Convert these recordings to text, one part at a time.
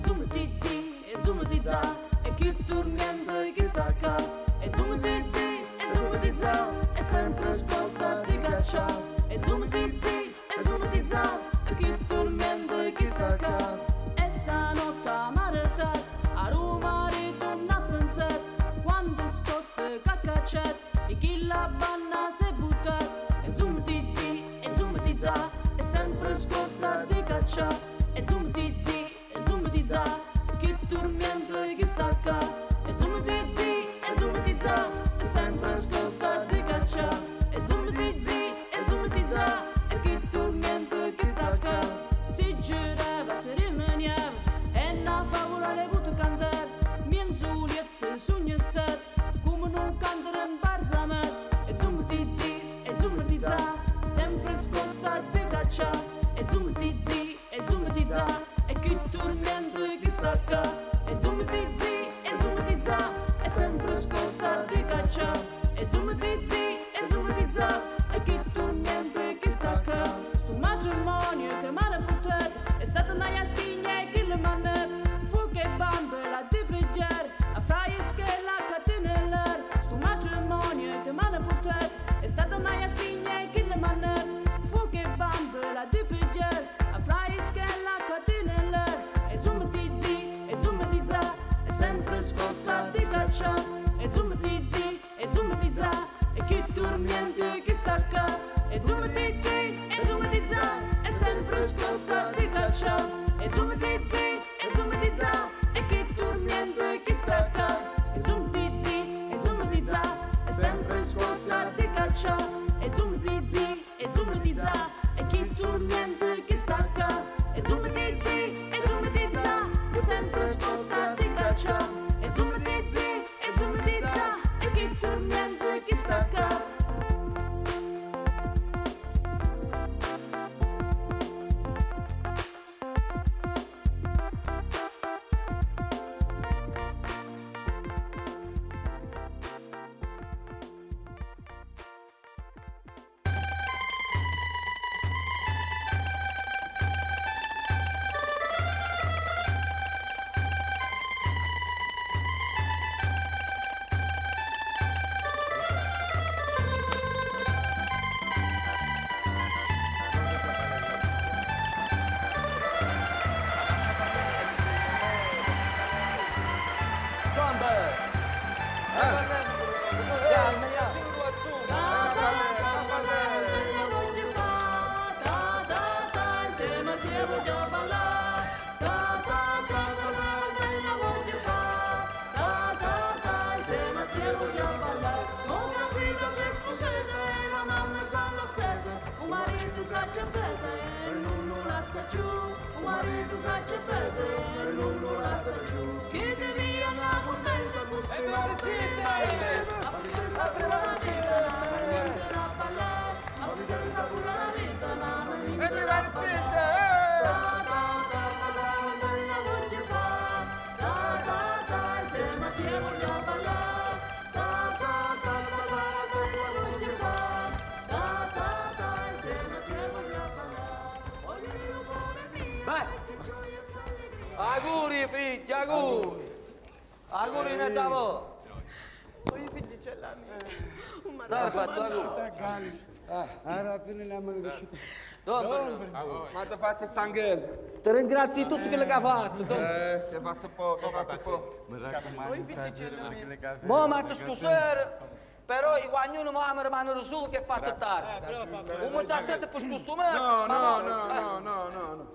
e zoom di zi, e zoom di za, e chi dormiente chi sta qua, e zoom di zi, e zoom di za, è sempre scosta di caccia, e zoom di zi, e zoom di za, e chi dormiente Auguri figli, auguri. Auguri ne ciao. Poi figli ce l'hanno. Sarfatto auguri. Alla fine l'hanno cresciuto. Dove? Ma ti fate stanghese? Ti ringrazio di tutto quello che ha fatto. Eh, ti hai fatto poco, hai fatto poco. Figli ce l'hanno. Mo metto scusare. Però i guagnoni mi rimanere solo che è fatto tardi. Un mucciaccio per scustumare. No, no, no, no, no, no, no.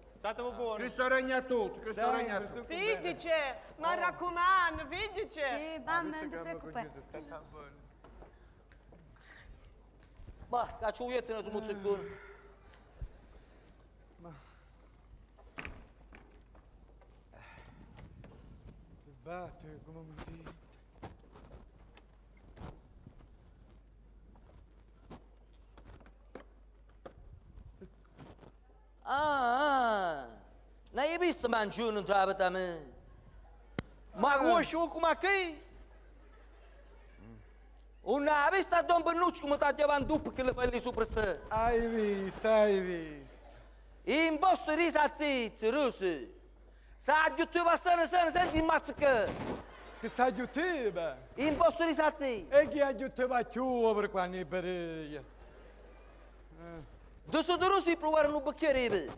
giutu. A che il russi. Cu cinque viti ivi in Don Bernucci. Eh, Si me c'ha ne- sciacqua la bocca. Eh, me ne accorgo. Pun barriere poi fra i skai. O zir, che era tanto, dove? Eh. Non tu poco, se l'aveva tutto sana sana con tutti i spesi. Hai visto, hai visto. Ah, vedi? Era rimasto con l'occhio fuori. Poi se c'era messo pure a mettere il professore. Che lui, poi. Quando mi hai buttato in la banna, ha aggiustato il buconotto, dove? E ha abbassato. Uro sgraziato, punto fare per i rime. Sape ha gettato pure l'uomo su con arme. Ha capito?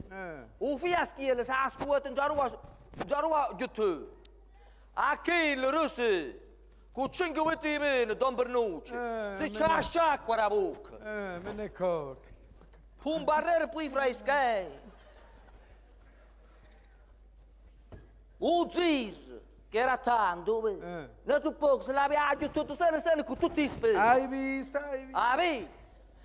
Ove? Sì, hai visto, hai visto.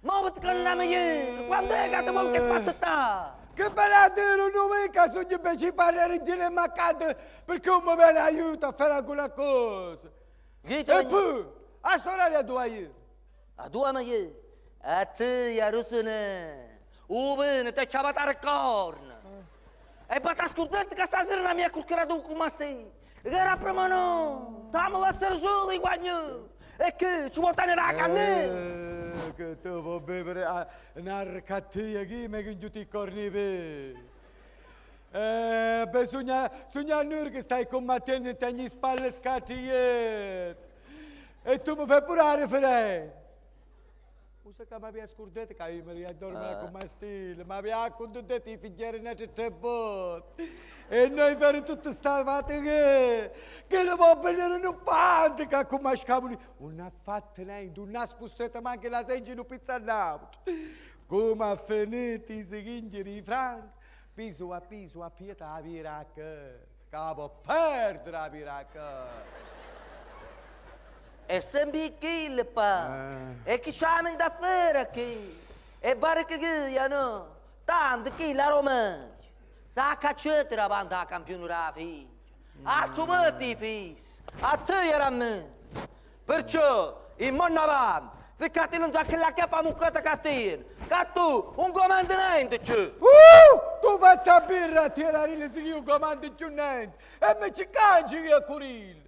Ma ti canniamo io, quando è che ti vuoi che fatto sta? Che belatero non mica sogno invece parlare in giro mancante perché un mi viene aiuto a fare alcuna cosa. Ghito, E poi, a storia tua io. a tua moglie, a te, a Rusone, o bene, ti chiamata a corna. E poi ti ascoltante che stasera la mia cucchiaia come stai. Che era prima no, stiamo a essere soli, guagno. E che ci vuoi tenere a canne? Eh, Che tu vuoi bere a un'arcatia qui, ma che tutti i corni veri. Eh, bisogna, bisogna noi che stai combattendo e tegni spalle scattiette. E tu mi fai pure la referenza. Usa che mi abbia scordato che io mi riaddormo come stile, mi abbia condotto i figlieri nati tre volte. E noi per tutto sta fatta che, che le va bene un pante che come scavoli. Non ha fatto niente, non ha spostato manche la seggia in pizza a Napoli. Come ha finito i seghingeri di Franco, piso a piso a pietà a viracca. Capo perdere la sempre kill, pa. E chi chiama da fare qui? E pare che io, no? Tanto chi la romanza. Sa cacciate la banda campione da figlia. A tu metti, fis. A te era me. Perciò, in mondo avanti, ficcate non già che la chiappa muccata catena. Che tu, un comandante, c'è. Uh! Tu faccia birra a tirare le sigli un niente e mi ci canci che a.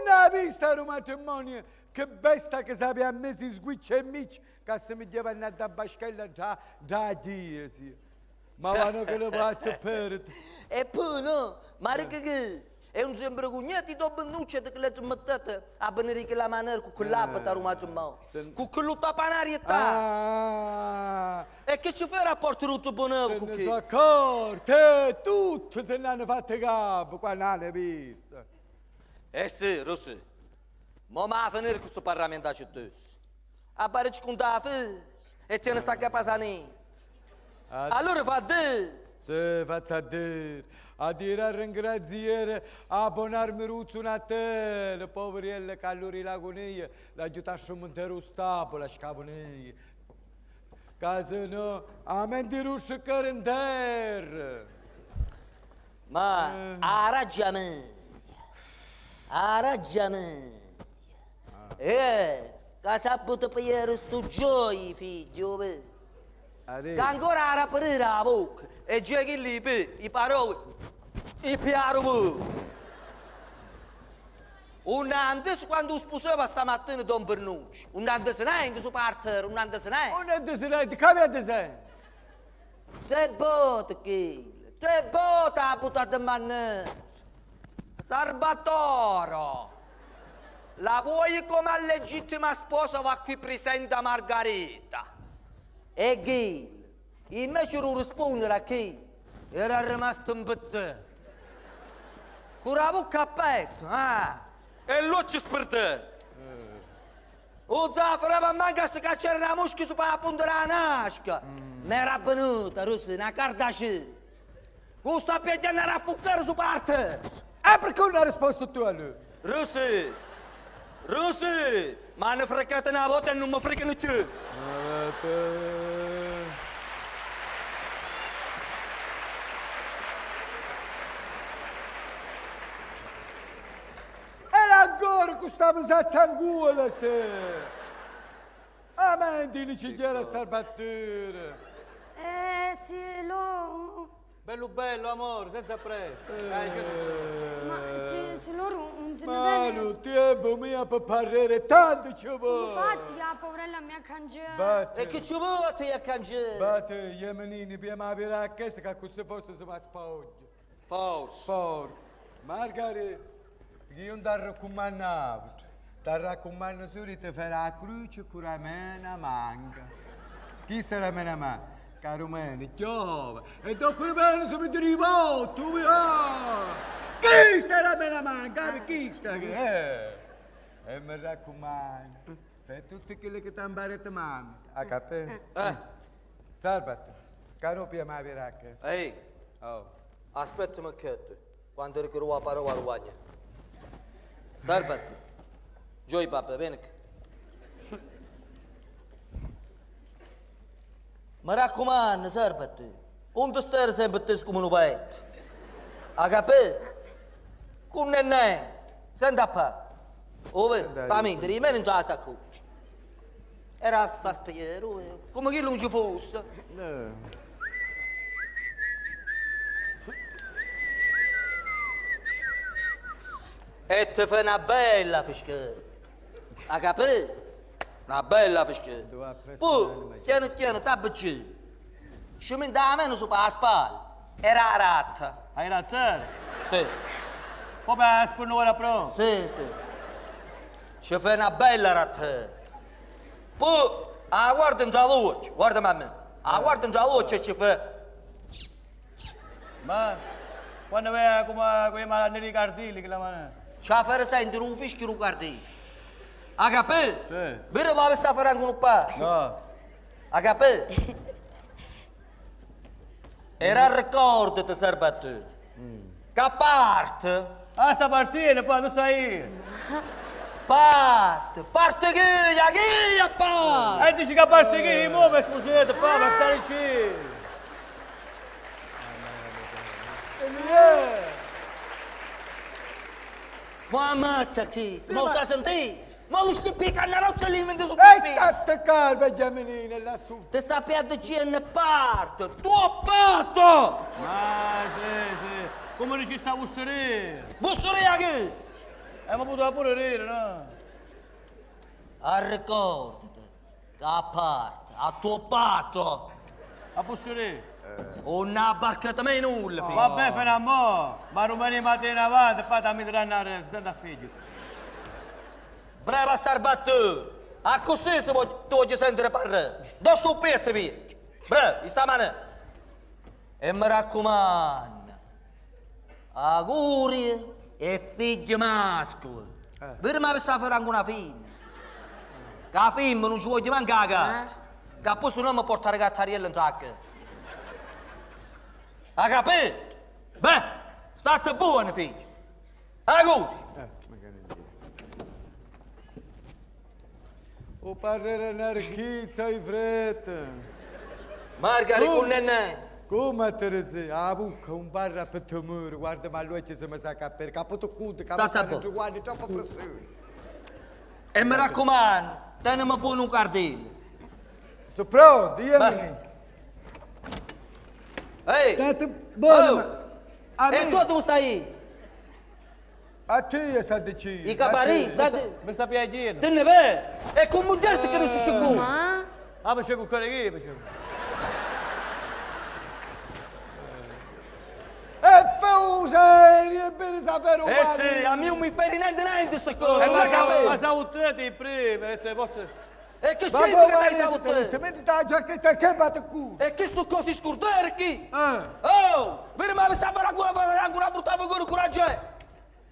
Una vista un matrimonio che bestia che sapeva a me si sguiccia e mici che se mi deve andare da baschella da, da Dio sì. Ma vanno che lo faccio per E poi, no? Ma che? È un sembra cugnetti dopo nucce che le mettete a venire che la maniera con da rumaggio mo. Con quello tapanarietà. E che ci fa il rapporto tutto buono se con ne chi? sono accorte, tutte se ne hanno fatte capo, qua non hanno visto. Eh sì, Rossi. Ma ma a finire questo parlamento a cittadini. A pare ci conta e te ne sta che passani. Allora fa te. Sì, faccia a dire, a dire a ringraziare, a abbonarmi ruzzo a te, le poverielle che allora la coniglia, l'aiutasse a montare lo stapo, la scaponiglia. Caso no, a mentirusce che in terra. Ha ragione. Eh, Che saputo pigliare sto gioia, figlio. Che ancora era per la bocca. E giochi lì, beh, i parole. I piaro. Un antes quando sposava stamattina Don Bernucci. Un antes neanche su parterre, un antes neanche. Un antecedente, come antecedente? Tre botte? Tre botte ha buttato in mano. Sarbatoro. La vuoi come legittima sposa va qui presente a Margherita? E chi? Invece non rispondere a chi? Era rimasto un petto. Con la bocca aperta, ah! E l'occhio sperto. O zafra va manca se cacciare una mosca su la punta della nasca. Mi era venuta, russi, una cardaci. Questo a piedi andare a fuccare su parte. E perché non ha risposto tu a lui? Russi, russi, ma ne frecate una volta e non mi fregano più. Era ancora questa pesazzanguola, ste! Amanti, li ci chiede a salvatore. Eh, sì, lo... Bello bello, amore, senza prezzo. Ci- Ma se, se loro non se ne Ma non tempo mio per parlare tanto ci vuole. Infatti, la poverella mia cangia... E che ci vuole a cangiare? batte, gli emenini, abbiamo avere a casa che questo fosse si va a spoglia. Forse. Forse. Margherita, io non ti raccomandavo. Ti raccomando solo di fare la croce con la mena manca. Chi sarà la mena manca? Caro meno, chiova. E dopo si mette di volta, tu Chi sta la mena manca? Chi sta che? Eh. E mi raccomando, fai tutto quello che ti ha imparato mamma. Ha capito? Eh, Salvati. Caro Pia mai verrà a casa. ehi, Oh. aspettami che tu, quando ricordo la parola ruagna. Salvati. Gioi, papà, vieni qui. Mi raccomando, salvati. Non ti stare sempre te come un petto. Ha capito? Con niente. Senta pa. Ove, tammente, rimane già a saccuccia. Era a spiegare, come che non ci fosse. No. E ti fai una bella fischetta. Ha capito? Una bella preso Poi, piano piano, tappa giù. Scemi da meno su la spalla. Era la ratta. Hai razzare? Sì, Come hai spurno ora pro? sì, sì. Ci fai una bella rattetta. Poi, ah, guarda in già l'occhio, guarda mamma. Ah, guarda in già l'occhio e ci fai... Ma quando vai come quei malanni cardili che la mano. Ci fai sentire un fischio un Agapel. Sì. Vero dove sta farando un pa? No. Agapel. Era il ricordo di Sarbatù. Mm. Che parte? Ah, sta partendo, poi tu sai. Parte, parte ghiglia, ghiglia, pa! E dici che parte ghiglia, mo mi sposate, pa, ma stare qui. Yeah. Po amat sa ki, s'mo sa shënti. Ma scippica una roccia lì mentre su Ehi, qui. state calma, Giamelina, lassù. Ti sta piando in parte, tuo patto! Ma sì, sì. Come non ci sta a uscire? Bussoria chi? Eh, ma poteva pure ridere, no? A ricordati che a parte, a tuo patto, A una barcata meno nulla, figlio. Vabbè, fino a mo'. Ma domani mattina avanti, poi dammi tranare, si sente a figlio. Brava Sarbattu! A così se vuoi, voglio sentire parlare. Do. Bravo, sta mano. E mi raccomando, auguri e figli mascoli. Vedi ma sa fare anche una figlia. Che la figlia non ci voglio mancare la gatta. Che poi se no mi portare gattariella in casa. Ha capito? Beh, state buoni figli. Auguri. O parere un'archizza in fretta. Margari Oh. con nenè. Come te ne sei? Ah, bucca, un barra per te muro, guarda ma lui ci si mi sa capire, capo tu conto, capo Sta stanno tappo. giù, guarda, troppo pressione. E mi raccomando, Tenimi pure un cartello. Sono pronto, io mi... Ehi! Tanto buono, Oh. ma... A E tu me, dove stai? A te sta dicendo. I caparì, a te. stai... Mi sta piacendo. Te ne vai! E come dirti che non si sicuro? Ma? Ah, faccio con quelli che faccio. E fusa, e bene sapere un Eh sì, a me non mi fai niente niente sta cosa! Eh, non ma la sa- sapevo. ma sa tutti prima, e te posso... E che Ma c'è poi che stai vai, sabotando? ti metti la giacchetta che batte cu. E che su cose scurdare chi? Eh. Oh! Vedi ma mi sa fare ancora ancora bruttava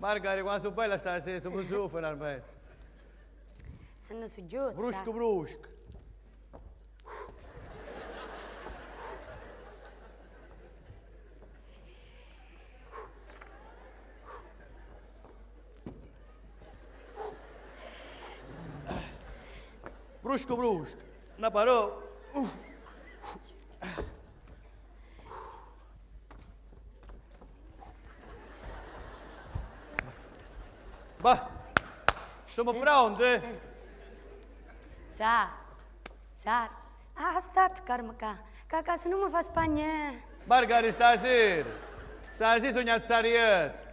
te! Magari quando sono bella stasera, sono su finalmente. Sono suggiuzza. Brusco, brusco. Brusco, brusco. Na parou. Uf. Bah, siamo pronti? Sa. Sa. Ah, stat, Carmaca. Caca, se non mi fa Spagna. Margari stasera. Stasera sogno alzariet.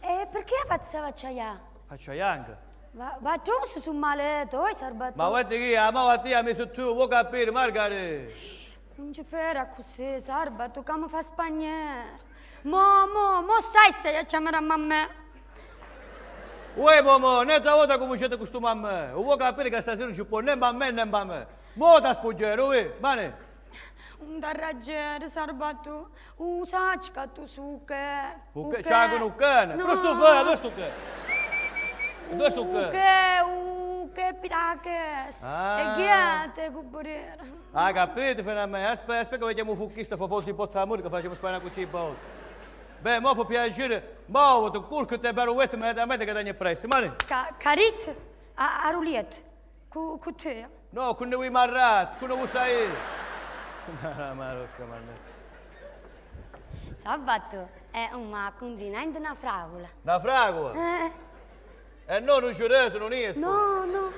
E perché faccio faccia Faccio anche. Va, va tu su su maletto, oi sarbato. Ma guarda che a ma ti ha messo tu, vuoi capire, Margari? Non ci fai così, sarbato, che mi fa Spagna. Mo, mo, mo stai stai a chiamare a mamma. Uè, mamma, ne già volta come c'è questo mamma. Vuoi capire che stasera non ci può né mamma né mamma. Mo da spoggiare, uè, mane. Un da raggere, sarbato. Un sacca tu su che. Uke, c'ha con un cane. Però sto fa, dove sto che? Dove sto che? Uke, uke, piraches. Ah. E ghiate, cuborera. Ah, capite, finalmente. Aspetta, aspetta che vediamo un fucchista, fa forse un po' di amore che facciamo spana con cibo. Beh, mo per piacere, mo, tu cul che te baruette, ma da me che dai presso, mane. Ca carit, a, a ruliet. Cu, cu te. No, con noi marraz, con noi sai. No, ma rosca, mane. Sabato è una condina in una fravola. Na fragola. Eh, E no, non ci reso, non esco. no, no.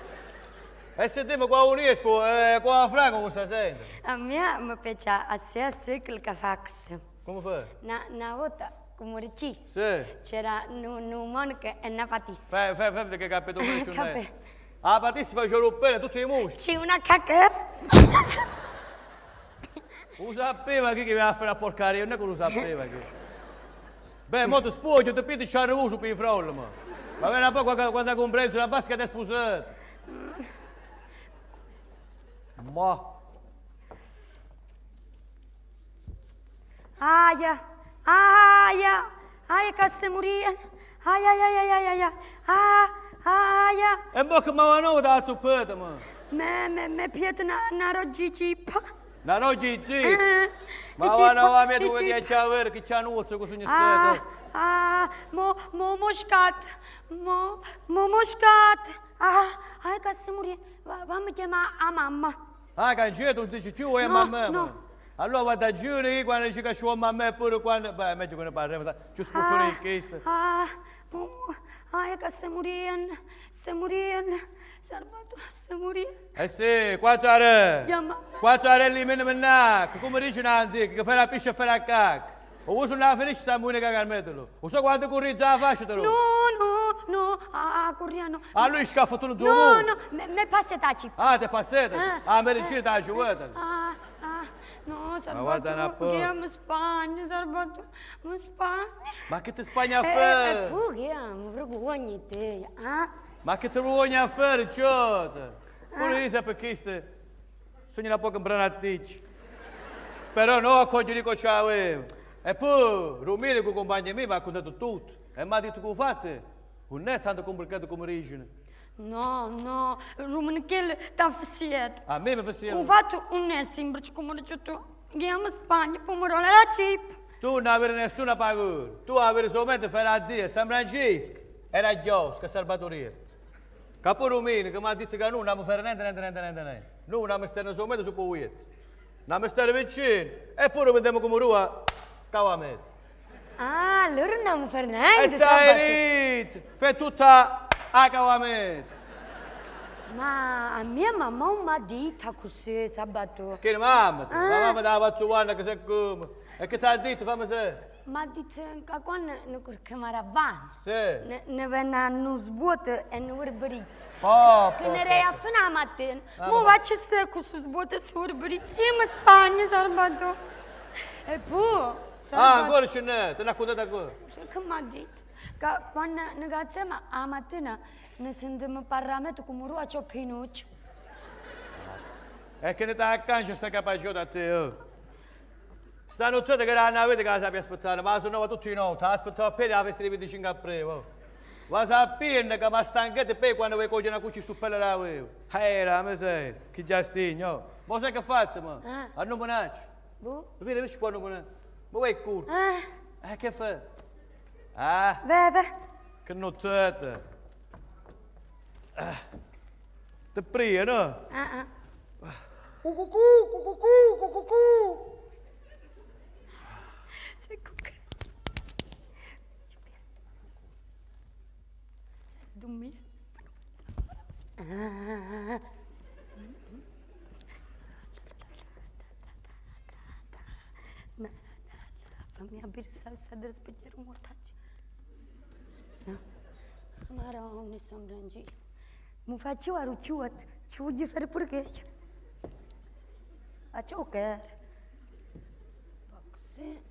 E se te qua non esco, eh, qua a frago come sta sente? A me mi piace assai il cafax. Come fai? Na, una volta, come ricis, Sì. c'era un monica e una patissa. Fai, fai, fai che capito come ci Capì. Ah, Patissima faceva bene tutti i muschi. C'è una cacca. Lo sapeva chi che mi ha fatto una porcaria, non è che lo sapeva chi. Beh, mo ti spoglio, ti piti c'ha uso per i frolli, ma. Ma viene un po' quando, quando hai compreso una basca ti è sposato. Ma. Aia, aia, aia che si morien. Aia, aia, aia, aia, aia, aia, aia. E mo che mi va nuovo da zuppata, ma. Me, me, me piet na, na roggi cippa. Na no GG. Eh, Ma i va cippa, no, a me i tu vedi a cippa. ciavere che c'ha nuozzo così in Ah, stato. ah, mo, mo, moscat, mo, mo, moscat. Ah, ai che si morien. Va, va mi chiama a mamma. Ah, che c'è tu dici tu e No, mamma. no. Ma. Allora vado a giuri quando dici che sua mamma è pure quando... Beh, meglio che ne parliamo, ci sputtano in chista. Ah, mo, ai che si morien, si morien. Salvato, si morien. Eh sì, qua c'è. Chiama. Qua c'è lì meno mennac, come dice un'antica, che fa la piscia e fa la cac. O uso una finisce sta buona che metterlo. O so quanto corri già faccio te lo. No, no, no, ah, corriano. A lui scaffa tu non tu No, no, me, me passa taci. Ah, te passate? Eh, Ah, mi riuscite a giocare. Ah, ah, no, guarda una po'. Salvato, andiamo in Spagna, Salvato, in Spagna. Ma che ti spagna a Eh, eh, fare? tu che mi vergogni te, ah? Ma che ti vuoi a fare, ciota? Pure io sapevo che ste. Sogno un po' compraticci. Però no, accoglio di ciao. E poi, Romero con compagni miei mi ha raccontato tutto. E mi ha detto che fatto. Non è tanto complicato come origine. No, no, rumën kell ta fësjet. A me me fësjet? U vatu unesim, bërë që ku mërë që tu. Gjemë Spanjë, po mërë onë la qipë. Tu në avere nessuna pagur. Tu avere somente Ferradia, San Francisco. Era Dios, ka Salvatorir. Ka për ruminë, ka ma ditë ka nu, në më ferë nëndë, nëndë, nëndë, nëndë, nëndë. Nu, në më stërë në somente, su po ujetë. Në më stërë veqin, e për ruminë dhe më këmërua, ka vamet. Ah, lërë në më ferë nëndë, sa bëtë. E të erit, fe tu Aka Ahmet. Ma, a mia mamma mi ha detto così sabato. Che mamma? Ah. Ma mamma dava ciuana che se come. E che ti ha detto, fammi se. Ma ditë nga konë në kur kamaravan. Se? Në vena në zbotë e në urbëritë. Po, po, po. Kënë po. reja fëna ma tënë. Po, po. Mu va që se ku së zbotë e së urbëritë. Si më Spanjë, Sarbato. E po. A, ngërë që ne, të në kundet e kërë. Se këma ditë. Che quando ne gazziamo a mattina ne sentiamo in Parlamento come rua c'ho Pinocchio. E che ne sta a cancia sta capacità da te, oh. Stanno tutti che non avete che la sappi aspettare, ma sono tutti in notte, aspettavo appena la festa di 25 aprile, oh. Ma sappiamo che mi stanchete poi quando voi cogliete una cuccia stu pelle da voi. Era, mi sei, che già stigno, oh. Ma sai che faccio, ma? Ah. A non monaccio. Bu? Vedi, vedi, può non monaccio. Ma vuoi curto? Ah, Eh, che fai? Ah, vede? che nottata. Ah. Te pria, no? Ah, ah. Cucucù, cucucù, cucucù. Sei cucca. Sei dormire. Ah. Na, na, na. Fammi abire salsa del specchiere un mortaggio. No. Ma era un sembrangi. Mu faccio a rucciuat. Ci vuoi fare perché? A ciò che è. Sì.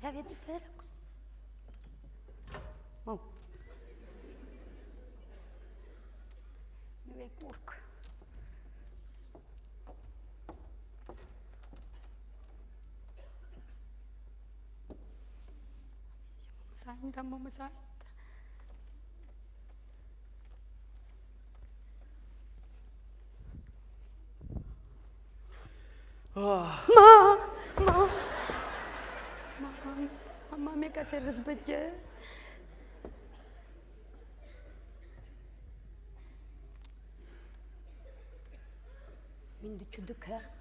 Ja vedi fare Oh. Mi vei curc. Sai, da mamma sai. Ma, ma, mamma, mamma mia che si risvegliata. Min küçüdük ha.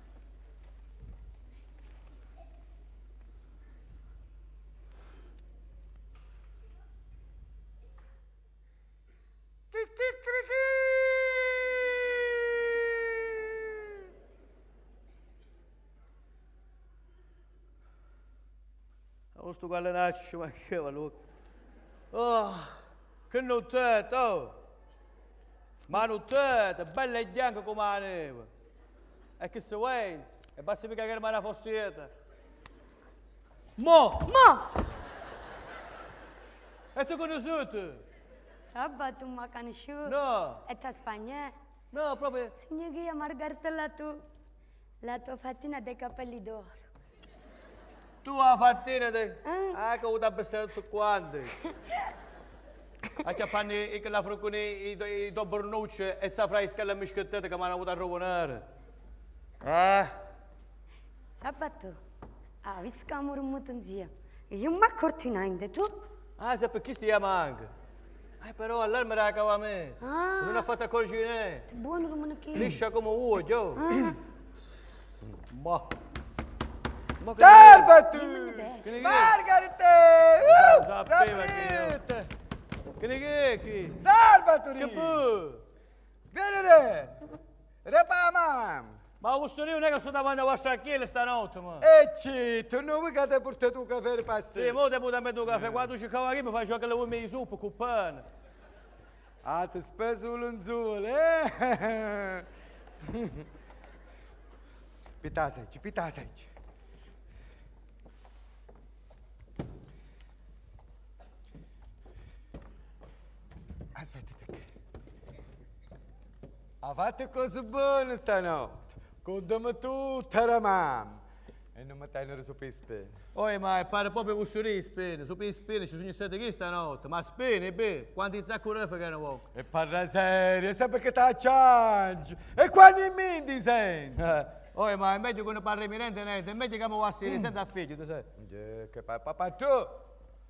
Non sto gallenaccio, ma che va lui. Oh, che nottata, oh. Ma nottata, bella e bianca come la neve. E che se vuoi, e basta mica che rimane fossieta. Mo! Ma! E tu conosciuto? Sabato ma canisciu. No, E ta Spagna. no, proprio. Signori, Margarita la tu. La tua fattina dei capelli d'oro. Tu la fattina di... Ah. Ah, che ho avuto a pensare tutto quanto. A che fanno i che la fruccone i do bornucce e sa fra i mischettete che mi hanno avuto a rovinare. Ah, Sabato. A visto che am urmut în zi. Eu mă accorti înainte, tu? ah, se per chi stia manca. Ah, però all'alma era che a me. Ah. Non ha fatto accorgere. Bun română că e. Liscia come uo, Gio. Ma. Ma che Salva tu! Che ne che? Margarite! Lo Uh, sapeva che io- Rapidete! Che ne che chi? Salvaturi! Che bu? Vieni re! Repamam! Ma questo io non è che sto davanti a vostra chiesa stanotte, ma. Ecci, tu non vuoi che ti portato un caffè per Sì, passare? mo te puoi mettere un caffè, quando ci cava qui mi fai giocare le uomini di suppo con pane. Ah, ti speso l'unzule, eh? Pitasaici, pitasaici. Che... Ha fatto cose buone stanotte. Condiamo tutto, ramam. E non mi tenere su per spene. Oh, ma pare proprio usuri spene, su per spene ci sono stati qui stanotte, ma spene, beh, quanti zaccorri che hanno poco. E parla serio, sempre che ti acciangi. E quando in mente senti? Oh, ma è meglio che non parli niente, niente, è meglio che mi a sentire, senti a figlio, tu sai. Che pa- papà tu,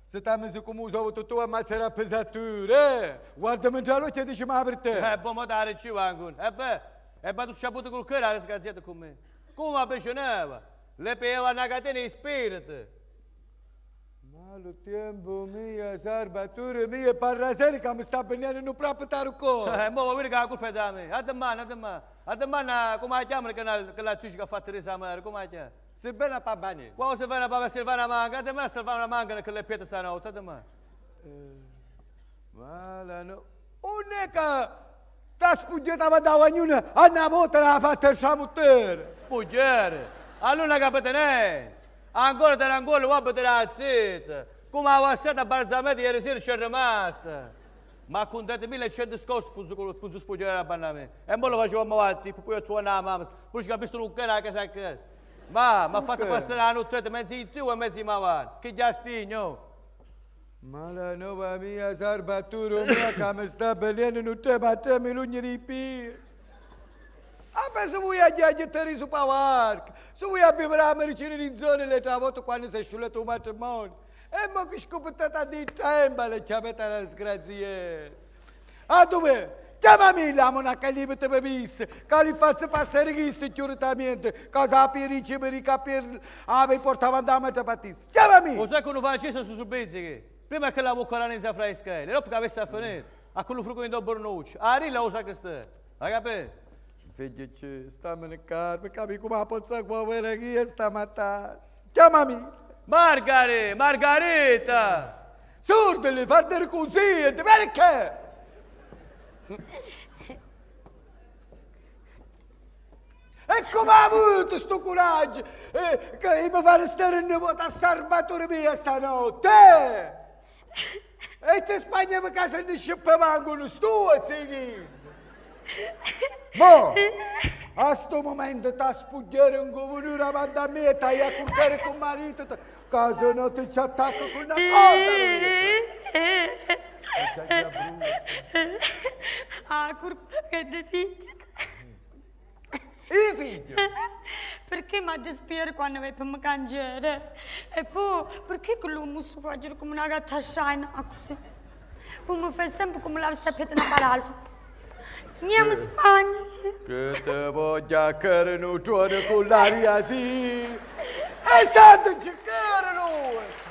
se ti hai messo come usato tu, tu ammazzare a pesatura, eh? Guardami già l'occhio e dici ma per te. Eh, poi mi dare ci vanno. E beh, e beh, tu ci hai avuto col cuore alla scazzetta con me. Come appassionava? Le peva una catena di spirito. Ma lo tempo mio, salvatore mio, parla serio che mi sta venendo non proprio taro cuore. Eh, mo vedi che la colpa è da me. A domani, a domani. A domani, come la chiamano che la, che la ciuccia che ha fatto risamare, come la chiamano? Se bene pa bene. Quando si va a Papa Silvana Manga, a domani Silvana Manga che le pietre stanotte, a domani. Ma la no. Unica, sta spugnata ma da ognuna, una volta l'ha fatta il samutere. Spuggiare. Allora capite niente. Ancora te ancora va a vedere zitta. Come la passata a Barzamete ieri sera c'è rimasta. Ma con te 1100 scosti per su spuggiare la banna a me. E mo lo facevamo avanti, poi io suonavo mamma. Poi ci capisco un cara che sa che è. Ma mi ha fatto passare la notte mezzo in giù e mezzo in avanti. Che già stigno. Ma la nuova mia salvatore mia che mi sta venendo non te ma te mi lugni di pire. Ah, ma se vuoi a ghiaggettare su pavarca, se vuoi a bere la medicina in zona le travotte quando sei sciolto un matrimonio. E mo che scoppiata di tempo le chiamate la disgraziata. Ah, dove? Chiamami la monaca lì per te bevisse, che li faccio passare questo chiuritamente, cosa per ricevere per ave portava andare a patisse. Chiamami! Lo sai che non fa acceso su subizzi che? Prima che la vuoi in fresca, e dopo che avesse a finire, a quello frugo in dopo noce. A rilla lo sa che sta. Hai capito? Figlio, stammi nel carro, capi come la pozza qua vera chi sta mattas. Chiamami! Margare, Margarita! Surdeli, fate così, perché? E come ha avuto sto coraggio eh, mi fare stare in nipote a salvatore mia stanotte? E te Spagna mi casa ne scippe mangono stu zinghi. Mo, a sto momento ti spugliare un comunure davanti a me e ti a curtare con marito, caso non ti ci attacco con una corda. Ah, curva che deficiente. I figlio. Perché mi ha dispiaciuto quando vai per mi cangiare? E poi, perché quello mi sto facendo come una gatta shine così? Poi mi fa sempre come la sapete una palazzo. Andiamo in Spagna. Che te voglia non tuone con l'aria sì. E santo cercare lui.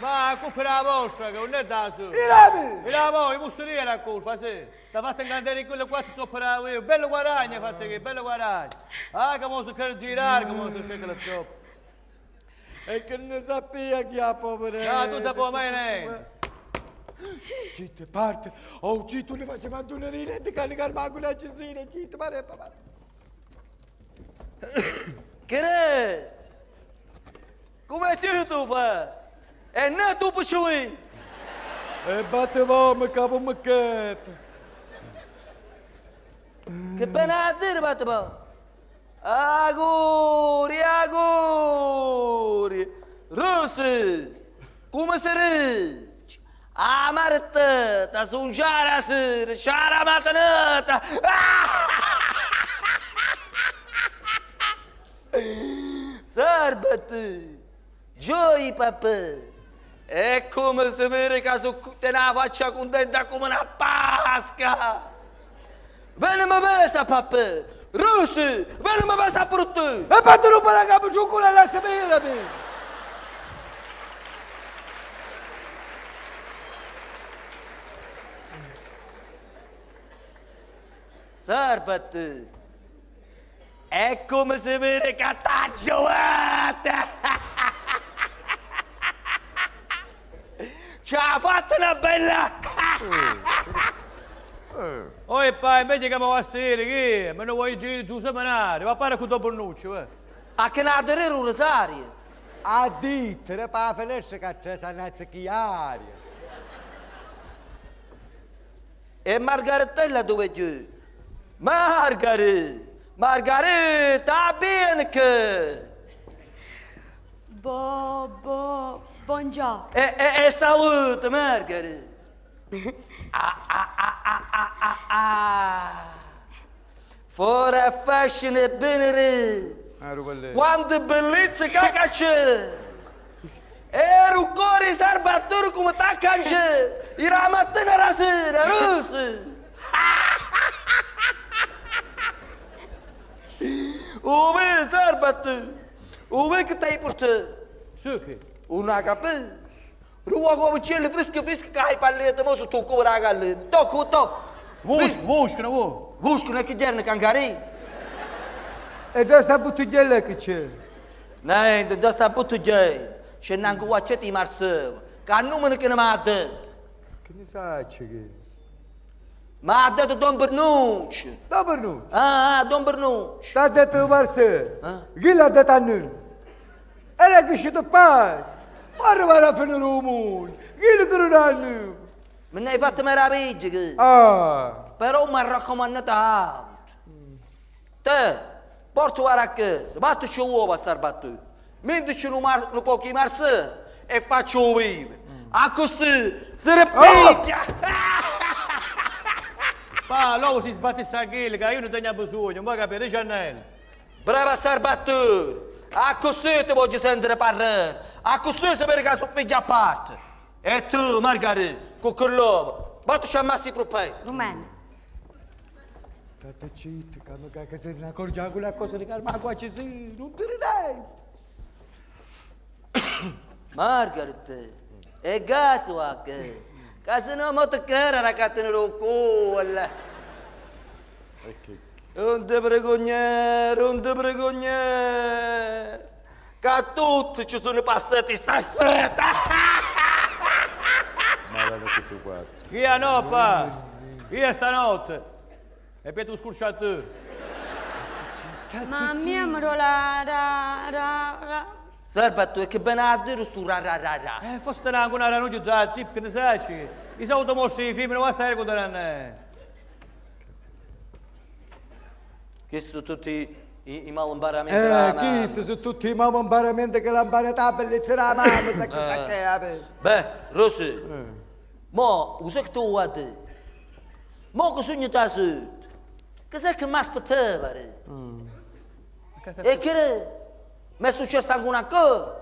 Ma la colpa è la vostra, che non è da su. I labi. E la voi, posso dire la colpa, sì. Ti fate ingandare in quelle quattro troppo io. Bello guadagno fate che, bello guadagno. Ah, che mo so che girare, che mo so che la troppo. E che ne sapeva chi ha povero. Ah, tu sapevi mai niente. Citte, parte. Oh, Citto, ne facciamo una rinette che ne carma con la cesina. Citte, pare, pare. Che ne? Come ti tu fa? E non tu puoi. E battevamo capo macchetto. Che bene a dire, batteva. Auguri, auguri. Rossi, come sei? A Marta, ta sun giara sera, giara matanata. Sarbati, gioia papà. E come se vede che su te una faccia contenta come una pasca. Vieni mi pesa papà. Russi, vieni mi pesa per te. E per la capo giù con la sapere. me. Sarbati. È come se vede che t'ha giovata. Ci ha fatto una bella... Oh, e poi invece che mi va a sera, che? Me ne vuoi giù, giù seminare, va a fare con dopo nuccio, eh. A che ne ha dire un rosario? A dite, per la finestra che c'è sanazza chi aria. E Margaretella dove giù? Margare! Margarita, bene che... Bo, bo, buongiorno. E, e, e salute, Margarita. Ah, ah, ah, ah, ah, ah, ah. Fuori fashion e benere. Ah, ruballe. Quando bellezza cacacce! Ero cuore sarbatore come taccacce! Era mattina la sera, russe! Ove sarbatore! Ove che stai portando? Su che? Una capì? Rua come cielo fresco fresco che hai parlato, ma su tocco per la gallina. Tocco, tocco! Vuš, vuš, che non vuoi? Busco, non è che giorno cangari? E da sta bottigliella che c'è? Nee, dat is dat boete jij. Je nangu wat je die maar zo. Kan noemen ik hem maar dit. Che ne sai che? Maar dit Don Bernucci. Da per noi. Ah, ah, Don Bernucci. Sta detto Marse. Ah. Chi l'ha detto a noi? Era che ci paz. Ma arrivare a finire il mondo. Chi lo crede a noi? Me ne hai fatto meraviglia che. Ah. Però mi ha raccomandato altro. Te, porto ora a casa, battici uova a sarbattu. Mendici un, mar- un po' di marse e faccio vive. A così, si ripicchia. Pa, l'uomo si sbatte sta ghilga, io non tengo bisogno, vuoi capire, Giannello? Brava sarbattu. A così ti voglio sentire parlare. A così sapere che sono figli a parte. E tu, Margherita, con quell'uomo, battici a massi per poi. Rumena. State zitto, che se ne accorge quella cosa di calma, qua ci sei, non ti ridai. Margaret, e cazzo anche. Che se no molto cara la cattena lo cuore. Non ti vergognare, non ti vergognare. Che a tutti ci sono passati stasera. Chi è no, pa? Chi è stanotte? E per tu scurciatore. Ma mia mro la ra ra ra. Serva tu, che ben a dire su ra ra ra ra. Eh, fosse anche una ranuglia già, tip, che ne sai? I soldi mossi i film, non va a stare con te. Che sono tutti i, i malimbaramenti della Eh, mamma. chi sono tutti i mamma imbaramenti che la barata bellezza la mamma, sa che sa che è. Beh, Rossi, mo, usa che tu guardi. Mo che sogno ta su. Che sai che mi aspettava? re? E che re? mi è successo anche una cosa.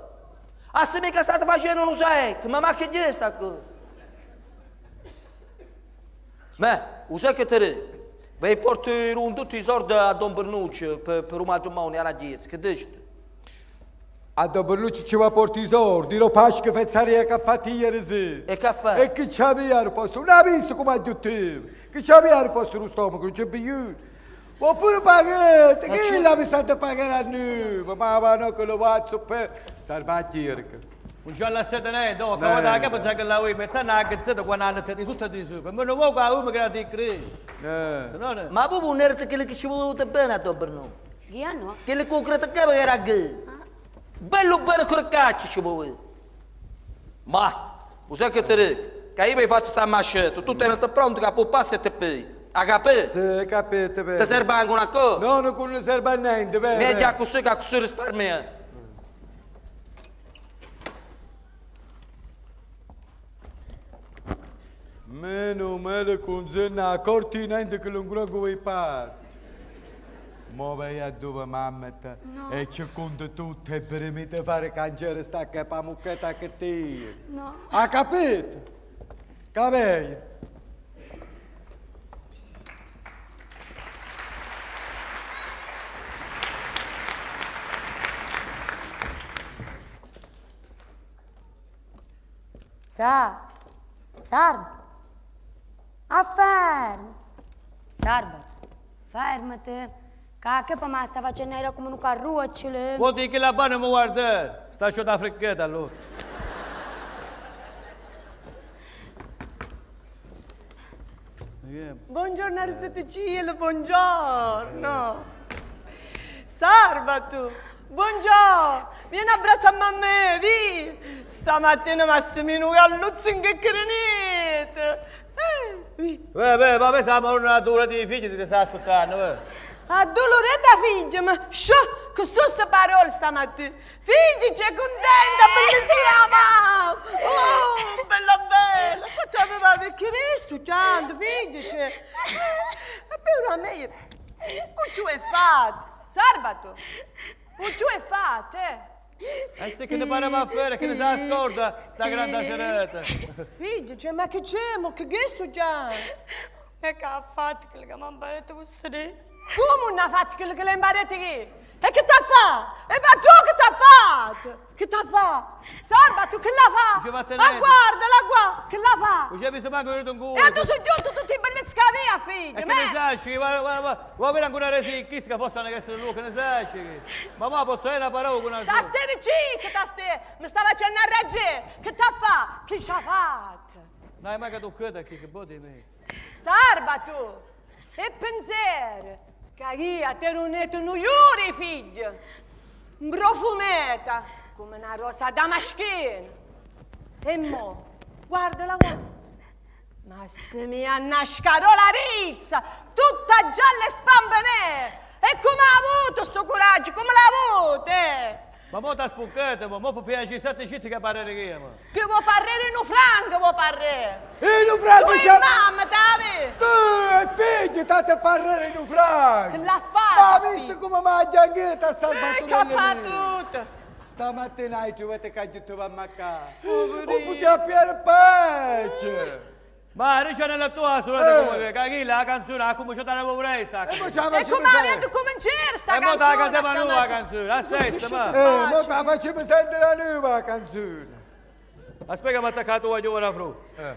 Ah, se mica state facendo un secco, ma ma che gli sta cosa? Beh, usa che te Bej por të rundu të izor dhe a do më bërnu që për ruma gjumoni, anë gjithë, këtë dështë. A do bërnu që që va por të izor, diro pash kë fecari e ka fati e rëzi. E ka fa. E kë qabi jarë postur, në abistu ku ma dy tim, kë qabi jarë postur usto më kërë që bëjën. Po purë pagët, e po, kë la bisat të pagëra në, më ma va në këllovat supe, sarma tjërë kë. Un giorno a sette ne, dopo, che vada a capo, già che la vuoi mettere una cazzetta quando hanno te di sotto di su. Ma non vuoi qua uno che la ti credi. Eh. Se no, ne- Ma proprio un erte che ci volete bene a Don Bernucci. Chi hanno? Che le concrete che era che bello bello crocacci ci vuole ma sai che te dico che io mi faccio sta mascetta tu sei pronto che può passare e te poi a capire Se capite ti bene. serve anche una cosa No, non non serve a niente, vero? meglio a così che a così risparmia Meno male con zenna a cortinente che grogo vuoi parte. Mo vai a dove mamma te e ci conta tutto e per me te fare cangiare sta che pa mucchetta che ti. No. Ha capito? Capito? Sa. Sarb. Afferm. Sarba. Fermate. Ca che pa ma sta facendo era come un carruocciole. Vuol dire che la banca mi guarda. Sta ciò da fricchetta allora. Buongiorno Arzetecile, buongiorno. Sarba tu, buongiorno. Vieni abbraccia a mamma, vi. Stamattina Massimino alluzzo in che crenete. Eh. Beh, beh, ma siamo una natura di figli che sta aspettando, beh. Addolorata figlia, ma sciò, che sono queste parole stamattina? Figlia, c'è contenta, bellissima mamma! Oh, bella bella, se ti aveva vecchire studiando, figlia, c'è... E poi una me, un tu è fatto, Sarbato, un tu è fatto, eh? E se che ne pare a fare, che ne sa scorda, sta grande serata. Figlia, c'è, ma che c'è, ma che che studiando? E che ha fatto quello che mi ha imparato questo adesso? Come non ha fatto quello che l'hai imparato che? E che t'ha fatto? E ma tu che t'ha fatto? Che t'ha fatto? Salva, tu che? Dice, vattene. Ma guarda, la guarda, che l'ha fatto? Non c'è bisogno manco di un culo. E tu sei giunto tutti i bellezzi che aveva, figlio, E che ne ci va, va per ancora resi chi che fosse una che lui, che ne sai, ci. Ma ma posso dire una parola con una Ta stai ci, che ta stai? Mi sta facendo arreggere. Che t'ha fatto? Che ci ha fatto? Non hai mai che toccata qui, che botti me. Sarba tu! E io te è un iuri, figlio! Profumeta come una rosa damaschina! E mo, guardala, guarda! Ma se mi annascarò la rizza, tutta gialla e spampe nere! E come ha avuto sto coraggio? Come l'ha avuto? eh? Ma mo t'ha spuncata, mo, mo piacere sette citti che parlare che ma. Che vuoi parlare in un franco, vuoi parlare? E non Tu franco e c'è... mamma, Davide! Tu, figlio, state a parlare in un franco! Che l'ha Ma fatto? ha visto come mangia anche ti ha Eh, salvato che ha dalle mie? fatto tutto! Stamattina hai trovato che hai va a mancare. Poverino. Non poteva piare pace. Ma dice nella tua sorella come che caghi la canzone ha cominciato a pobrezza. E poi ci ha E fatto come avete sentire. cominciare sta E mo te la canzone cantava noi la stamattina? canzone, aspetta ma. Eh, mo te la facciamo sentire la nuova canzone. Aspetta mi ha attaccato la giovane fru. Eh.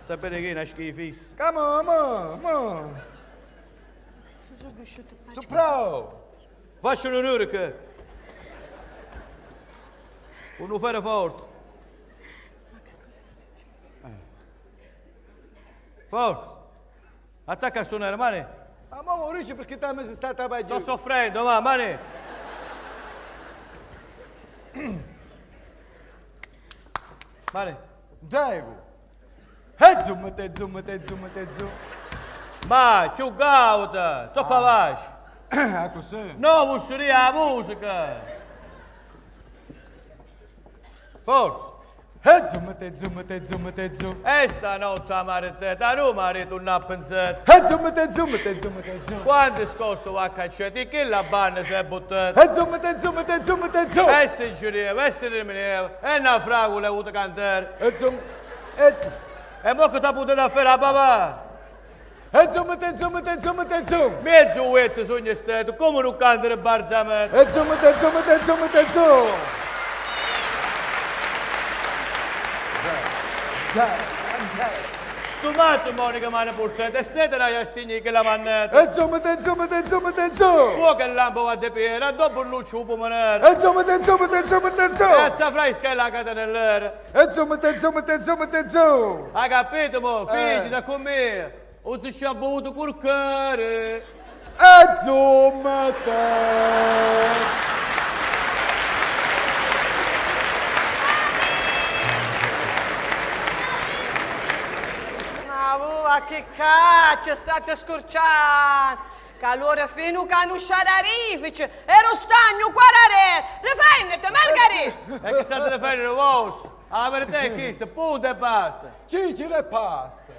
Sapete che è una schifis. Come on, mo, mo. Su pro. Faccio un onore che. Un fare forte. Forza. Attacca a suonare, mani. Ma mo morisci perché ti ha messo stata a Sto soffrendo, ma mani. Mani. Prego. E zoom, te zoom, te zoom, te zoom. Ma, più cauta, troppo avanti. Ah, così. No, mussoria la musica. Forza. E zoom, te zoom, te zoom, te zoom. E stanotte a mare te, da Roma a ritornare a pensare. E zoom, te zoom, te zoom, te zoom. Quando scosto va a cacciare, che la banna si è buttata? E zoom, te zoom, te zoom, te zoom. E si giureva, e si rimaneva, e una fragola ha avuto cantare. E zoom, e E mo che ti ha potuto fare a papà? e zoom, te zoom, te zoom, te zoom. Mezzo uetto sogno stato, come non cantare barzamento? E zoom, te zoom, te zoom, te zoom. Sto mazzo Monica mi hanno portato, e state la stigni che la mannetta. E zoom, te zoom, te zoom, te zoom. Fuoco e lampo va di piera, dopo il luccio un pomenere. E zoom, te zoom, te zoom, te zoom. Cazzo fresca e la catenellera. E zoom, te zoom, te zoom, te zoom. Ha capito mo, figli Eh. da con me. O si ci ha bevuto col cuore. E zoom, te. Ma voi, che caccia state scorciando? Calore fino che non c'è rifice, e lo stagno guardare, rifendete, Margherita! E che state le vostre? La verità è questa, punto e basta. Cicile e pasta.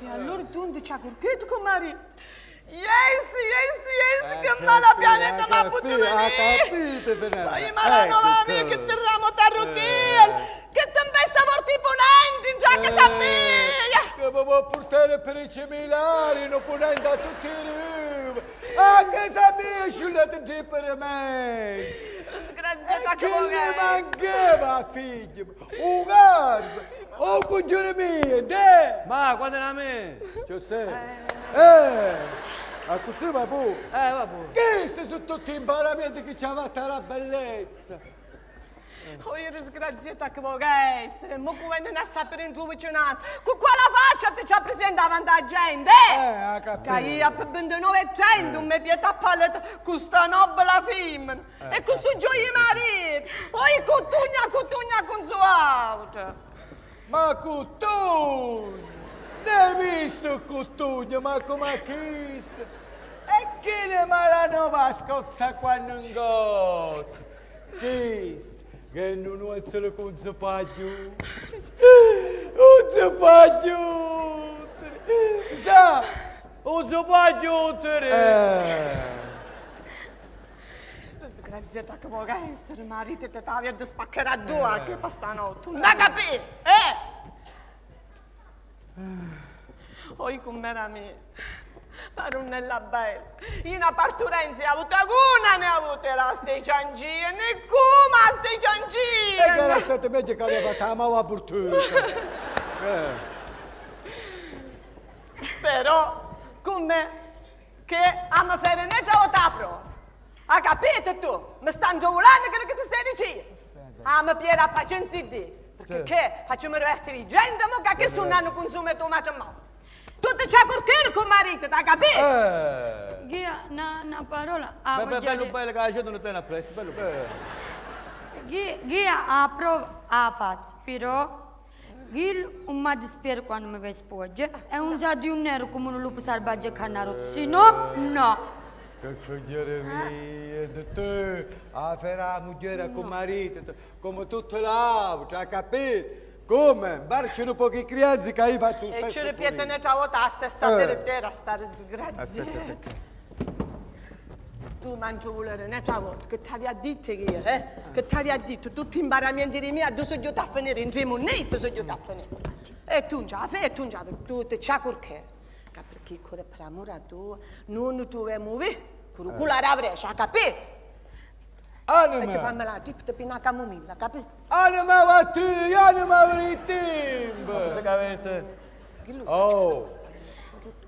E allora tu non c'ha corchetto con Maria? Yes, yes, yes, Eh, che mala pianeta eh, ma capì, puto eh, venire! capite, male Ecco nuova mia cosa. che ti ramo tarruchia! Che tempesta morti ponenti, già che sapia! Che mi può portare per i cimilari, non ponendo a tutti i rumi. Anche se mi è sciullato giù per me. Sgraziata Che gli mancava, figlio? Un garbo, un coglione mio, te? Ma quando era me? Io sei. Eh, a così va pure. Eh, vabbè. Questi sono tutti imparamenti che ci ha fatto la bellezza. Oh, io disgraziata che vuoi essere, mo come non a sapere in giù vicinato, con quella faccia ti ci davanti alla gente, Eh, eh? ha capito. Che io per 2900 mi pieta a paletta con sta nobile femmina e con sto gioia marito, poi cotugna cotugna con sua auto. Ma cu visto cutugno, ma come chist? E chi ne marano va scozza quando un got? Chist? Che non ho solo con zapaglio. Un zapaglio! Sa? Un zubaglio, te! Eh. Sgraziata che vuoi essere, marito te spaccare a due che passano. Tu non capi, eh? Oi com'era me. Parunella bella, in parturenza ha avuto una, ne ha avuto la stai ciangie, ne come stai E che era ciangie. stato meglio che aveva fatto la mala portuta. Eh. Però, come che a me fare ne già tapro. Ha capito tu? Mi stanno giovulando quello che ti stai dicendo. A me piera pazienza di. Perché che facciamo restare gente, ma che sono hanno consumato ma ma. Tutti c'è cortile con marito, ha capito? Eh. Ghia, una, una parola. Ah, Beh, beh, bello bello che la gente non tiene a presto, bello bello. Ghia, ghia a prova a fazza, però Gil un ma dispiace quando mi vedi spogge e un già di un nero come un lupo selvaggio e cannaro, se no, no. Che cogliere mio, tu, a fare la moglie con marito, come tutto l'altro, hai capito? Come? Barcino pochi crianzi che io faccio lo E stesso ci ripete pure ne già la stessa Eh. terra, sgraziata. aspetta. Tu mangi volere, ne già volta, che ti aveva detto che io, eh? Che detto, tutti i imbaramenti di me, adesso io a finire, in giro, non so io a finire. E tu già, e tu già, tu ti c'ha perché? Che perché con per amore a tu, non tu vuoi muovere, per il culo avrei, E ti Anima, fammi la tip, ti pina camomilla, capito? anima va tu, anima va il Se timbo. che avete... Oh,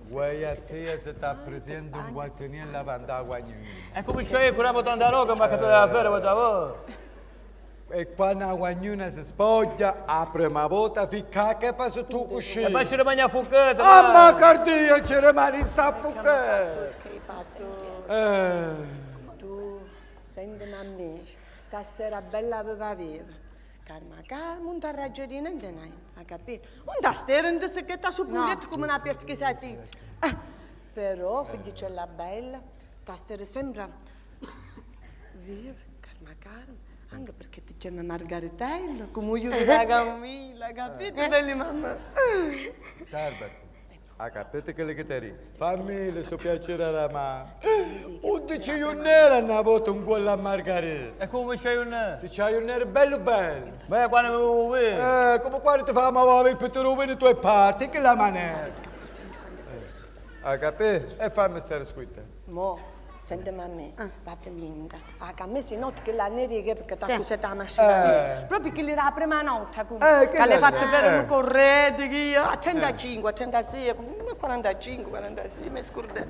vuoi a te se sta presente un guazzaniello lavando a guagnina. E come c'è curato tanta roba, ma che te la fare, favore? E quando la guagnina si spoglia, apre una volta, ficca che fa su tu E cuscino. poi ci rimane a fucchetta, Ah, ma cardia, ci rimane fatto? Eh. Senti a me, che stera bella aveva aveva. Carma, calma, un tarraggerino in denai, ha capito? Un da stera in desse che sta su puglietto come una peste che si azzizza. Eh, però, figliola bella, che stera sembra viva, calma, calma. Anche perché ti chiama Margaretella, come io ti la camomilla, capito, belli mamma? Salve. Capito che ti dico? Fammi il suo piacere alla giornate una volta un quello a Margherita. E come c'è un... Ti c'hai un nero bello bello. Beh, quando mi vuoi... Eh, come quando ti fa ma va il pittore nelle tue parti, che la maniera. Ha capito? E fammi stare squitta. Mo, sentimi a me, vate linda. Ah, che a me si nota che la neriga perché ti Sì. ha accusata la macchina. Eh. Proprio che li la prima notte, Eh, come. che che le faccio per Eh. un corrente, che a 105, a 106, come 45, 46, mi scordo.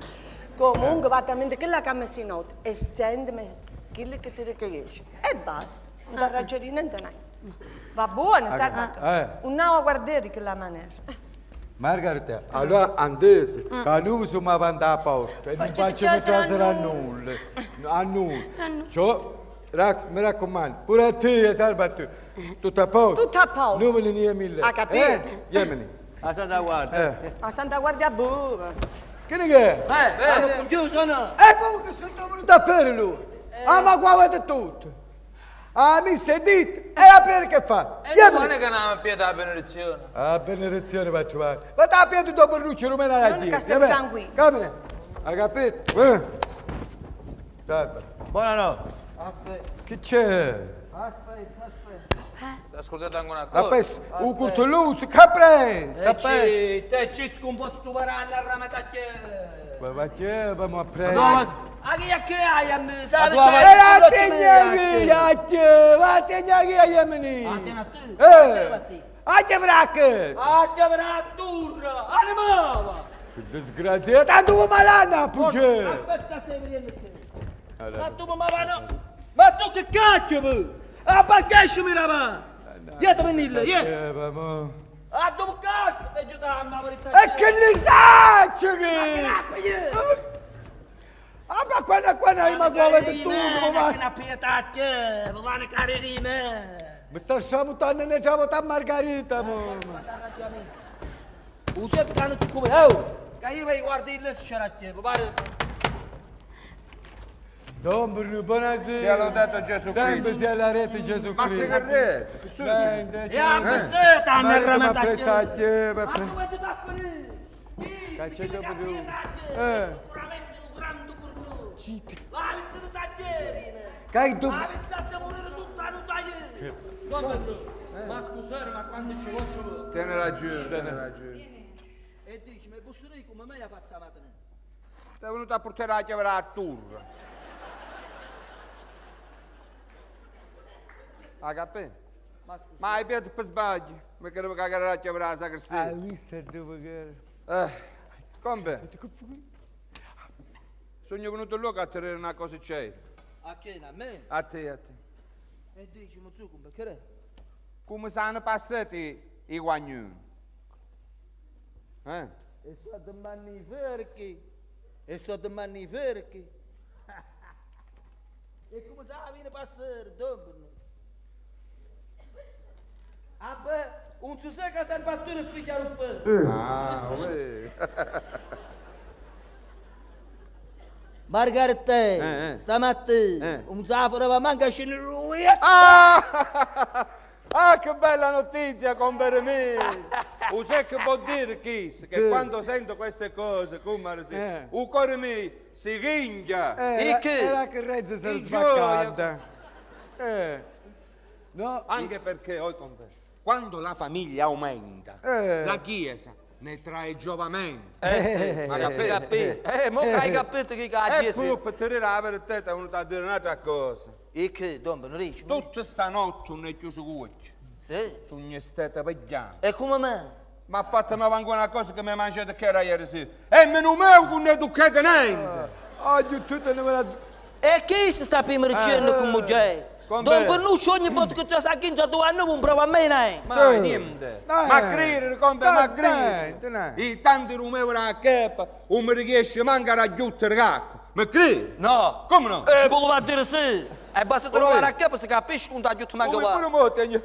Comunque, vate a mente che la che a me si nota. E sentimi, quello che ti richiesce. E basta. Un barraggerino in denai. Va buono, sai? Eh. Un nuovo guardiere che la maniera. Margherita, allora andese, che noi siamo avanti a porta e non Faccio facciamo piacere a a nulla. A nulla. Cioè, rac- mi raccomando, pure a te, salve a te. Tutto a posto? Tutto a posto. Non ne nie mille. Ha capito? Eh, Yemeni. A Santa Guardia. Eh. A Santa Guardia Buva. Che ne che è? Eh, hanno conchiuso no? Ecco che sono venuto a fare lui. Ah, ma qua avete tutto. Ah, mi sei detto. E a piede che fa? E non Yemeni. è che andiamo a piede la benedizione. Ah, benedizione faccio fare. Ma da piede dopo il luce rumena la Non che siamo vabbè. tranquilli. Camine. Hai capito? Eh. Salve. Buonanotte. Che c'è? Ascoltate anche una La cosa. peste, un curtoluzzo, caprenz. E ci... Te ci con po' stu varanda a ramatacche. Ma va che, vamo a prendere. A a me? Ma tu c'è avanti- E la l'otto tegnaghi, mesi, yacce, va tegnaghi a Yemeni. Ah, tieni a te? Eh, agge braches. Ah, che avrà a turra! Animava! Che disgraziata, tu malana, pugge. Aspetta, stai venendo te. Ma Allora, tu ma va no? Ma tu che cacchio vuoi? Ah, perché ci mirava? Dietro venille, yeah! eh, vamo. Ah, tu cazzo! Ti aiuta ma verità. E che ne saccio Che che? nappa, yeah! Ah, ma quando, quando hai ma qua avete tu, Che ma nappa, tacche! Ma va ne carrerime! Mi sta sciamutando ne c'avo ta Margarita, mo. Usate che tu come, oh! Che io mi guardo il sceratto, pare... Don Bruno, buonasera. Sia lodato Gesù Sempre Cristo. sia la rete Gesù Ma Cristo. stai carretto? Che sono? Sente, E a c'è- peseta, Ma ne come remata apprezzate, Ma vabbè. come corno. Citti. Ma avessero taglieri. Che tu... Ma avessate morire tutto a taglieri. Come Ma scusate, ma quando ci voglio... Tiene ragione, tiene ragione. E dici, ma posso dire come me la faccia mattina? Sei venuto a portare la chiave a tour. Ha capito? Ma hai piedi per sbaglio. Mi credevo cagare la chiave alla Hai sacrestia. visto dove che Eh, come? Sono venuto là a tenere una cosa c'è. A che? A me? A te, a te. E dici, ma tu come che? Come sono passati i guagnoni? Eh? E so di manniferchi. E so di manniferchi. e come sa viene passare, dopo? Ah beh, un si sa che si è battuto il figlio un po'. Ah, uè. Margarete, Eh, eh. stamattina, Eh. un zaforo va manca lui. Ah! Ah, che bella notizia, compare me! Sai che vuol dire, Chis? Che Sì. quando sento queste cose, come si... Eh. O cuore mio si ringhia! Eh, E la- che? Era che Rezza si gioia. sbaccata. Eh. No? Anche perché, oi compare, quando la famiglia aumenta, Eh. la Chiesa ne trae giovamento. Eh sì, Ma eh, si capito? capito. Eh, mo che hai capito che la E chiesa... poi per tirare la verità è venuto a dire un'altra cosa. E che, dombe, non dici? Tutta stanotte non è chiuso cuccio. Sì. Sogno stata pigliando. E come me? Ma fatemi avanti una cosa che mi ha mangiato che era ieri sera. E meno me che non educate niente. Oggi tutto ne va... E chi si sta prima dicendo con moglie? Come? Non c'è ogni volta che c'è sta chingia tu hanno un prova a me, ne? Ma Sì. niente. Dai. Ma credere, compa, ma Dai, credere. dai, dai. I tanti rumori a capo, o mi riesce manca a raggiungere cacco. Ma credi? No. Come no? E voleva dire sì. E basta trovare a capo se capisci che non ti aiuto Come pure qua. mo tegno.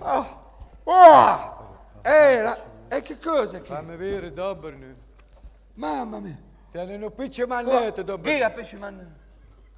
Ah. Oh! Era. E che cosa che? Fammi vedere, Dobrno. Mamma mia. Tiene un piccio mannetto, Chi Dobrno. ha pesce manno?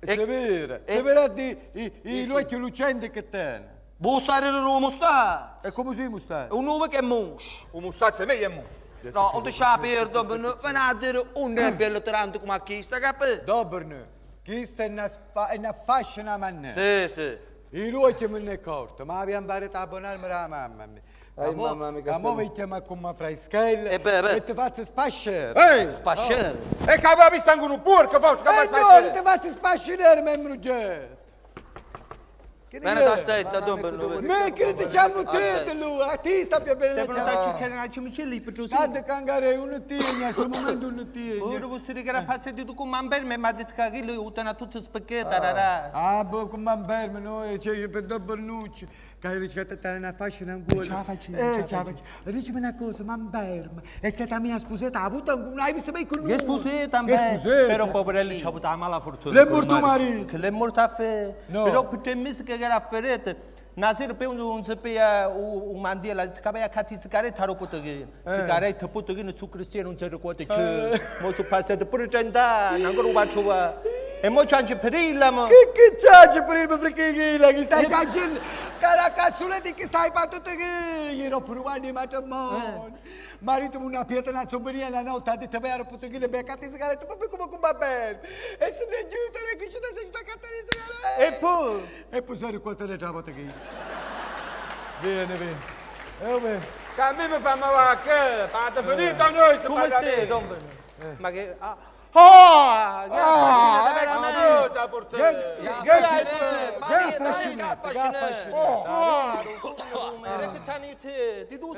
E se vede. e- Se vede di i, i luci lucenti che tiene. Bussare il rumo sta. E come si musta? Un uomo che musci. Un mustazzo è meglio mo. No, non ti sa per dombe, non viene a dire un è bello tanto come a chi sta capito? Dobrno. Chi sta in una, spa- in una fascia mannetta. Sì, sì. I luci me ne corto, ma abbiamo imparato a abbonarmi alla mamma mia. Ai, Ma mo- mamma mia, che ma mo stai- mi chiama come freschella Eh, beh, beh. e ti faccio spasciare. Ehi! Spasciare. E che aveva visto anche un porco, forse, che Eh fai no, spacciare? ti faccio spasciare, membro Jet. Che ne Bene, è? ti aspetta, dombe. non- Me che ti diciamo te Aspetta. di lui, a ti sta più bene. cercare cimicelli per tu. Tanto cangare uno tigna, sul momento uno tigna. Ora vuol dire che era passato tu con Mamber, mi ha detto che lui utana tutto spaghetti, rara. Ah, boh, come un berme, noi, cioè, per dopo nucci. Che hai riscattato te una fascia in angolo. Ce la faccio, eh, ce la ce la faccio. Dicimi una cosa, ma un berme, è stata mia sposetta, ha avuto un... hai visto mai con lui? Che sposetta, Che sposetta? Però poverello ci ha avuto la mala fortuna. Le è col morto marito. marito. Che le è morto a fe. No. Però per te mesi che era ferete. Nasir pe un un sapea un mandiela che aveva catti sigarette a ropo che sigarette puto che su cristiano non c'è ricordo che mo su passato pure trent'anni ancora un bacio va e mo c'è anche perilla mo Che che c'è per il fricchino che stai facendo? Cara cazzoletti che stai facendo che io provando i matrimoni. Marito una pietra una zomberia la notte ha detto vero puto che le beccate sigarette proprio come come va bene. E se ne aiuta e che ci dà aiuta a cattare i sigarette. e poi E poi sai quanto le già che Bene, bene. Eh, bene. che a me mi fa ma che fate finita noi sto Come parlando. stai, Don Bernardo? Ma che... Ah, oh, che Ah, affascinante, ecco veramente. cosa portare. Oh, non sono numeri, che tanti te, ti tu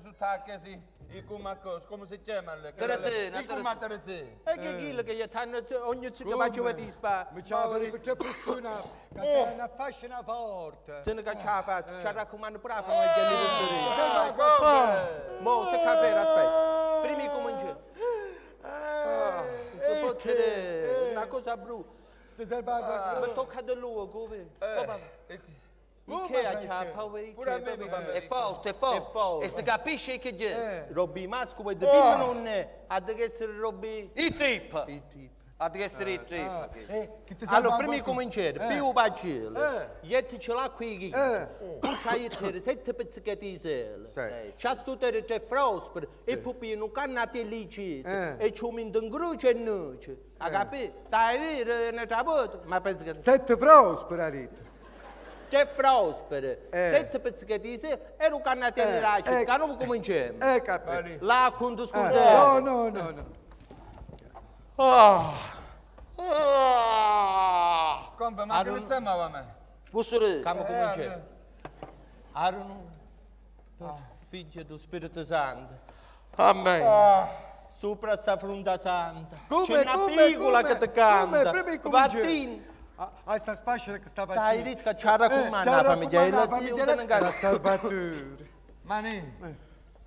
su taccasi il cumacos, come si chiama? le- Teresina, Il cumateresina. E che chilo che io tanto ogni città faccio a dispa. Mi c'ha fatto c'è persona che te una fascia forte. Se ne caccia faccio, ci raccomando pure a fare gli anniversari. Ma come? Mo, se caffè, aspetta. Primi cominciamo. Non si può tenere, una cosa brutta. Ti serve a Mi tocca da lui, come? Eh, Che a bene. È forte, è forte. È forte. E si capisce che è. Robbi masco e di film non è, ha di essere robbi... I trip. i tipi. I trip. Eh, che ti Allora, salva prima di qualcuno? cominciare, Eh. più pagelle, ietti ce l'ha qui, Eh. tu c'hai te sette pezzetti di sele, Sei. c'ha studiare tre frosper, e poi pieno cannate lì Eh. e ci un in croce e noce, ha capito? Dai, rire, ne c'ha ma penso che... Sette fraus per arito. C'è frosper, Eh. sette pezzetti di sele, e Eh, lì là, eh. che non cominciamo. Eh, capito. Là, con tu Eh, scusate. no, no, no, no. Ah. Compa, ma che ne stiamo a me? Bussure. Come cominciamo? Arno, figlio dello Spirito Santo. Amen. Sopra sta fronda santa. Come, C'è una come, piccola come? che ti Come? canta. Prima di cominciare. Vattini. Ah, ah, sta spascia che stava Dai, dite che c'ha raccomanda la famiglia. E la si usa in La casa. salvatore. Mani.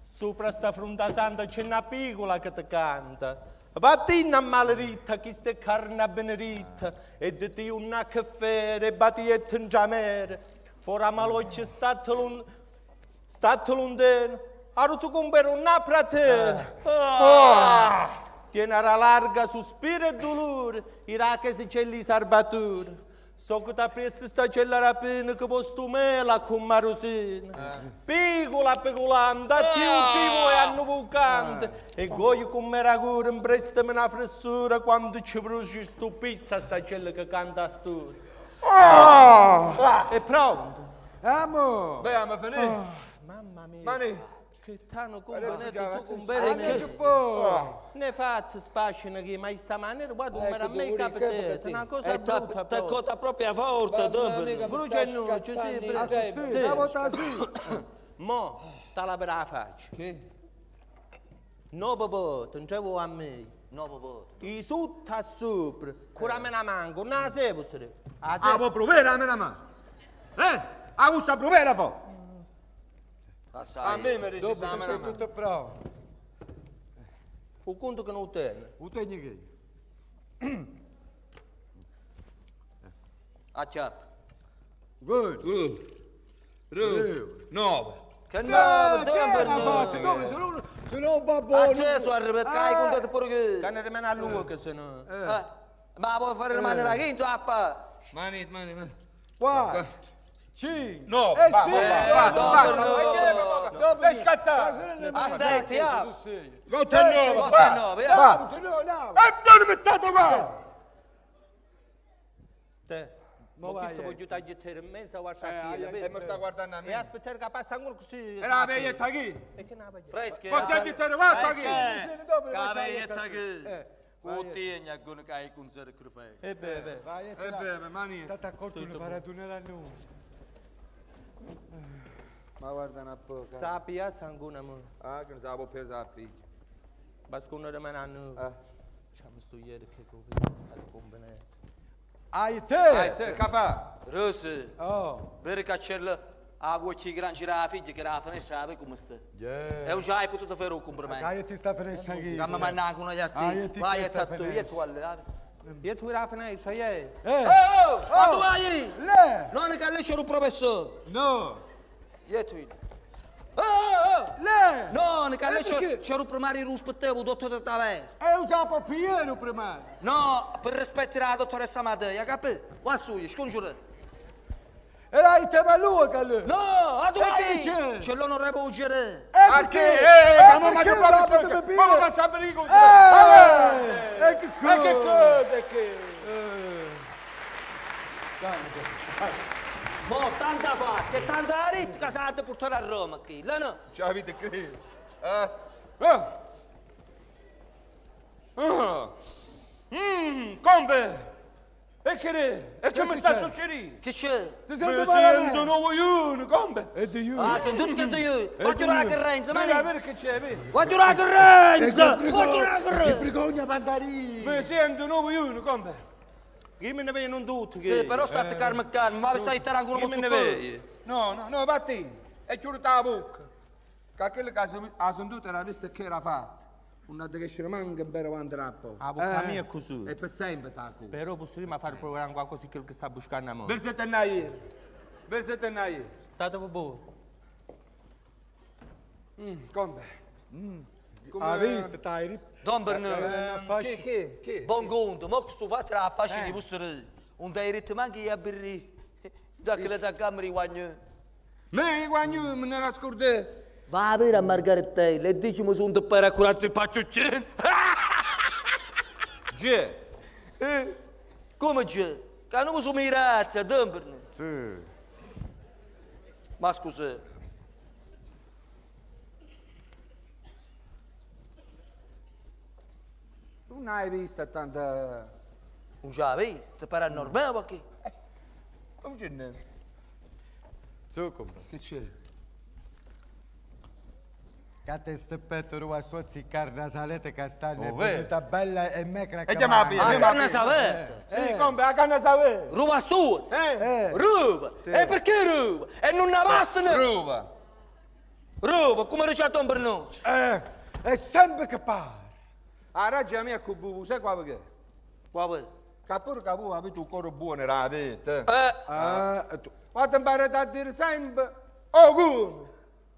Sopra sta fronda santa c'è una piccola che ti canta. Vattini a malrita, chi sta carne benedita. E di ti una caffè, e batti e tingiamere. Fora malocci state lun... State lontano. Aro tu compare una pratera. Ah. Tiene la larga sospiro e dolore. Ira che si c'è lì sarbatura. So che da presto sta c'è la rapina che posto mela con marosina. Piccola piccolanda, ti uccivo e hanno bucante. E goio con meragura, in prestami una fressura quando ci bruci sto pizza sta c'è che canta a storia. Ah. È pronto? Amo. Beh, ma finì. Mamma mia. Mani. Che già- tu con bene. che. Ne fate spascina che mai sta maniera, guarda a me capita, dire, è una cosa ta, brutta ta proprio. cotta proprio forte, dove? Brucia e Ah, sì, la volta sì. Mo, sta la per la faccia. Che? No, papà, non c'è a me. No, papà. I sotto a sopra, cura me la manco, non la sepo, sere. La Ah, sepo. può provare a me la mano. Eh? Ah, vuoi provare a fare? A me mi dice Dopo che la sei tutto pronto. O conto che non tiene. Utegni che. A ciap. Good. Uh. Ru. Nove. Che no, No, dove? Dove sono sono un A babbo. Gesù a ripetere, contate pure Che che... ne rimane a lui che se no. Eh, Ma puoi fare rimanere a chi, a fa? Mani, mani, mani. Qua. Cinque. No, Eh basta, sì. basta, no, basta, no, basta, no, basta. Stai scattando. Aspetti, ah. Gotta e nove, Botta basta. nove, Basta. No, no. E dove mi state qua? Te. Ma Ma vai, questo eh. voglio tagliare te in mezzo a Eh, guardare E mi sta guardando a E me. aspettare che passa ancora così. E la veietta chi? E che ne va Fresche. Poi ti te ne va qua chi? Caveietta che... Cutigna con che con zero crupè. E beh, Vai, E beh, mani. Tata accorto ne farà tunnel a noi. Ma guarda una poca. Sapia sanguna mo. Ah, che ne sa può pesare qui. Bascona rimane a noi. Eh. Facciamo sto ieri che come al combine. Ai Dai, te. te, che fa? Rossi, Oh. per cacciarla a voce gran girare la figlia che era la finestra, vedi come sta? E Yeah. un già hai potuto fare un complimento. Dai, ti sta finendo anche. Gamma manna con gli Ah, asti. io ti Vai a questa tatto, finestra. io tu alle. Io tu era finestra, ieri. Eh. Oh, ma tu vai! Le. Non è che lei c'era un professore. No. Io tu. Oh, oh! Le. No, non è che lei Eh, perché? c'era un primario rispettivo, dottore Tavè. È un capo pieno prima. No, per rispettare la dottoressa Madeia, capito? Va su, scongiura. E l'hai te ma lui che lui. No, a E chi c'è? vai? C'è l'onorevole Ugere. Eh, Ah, sì, eh, ma non va proprio sto bere? Ma ma faccia pericolo. Eh, e che cosa? E che cosa che? Mo, tanta fatta, tanta ritmica sa da portare a Roma qui. Là no. Ci avete credo. Eh? Ah. Ah. Mmm, combe. E che ne? E che mi sta succedendo? Che c'è? Ti Mi sento sento male? nuovo io, combe. E di io. Ah, sono tutti che tu io. Voglio la carrenza, Ma ne. perché c'è? vedi? Voglio la carrenza! Voglio la Che carrenza! brigogna mandarini. Mi sento nuovo io, combe. Io me ne vedo non tutti. Sì, però state calmo calmo, ma stai tirando ancora po' vedo. No, no, no, batti. E chiudete la bocca. Che quello che ha sentito era visto che era fatto. Un altro che ci manca bere quanto era poco. La bocca mia è così. E per sempre sta cosa. Però posso prima fare il programma qua così che che sta buscando a me. Per se te ne ieri. Verso te nai. State buono. Mm, come? Come... Ha visto, dai? Don Bernardo, Eh, Che, che, che? buon conto, ma questo fatto la facile di bussare. Un dai ritmi anche a birri. Da che la camera guagno. Me guagno, me ne nascorde. Va a vedere a Margaret Taylor e diciamo su un per accurato il pacciuccino. Ge. Eh, Come c'è? Che non mi sono mirazza, Don Bernardo. Sì. Ma scusa, Tu non hai visto tanta... non ce l'ha visto, paranormale perché? Come c'è? ne? Su, come? Che c'è? Cate ste petto rua sua carna salete castagna Oh, venuta bella e mecra E chiama Ah, chiama carne Pia. savetta! Sì, come? A canna sapere. Ruba sua! Eh? Eh, Ruba! E perché ruba? E non ne bastano! Ruba. Ruba, come dice Don Bernardo? eh, è sempre che pare. A raggia mia con bubu, sai qua perché? Che pure che tu avete un cuore buono era vita. eh, Ah, tu, Quando imparate a dire sempre, oh come?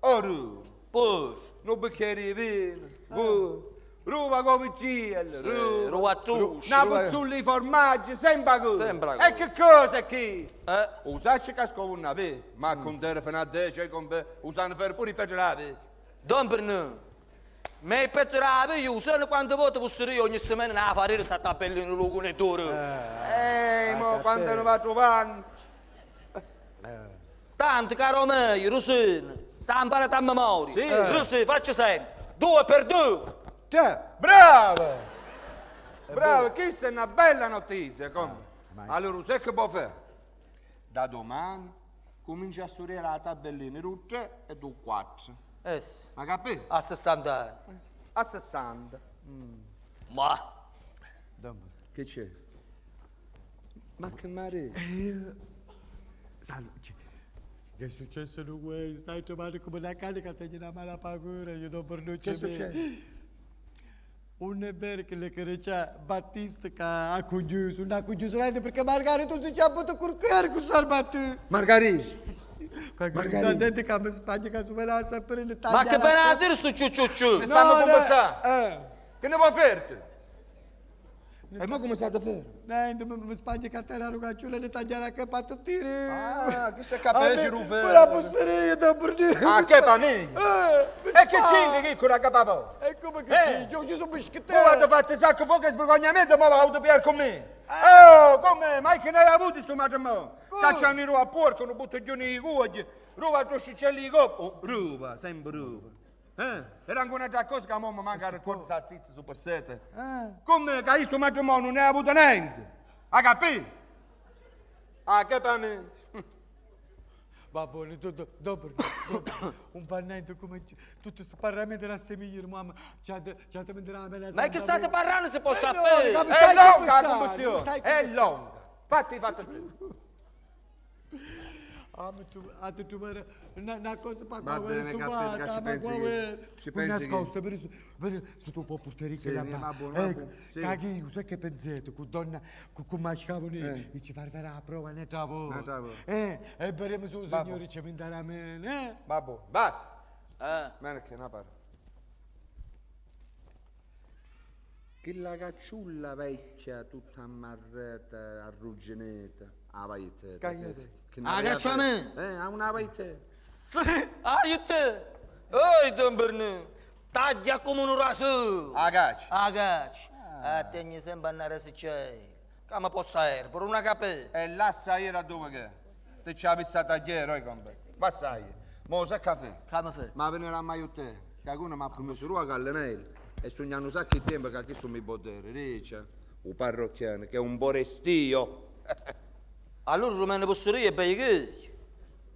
Oh ruba. Poi, Un bicchiere di vino, buono. Ruba come cielo, ruba. ruba tu, Una puzzulli di formaggio, sempre così. Sempre E che cosa è qui? eh, Usacci casco una ve, ma con te fino a 10 con te, usano per pure i peggioravi. Don Bernardo, mi petterà io, se quante volte posso io ogni settimana a fare questa tabellina in luogo ne toro. Ehi, mo quando ne va a trovare? Tanto caro me, Rusino, sa imparare a memoria. Sì. Rusino, faccio sempre, due per due. cioè, Bravo! Bravo, questa è una bella notizia. Come? Allora, sai che può fare? Da domani comincia a studiare la tabellina tu 3 e tu 4. Eh sì, Ma capito? a 60 anni. A 60. Ma, Che c'è? Ma che mare? sai, cioè, che è successo in questo? Stai trovando come una carica, ti una mala paura, io non per non Che succede? Un è vero che le che c'è Battista che ha congiuso, non ha congiuso niente perché magari tu ti ci ha potuto curcare con Salvatore. Margarita. Quando Margarita. mi detto che mi Spagna che superava sempre le taglie. ma che bene a dire sto ciu ciu ciu. Stiamo conversando. Eh, Che ne vuoi fare? E mo come state a fare? niente, ma mi Spagna che te la rugacciula le tagliare anche per tutti. Ah, che se capisci, Rufe? Quella busseria da per dire. Ah, che? Eh, mi E che c'entri che con la capapo? E come che Eh. c'è? Io ci sono Tu bischiettino. avete fatto sacco fuoco e svergognamento, ma va a piare con me. Oh, come? Ma che ne hai avuto sto matrimonio? Cacciano i ruba a porco, non butto giù nei cuoci, ruba a toscicelli di coppa. Oh, ruba, sempre ruba. Eh? Era anche un'altra cosa che a mamma manca ricordo sta zitta su per sete. Eh. Come che io sto matrimonio non ne hai avuto niente? Ha capito? Ah, che per me? Va bene, tutto, dopo, dopo, un pannetto come tutto questo parlamento della semiglia, mamma, c'ha da mettere la mela. Ma è che state parlando se può no, sapere? capi- È lunga la stai è lunga. Fatti, fatti tu. Ah, ma tu, ah, ma una, cosa qua, bene, sto capito, fatta, che ci ma pensi eh, un nascosto, per eso, per se tu puoi portare Sì, che la ma ecco, caghi, sai che pensate, con donna, con, con mascavo Eh. ne, e ci farà la prova, ne travo. eh, e verremo su, signori, ci venderà a me, eh, Babbo, batti. Eh, Mene che ne parla. Che la cacciulla vecchia tutta ammarrata, arrugginata. Ah, vai te. Cagliate. Ah, caccia a me? Eh, ha una vai te. sì, aiuto. Oi, Don Bernardo, taglia come un. Ah, caccia. Ah, caccia. Ah, tegni sempre a andare se c'è. Come posso essere, per una capetta. E là sai era dove che? Te ci ha vista tagliere, oi combe. Va sai. Mo sa caffè. Come fa? Ma venirà mai a te. Che uno mi ha promesso ruolo gallenelli. E sognano un sacco di tempo che questo mi potere. Dice. Un parrocchiano che è un borestio. Allora rimane posso io e bei che?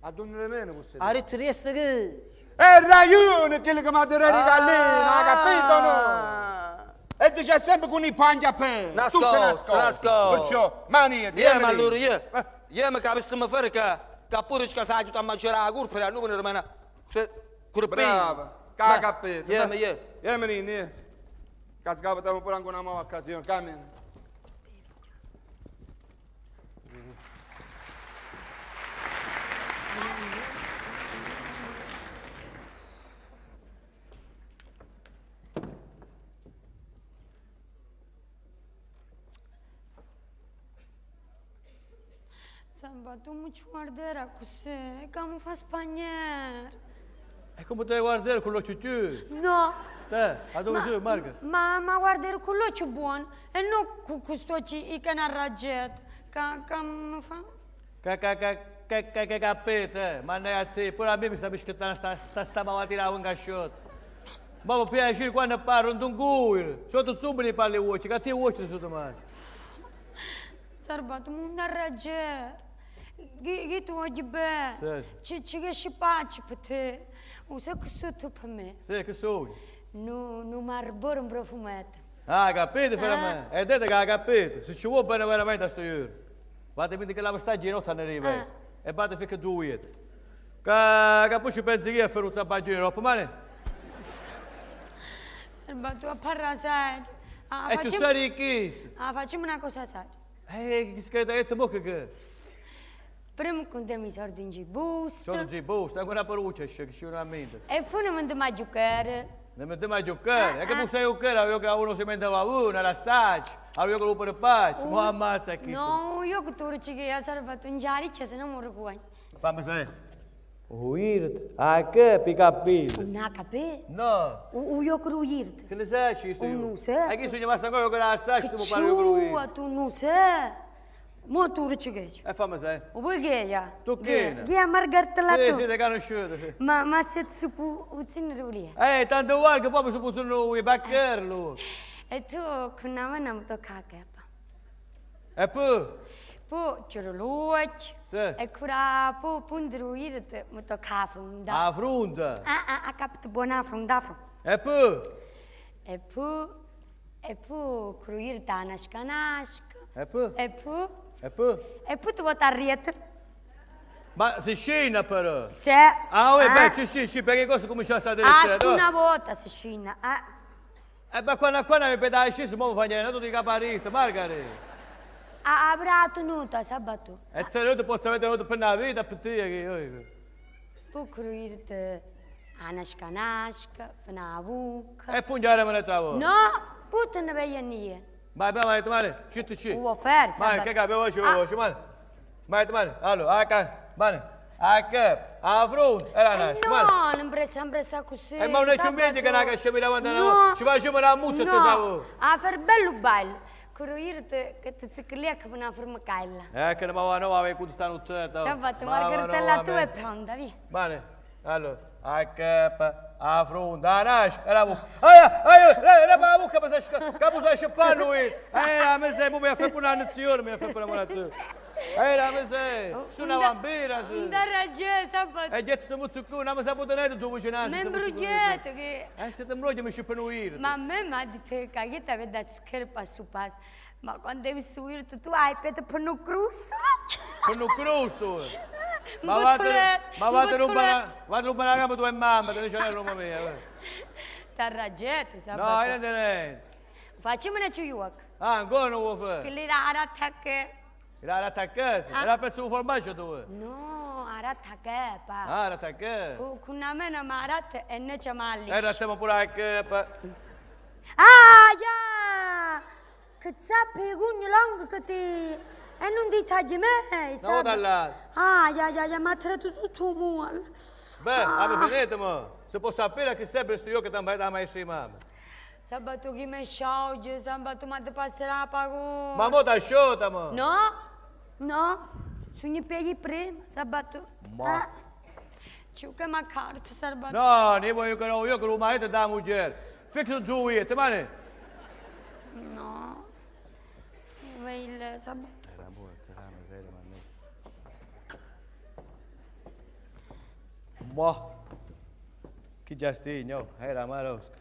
A donne meno posso dire. A rete rieste che? È ragione quello che mi ha detto i gallina, ha capito no? Ah. E tu c'è sempre con i panchi a pe. Nascosto, Tutto nascosto. nascosto. Perciò, mani, Io, ma allora io, io mi capisco fare che, che pure ci sa aiuta a mangiare la curpa e a noi rimane, se, curpino. Brava, che capito. Io, ma io. Io, menino, io. Cascava pure anche una nuova occasione, cammino. Sabato mi ci guarderà così, che mi fa spagner. E come te guardare con l'occhio chiuso? No, Te, a dove sei, Marga? ma, ma guardare con l'occhio buono e non con questo occhio che non raggetto. Che, che mi fa... Che, che, che, che, che, che capite, ma ne a te, pure a me mi sta biscettando sta, sta, sta mamma tirare un casciotto. Ma mi piace quando parlo un tunguir, sotto zumbri parli uoci, che ti uoci sotto massa. Sabato mi non raggetto. Che, che tu oggi bene? Sì, sì. Ci, ci che si pace per te. O sai che sotto per me? Sì, che sogni? No, non mi arboro un profumetto. Ah, capite, fare Ah. me? E dite che ha capito, se ci vuoi bene veramente a sto io. Vate quindi che la sta girata ne rive. E vate finché giù it. Che, che poi ci pensi che è ferruta a baggiare, ma ne? Sabato a parla serio. Ah, E tu facciamo- sei richiesto. Ah, facciamo una cosa seria. Eh, che scredete mo che che? Prima contiamo i soldi in busta. Sono giù, boh, sta ancora paruccia, che ci una mente. E poi non andiamo a giocare. Ne mettiamo a giocare. Ah, E che ah. tu sai giocare, avevo che uno si metteva uno, era staccio, avevo che lo per pace. Ma ammazza chi sta. No, io che tu dici che ha salvato in giariccia se non muore qua. Fammi sapere. Uirt, a che picapito? Non ha capito. No, O io che uirte. che ne sai ci sto Oh, io? non sai. E chi sono rimasto ancora con la staccia, Che tu mi parli con lui. ciua, tu non sai. Mo tu dici che c'è. E fammi sapere. O vuoi che è? Tu che ne? Che è Margherita la Sì, tu? sì, te conosciuto, sì. Ma, ma se tu puoi uccidere lì. Eh, tanto uguale che poi mi sono potuto lui, baccherlo. E tu con una mano mi tocca a capo. E poi? Poi c'era l'occhio. Sì. E cura poi pundere uirte mi tocca a fronda. A fronte. Ah, ah, ha capito buona fronda. E poi? E poi, e poi cruirte a nasca nasca. E poi? E poi, E poi? e poi tu vuoi a rietro. Ma si scena però. Se. Ah, uè, beh, sì, sì, sì, perché cosa comincia a stare Ah, scu una volta si scina. Ah, Eh, ma quando, quando mi pedai sceso, ma mi fa niente, tu di caparista, Margherita. ah, avrà tenuto, sabato. E te lo posso avere tenuto per una vita, per te, che io... Poi cruirte a nasca nasca, fino a vuca. E pugnare me ne trovo. No, poi te ne vai a nie. Ma beh, ma male, citto ci. Uo fer, Ma sabato. che capo voce, Ah. voce, male. Ma male, allora, a ca, male. A che, a fronte, era Eh nasce, male. no, non presa, non presa così. E ma non c'è un mezzo che non sabato. casce mi davanti a No. noi. Ci facciamo la muzza, te No, savo. a far bello bello. Cruirte che ti ziclia che una forma cailla. Eh, che ne ma va, no, va, quando stanno tutte. Sabato, Margherita la tua è pronta, via. Bene, allora, a capo, a Afro, ndanash, karabu. Aja, aja, ne pa avu ka pëse shka, ka pëse shëpanu i. Aja, me se, mu me jafe puna në cion, me jafe puna më në të. Aja, me se, kështu në vambira. Ndara gjë, sa pat. E gjetë së mu të ku, në më sa putë nejtë të mu që nësë. Me mbru gjetë, ki. E se të mbrojtë me shëpënu i. Ma me ma ditë, ka jetë ave da të shkërë pasu pas. Ma kanë devi suirë të tu, ajpe të përnu krusë. Përnu krusë, tu. Ma bottolè, ma vate bottolè. rubare, la gamba tua e mamma, te ne c'è Roma mia. eh. Ti arraggiate, No, sabato. niente, niente. Facciamo una ciuoc. Ah, ancora non vuoi Che fare? lì era attacca... Era attaccato, Ah. era pezzo di formaggio tu. No, era attacca, pa. Ah, era. Con una mano ma aratte e ne c'è male. Era stiamo pure a capa. Ah, già! Che zappi cugno lungo che ti... E non ti tagli me, No, sai? dall'altro. Ah, ja, ja, ja, ma tra tutto tu muoio. Beh, Ah. finito, ma. Se può sapere che sempre sto io che ti ho da mai sì, mamma. Sabato che mi scioglie, sabato ma ti passerà a pagare. Ma mo t'ha sciolta, ma. No, no, sono i piedi prima, sabato. Ma- Ah. Ciò che mi carta, sabato. No, ne voglio che io che lo marito da moglie. Fixo giù io, te mane. No. Vai il sabato. Ma. Chi già stigno, era marosca.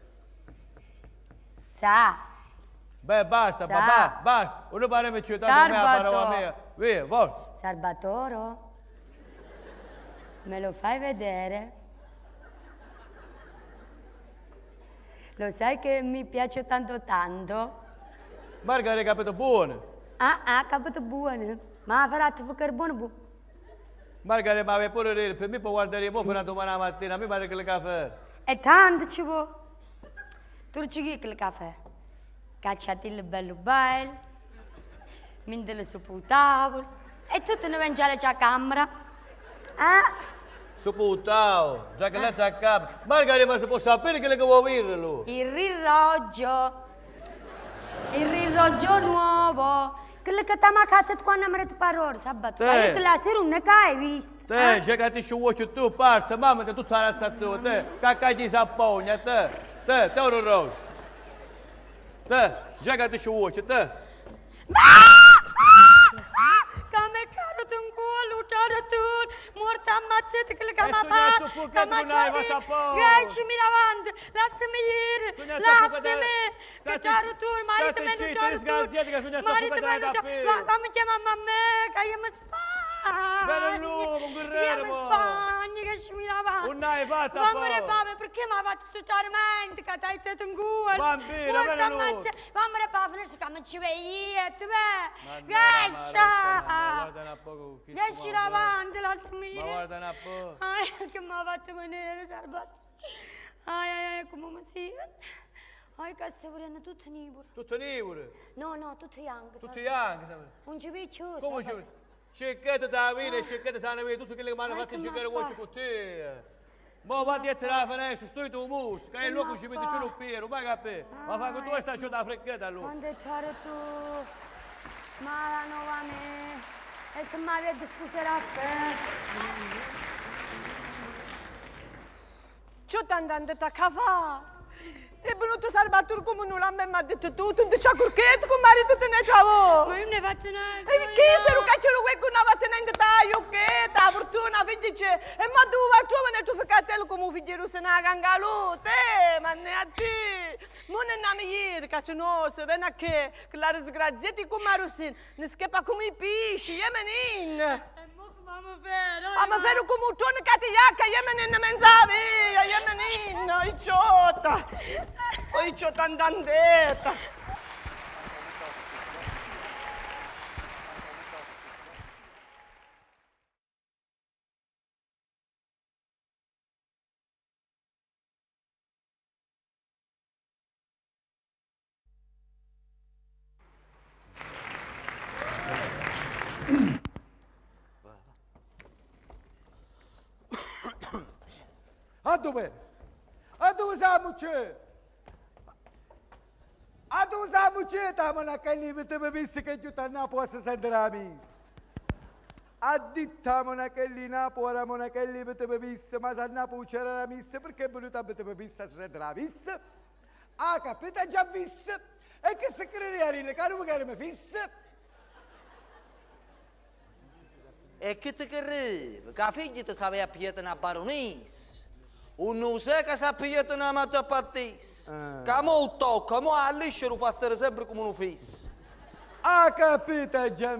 Sa, Beh, basta, Sa. papà, basta. Uno pare mi ci tanto me la parola mia. Via, forza. Salvatore, me lo fai vedere? Lo sai che mi piace tanto tanto? Margherita capito buono. Ah, ah, capito buono. Ma farà tu fare buono buono. Margherita mi aveva pure dire, per me può guardare mo fino a domani mattina, a me pare che le caffè. E tanto ci vuole. Tu ci chi il caffè? Cacciati il bello bello, mindele su sul tavolo, E tu te ne vai già alla camera? Eh? Su puttao, già che lei sta a capo. Magari ma si può sapere che le che vuoi dirlo. Il rirroggio. Il rirroggio nuovo. Clicătama că atât cu Ana mărăt paror, sabat. Te. la siru, ne cai vis. Te, ce că ti șuoci tu, parță, mamă, te tu țara ța tu, te. Ca ca ti zapounia, te. Te, te oru roș. Te, ce că ti șuoci, te. Ba! Ba! Ba! Un culo, caro tu. Morta ammazzata quello che E mi ha sognato fatto. fu che tu non hai fatto a posto. Lasciami davanti, lasciami dire. Sognato fu che Lasciami. te- Che state caro zi- tu, che che. Ma ma mi che mi. Bene l'uomo, un guerriero, Io mi mo. spagno, che ci mi davanti. Non hai fatto a Mamma e papà, perché mi fatto studiare mente, che un culo. Bambino, Morta bene lui. ammazzata. Mamma e papà, non si chiama ci veiete, beh. Ma Gascia. guarda un po' Esci stu- davanti, la Ma smira. guarda un po'. Ai, che mi ha fatto venire, Sarbat. Ai, ai, ai, come mi si... Ai, che stai volendo tutti niburi. Tutto nivore, No, no, tutti anche. tutti Sarbat. anche, sai. Non ci vedo più, Come Sarbat. Ci... Cercate da vita, cercate da vita, tutti quelli che mi hanno Ai, fatto che cercare ma voce fa? con te. Ma va dietro la finestra, stai tu mus, che è il Che luogo ma ci vedi fa? più l'uppiero, ma capì? Ma fa che tu Ai, stai giù da frecchetta allora. Quando c'era tu, ma la nuova me, e che mi avete sposato a fe. Ciò ti andando a cavare. È venuto Salvatore come non l'ha mai detto tu, tu dici a curchetto con marito te ne ciao. Ma io ne faccio niente. E chi se lo cacciano quel che non va Ama veru ku mutun katillaca, yemenin mensabi, yemenin, oichota, oichota andandeta. A dittamo na calli na può ra na calli mi te bevissi ma se na può c'era la missa perché è venuta mi te bevissi se sentire amis. A capita già visse e che se crede a rile caro magari mi fisse. E che ti crede? Che figli ti sapeva pigliare una baronessa. Un non sa che sa pigliare una mazzapattessa. Ah. Che mo tocca, mo a liscio lo fa stare sempre come un fisso. A capita già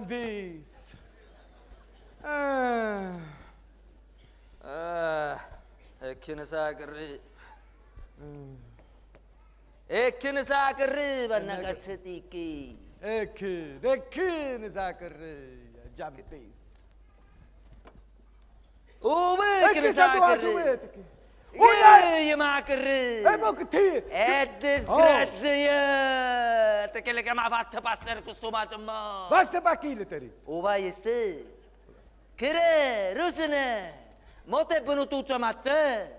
visse. Ah. Ah, e che ne sa che arriva. E che ne sa che arriva una cazzaticchi. E che, e che ne sa che re, già visse. Oh, E ma che ne sa che tu arriva. vedi che? Una- Ehi, ma che arriva. E mo che ti? E disgraziato, quello che mi ha fatto passare questo matrimonio. Basta bacchile te ri. O vai ste? Che re, Rosane, mo te è venuto tutto mattina.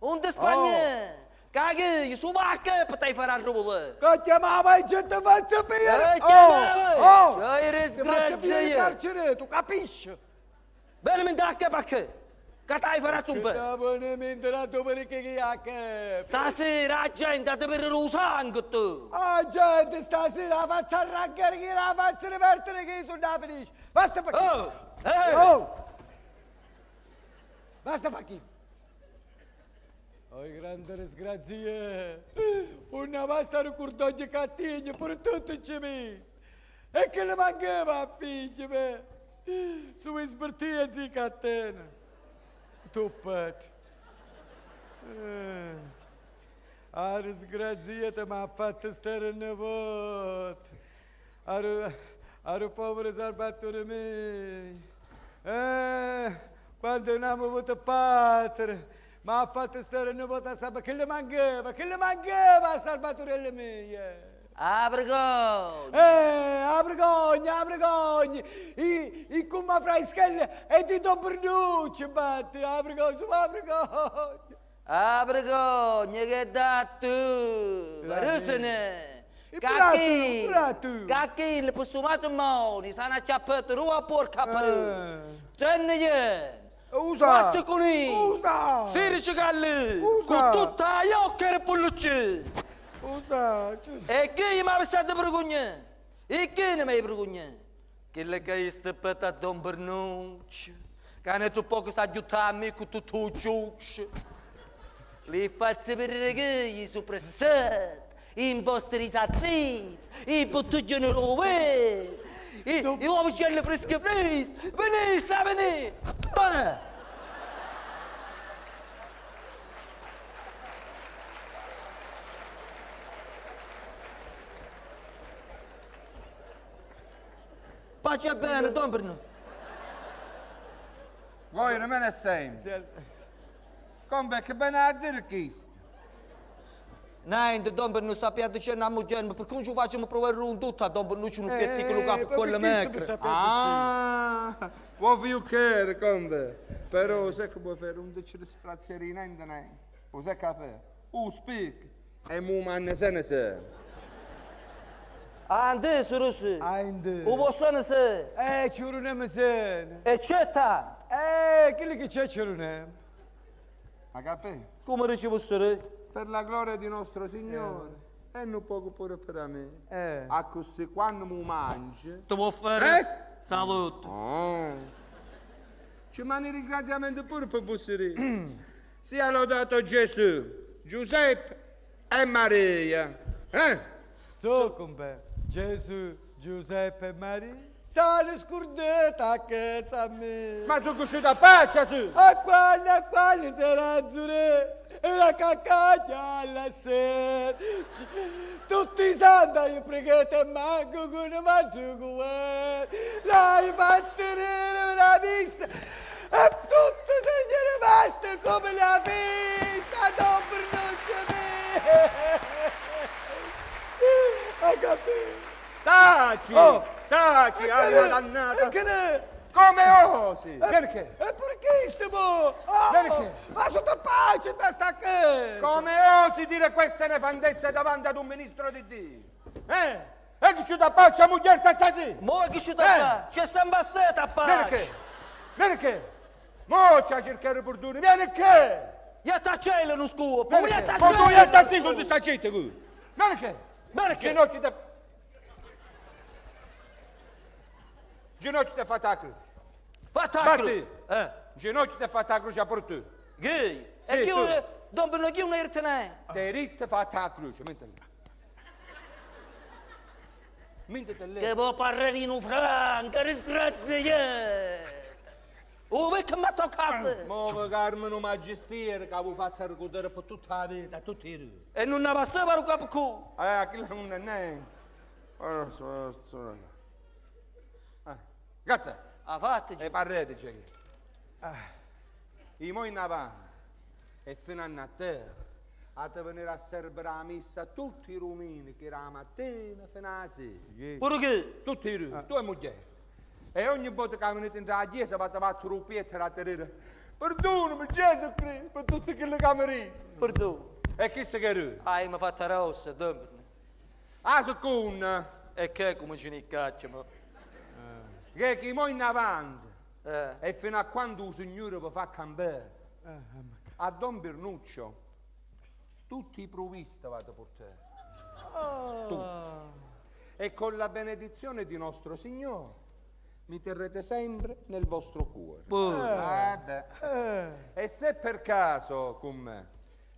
Un di Spagna. Caghi, su vacca, potrei fare a ruolo. Che chiamava e già ti faccio per... Eh, chiamava! Oh, oh. C'hai Ti faccio per il disgrazia. carcere, tu capisci? Bene, mi dà che pacca. Che stai fare a Che zumba? stavo per ha che... Stasera la gente di bere lo sangue tu. Ah, gente, stasera la faccio arrancare che la faccio rivertere che sono da finisce. Basta bacchile. Oh, eh. Oh! Basta bacchile. Oh, grande disgrazia. Una basta ricordogli cattiglia per tutto ci mi. E che le mancava a figli me. Su mi sbertia zi catena. Tuppat. Eh. A disgrazia te mi ha fatto stare nevoto. Aru, aru povero salvatore me. Eh, quando non avevo avuto padre, mi ha fatto stare nevoto a sapere che le mancava, che le mancava a salvatore mie. Vergogna! Eh, la vergogna! I, i come fra i schelle e di Don Bernucci, batti, vergogna! Ah, vergogna che da tu! Rusene! E prato, prato. Cacchi, le postumate moni, sana ciappette, rua porca Eh. paru! Cenneglie! Usa! Quattro coni! Usa! Sedici galli! Usa! Con tutta la iocca e pullucci! Usa, giusto. E chi mi ha pensato vergogna? E chi ne mi hai vergogna? Che le che hai steppato a Don Bernucci? Che ne tu poco sta aiutarmi con tutto il ciuccio? Li faccio per gli soppressati, i vostri sazizi, i bottiglioni rovi, i i uovicelli freschi freschi, venite, Pace bene, Don Bernucci. Voi rimane sempre. Come che bene a dire questo? Don Bernucci sta più dicendo a moglie, ma perché non ci facciamo provare un tutto a Don Bernucci un pezzico capo con le mecche? Ah, vuoi più che come? Però sai che puoi fare un dice di sprazierina in denai? O sai che fare? U speak. E mu manne se ne se. Ainde. O bossane se. Eh, çürüneme sen. E c'eta. Eh, quelli che c'è çürünem. A capire? Come dice vostre? Per la gloria di nostro Signore. E non poco pure per me. Eh. A così quando mu mangi. Ti vuoi Eh? fare? Saluto. Ah. Ci mani ringraziamento pure per bussere. Sia lodato Gesù, Giuseppe e Maria. Eh? So combe. Gesù, Giuseppe e Maria. Sale scurdeta che sa me. Ma sono cuscito a pace su. A quale, a quale sarà azzurre? E la caccaglia alla sera. Tutti i santi io pregate e manco con una mangio con L'hai fatto venire una missa. E tutto signore basta come la vita. Non pronuncia me. Hai capito? Taci! Oh. Taci, E ne- dannata! E che ne? Come osi? Perché? E perché stiamo? Oh, Perché? Ma sotto pace da sta che? Come osi dire queste nefandezze davanti ad un ministro di Dio? Eh? E che ci da pace a moglie stasera? Mo che ci Eh. da C'è sempre stata a Perché? pace. Perché? Mo c'è a cercare opportuni, vieni che? Io ti cielo non scuo. Poi io Perché? ti Ma tu io ti sono di sta gente qui. Perché? Perché? Ginocchi da... Ginocchi da fatacro. Fatacro. Batti. Eh. Ginocchi da fatacro già per tu. Ghi. Sì, E chi tu. Don Bernucci non è tenere. Te ritte fatta a croce, mentre lì. Mentre lì. Che vuoi parlare in un franco, disgrazia. Oh, che mi ha toccato. Muove Carmelo Magistiere che avevo fatto ricordare per tutta la vita, tutti i giorni. E non ne bastava un capo cu. Eh, aquilo non è niente. So- so- Grazie. Ha fatto, E parrete, c'è che. I mo in avanti e fino a terra a te venire a servire la messa tutti i rumini che era la mattina fino alla sera. Pure che? Tutti i rumini, tu e moglie. E ogni volta che venite in chiesa fatto un pietra a terra. Perdonami Gesù Cristo per tutte quelle camerine. Perdono. E chi se che era? Hai mi fatto rossa, Don Bernucci. A seconda E che come ci ne caccia, ma... che chi mo in avanti Eh. e fino a quando il Signore vi fa cambiare. A Don Bernuccio tutti i provvisti vado a portare. Tutti. E con la benedizione di nostro Signore mi terrete sempre nel vostro cuore. Eh. Eh, E se per caso, con me,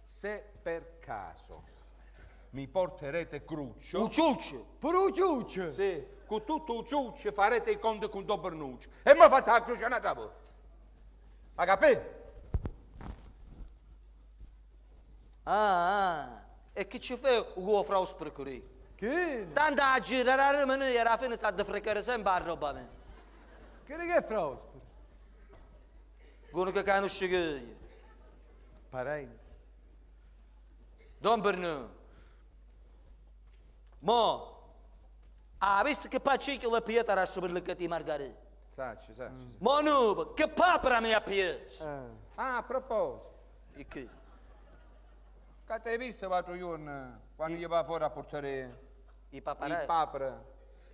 se per caso mi porterete cruccio, Un ciuccio. pure un ciuccio. sì, con tutto il ciuccio farete i conti con Don Bernuccio e mi fate la croce una volta. Ha capito? Ah, ah. E che ci fai un uovo fra sprecorì? Che? Tanto a girare a rimanere, alla fine sta a fregare sempre a roba me. Che ne che fraus? Quello che conosce che Bernucci. Mo, ha visto che la pietra rascio per le cati margarita? Sacci, sacci. Mo nubo, che papera mi ha piace? Ah, a proposito, E che? che hai visto l'altro giorno quando gli va fuori a portare I paparai? papera?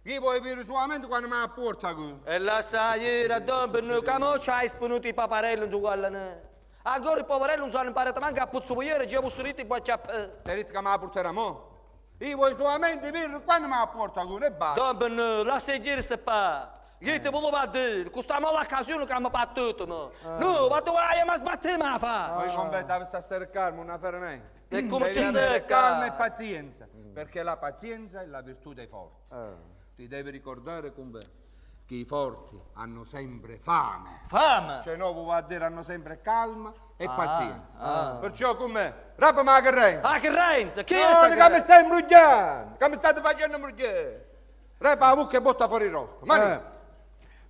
Io puoi vedere solamente quando mi apporta qui. E la sai, era dopo, no, che mo c'hai spunuto i paparelli in giù gualla, Ancora i poverelli non sono imparati manco a puzzuiere, ci ho bussurito i bocciappe. Ti hai detto che mi apporterà mo? Io vuoi solamente vedere quando mi apporta qui e basta. Dopo, no, lascia dire ste pa. Io ti volevo dire, questa mo l'occasione che mi ha battuto, no. No, ma tu vai a mi sbattere, ma fa. Poi completamente sta a stare calmo, non fare niente. E come ci stai calma e pazienza, perché la pazienza è la virtù dei forti. Ti devi ricordare come che i forti hanno sempre fame. Fame. Cioè no, vuol dire hanno sempre calma e Ah, pazienza. Perciò come? Rappa ma che renza. Ah, che Renzo, chi è No, sta che mi stai imbrugliando, che mi state facendo imbrugliare. Rappa la bucca e botta fuori il rosto. Ma Eh.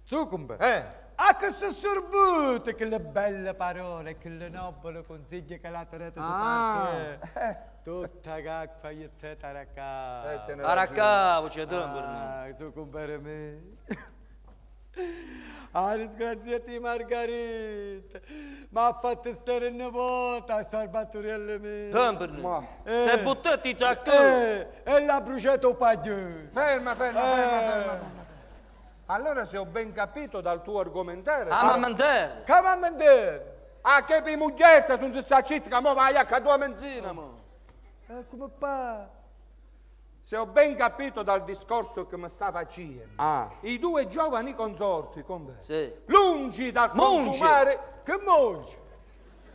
Zucumbe. Eh. Ah, che sorbute, che le belle parole, che le nobili consigli che la terete su Ah. parte. Tutta cacca io te taracca. Eh, te ne Aracavo, c'è dopo. Ah, zucumbere me. Ah, ha fatto stare in nipota a salvatorielle me. Dopo, Ma- Eh. Se buttati già tu. Eh, e l'ha bruciato il paglio. Ferma, ferma, Eh. ferma, ferma, ferma. Allora se ho ben capito dal tuo argomentare... Ah, ma mandare. Come a? Ah, che per muglietta sono si sta zitta, che mo vai a tua menzina, mo. Eh, come fa? Se ho ben capito dal discorso che mi sta facendo, Ah. i due giovani consorti, come? Sì. Lungi dal Mungi. consumare... Che mangi?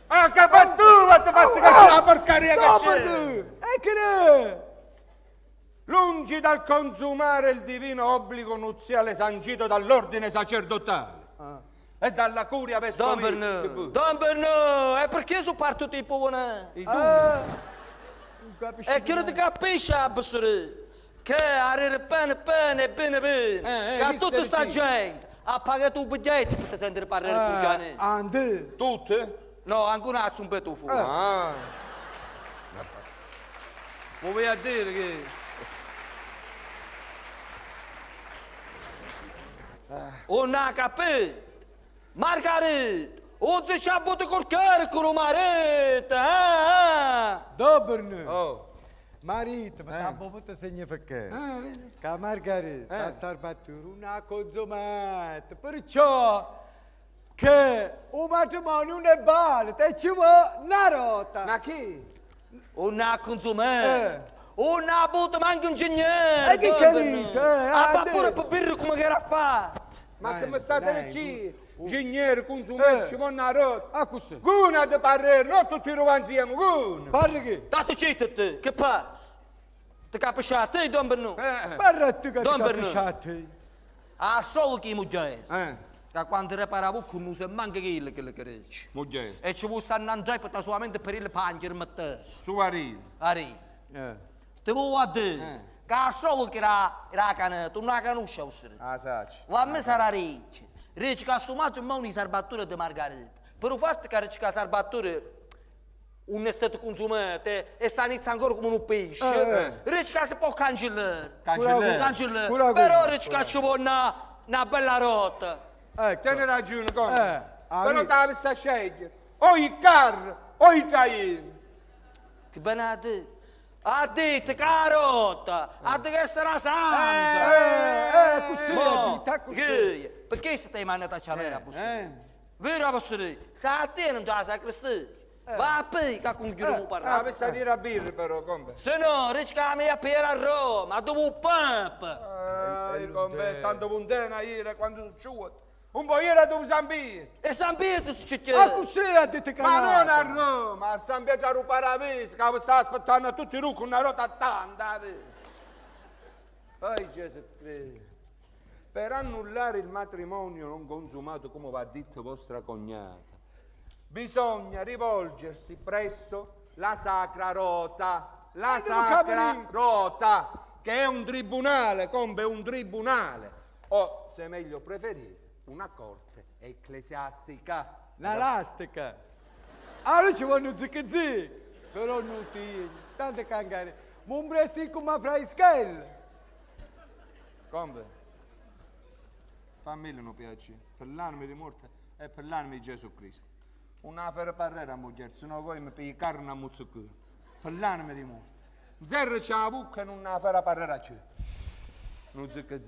Ah, che fa tu, ti faccio cacciare la porcaria che c'è! E che ne? Lungi dal consumare il divino obbligo nuziale sancito dall'ordine sacerdotale e dalla curia Don vescovile. Bernardo, Don Bernardo, e perché sono partito tipo buona? I Ah, non capisci E che non ti capisci, Abbasore? Che arriva bene, bene, bene, bene. Eh, eh, che lì tutta sta gente ha pagato un biglietto per sentire parlare Ah, purgianese. Ande. Tutte? No, ancora un po' tu fuori. Ah. Vuoi a dire che... Non ha capito. Margarita, oggi ci ha avuto col cuore con la maretta, eh? Dobrne. Oh. Marito, ma Eh. t'ha voluto significare. Ah, vedi? Che Margherita Eh. ha salvato una consumata. Perciò che un matrimonio non è vale, te ci vuole una rota. Ma chi? Non ha consumato. Eh. Non ha avuto manco un ingegnere. E che Don capito, Bernardo. eh, Ha ah, fatto pure dai. per birra come che era fatto. Ma Dai, che mi state dai, dicendo? Ingegnere, consumato, Eh. ci vanno a rota. Ah, così. Guna di parere, non tutti i insieme, guna. Parli che? Dato cito te, che passa? Ti capisci a te, Don Bernardo? Eh, Parla tu che ti Don capisci Bernardo. a te. Ha solo chi muggese. eh, Da quando reparavo con non si manca che che le cresce. moglie, E ci vuole stare un giappo solamente per il panger mettesse. su arriva. Ari, Eh. ti vuoi dire Eh. che ha solo che era, era canetta, non la conosce usare. Ah, sacci. La me sarà ricca. Ricca che sto maggio ma un salvatore di Margherita. Per il fatto che ricca salvatore non è stato consumato e sta iniziando ancora come un pesce. Ricca si può cancellare. Cancellare. Cancellare. Cura Però come? ricca ci vuole una, una bella rotta. Ecco. Tieni ragione, con. Eh, ah, Però lì. te la sta scegliere. O i carri, o i tagliini. Che bene ha detto? Ha detto che la rotta, ha detto che sarà santa. Eh, eh, così, Mo, vita così. che? Perché stai mandando a ciavera, Eh. Vero, Apostolo? Se a te non c'è la sacrestia, va a pe, che con mu Ah, parlare. mi sta a dire a birra però, combe. Se no, che la mia pera a Roma, dove un papa. Ah, combe, tanto puntena ieri quando giù. Un po' ieri dove San Pietro. E San Pietro si c'è Ah, così ha detto che Ma non a Roma, a San Pietro a Ruparavese, che sta aspettando a tutti i rucchi una rota tanta. Poi Gesù Cristo. Per annullare il matrimonio non consumato, come va detto vostra cognata, bisogna rivolgersi presso la Sacra Rota. La devo Sacra capire. Rota, che è un tribunale, combe un tribunale. O, se meglio preferite, una corte ecclesiastica. La lastica. Allora ci vogliono zicchi zicchi. Però non ti... Tante cangare. mon presti come fraischel. Combe, fammi un piacere, per l'anima di morte e per l'anima di Gesù Cristo. Una affare parrera, moglie, se no poi mi pigli carne a muzzucco. Per l'anima di morte. Zerre c'è la bucca e non affare parrera c'è. Non zicca.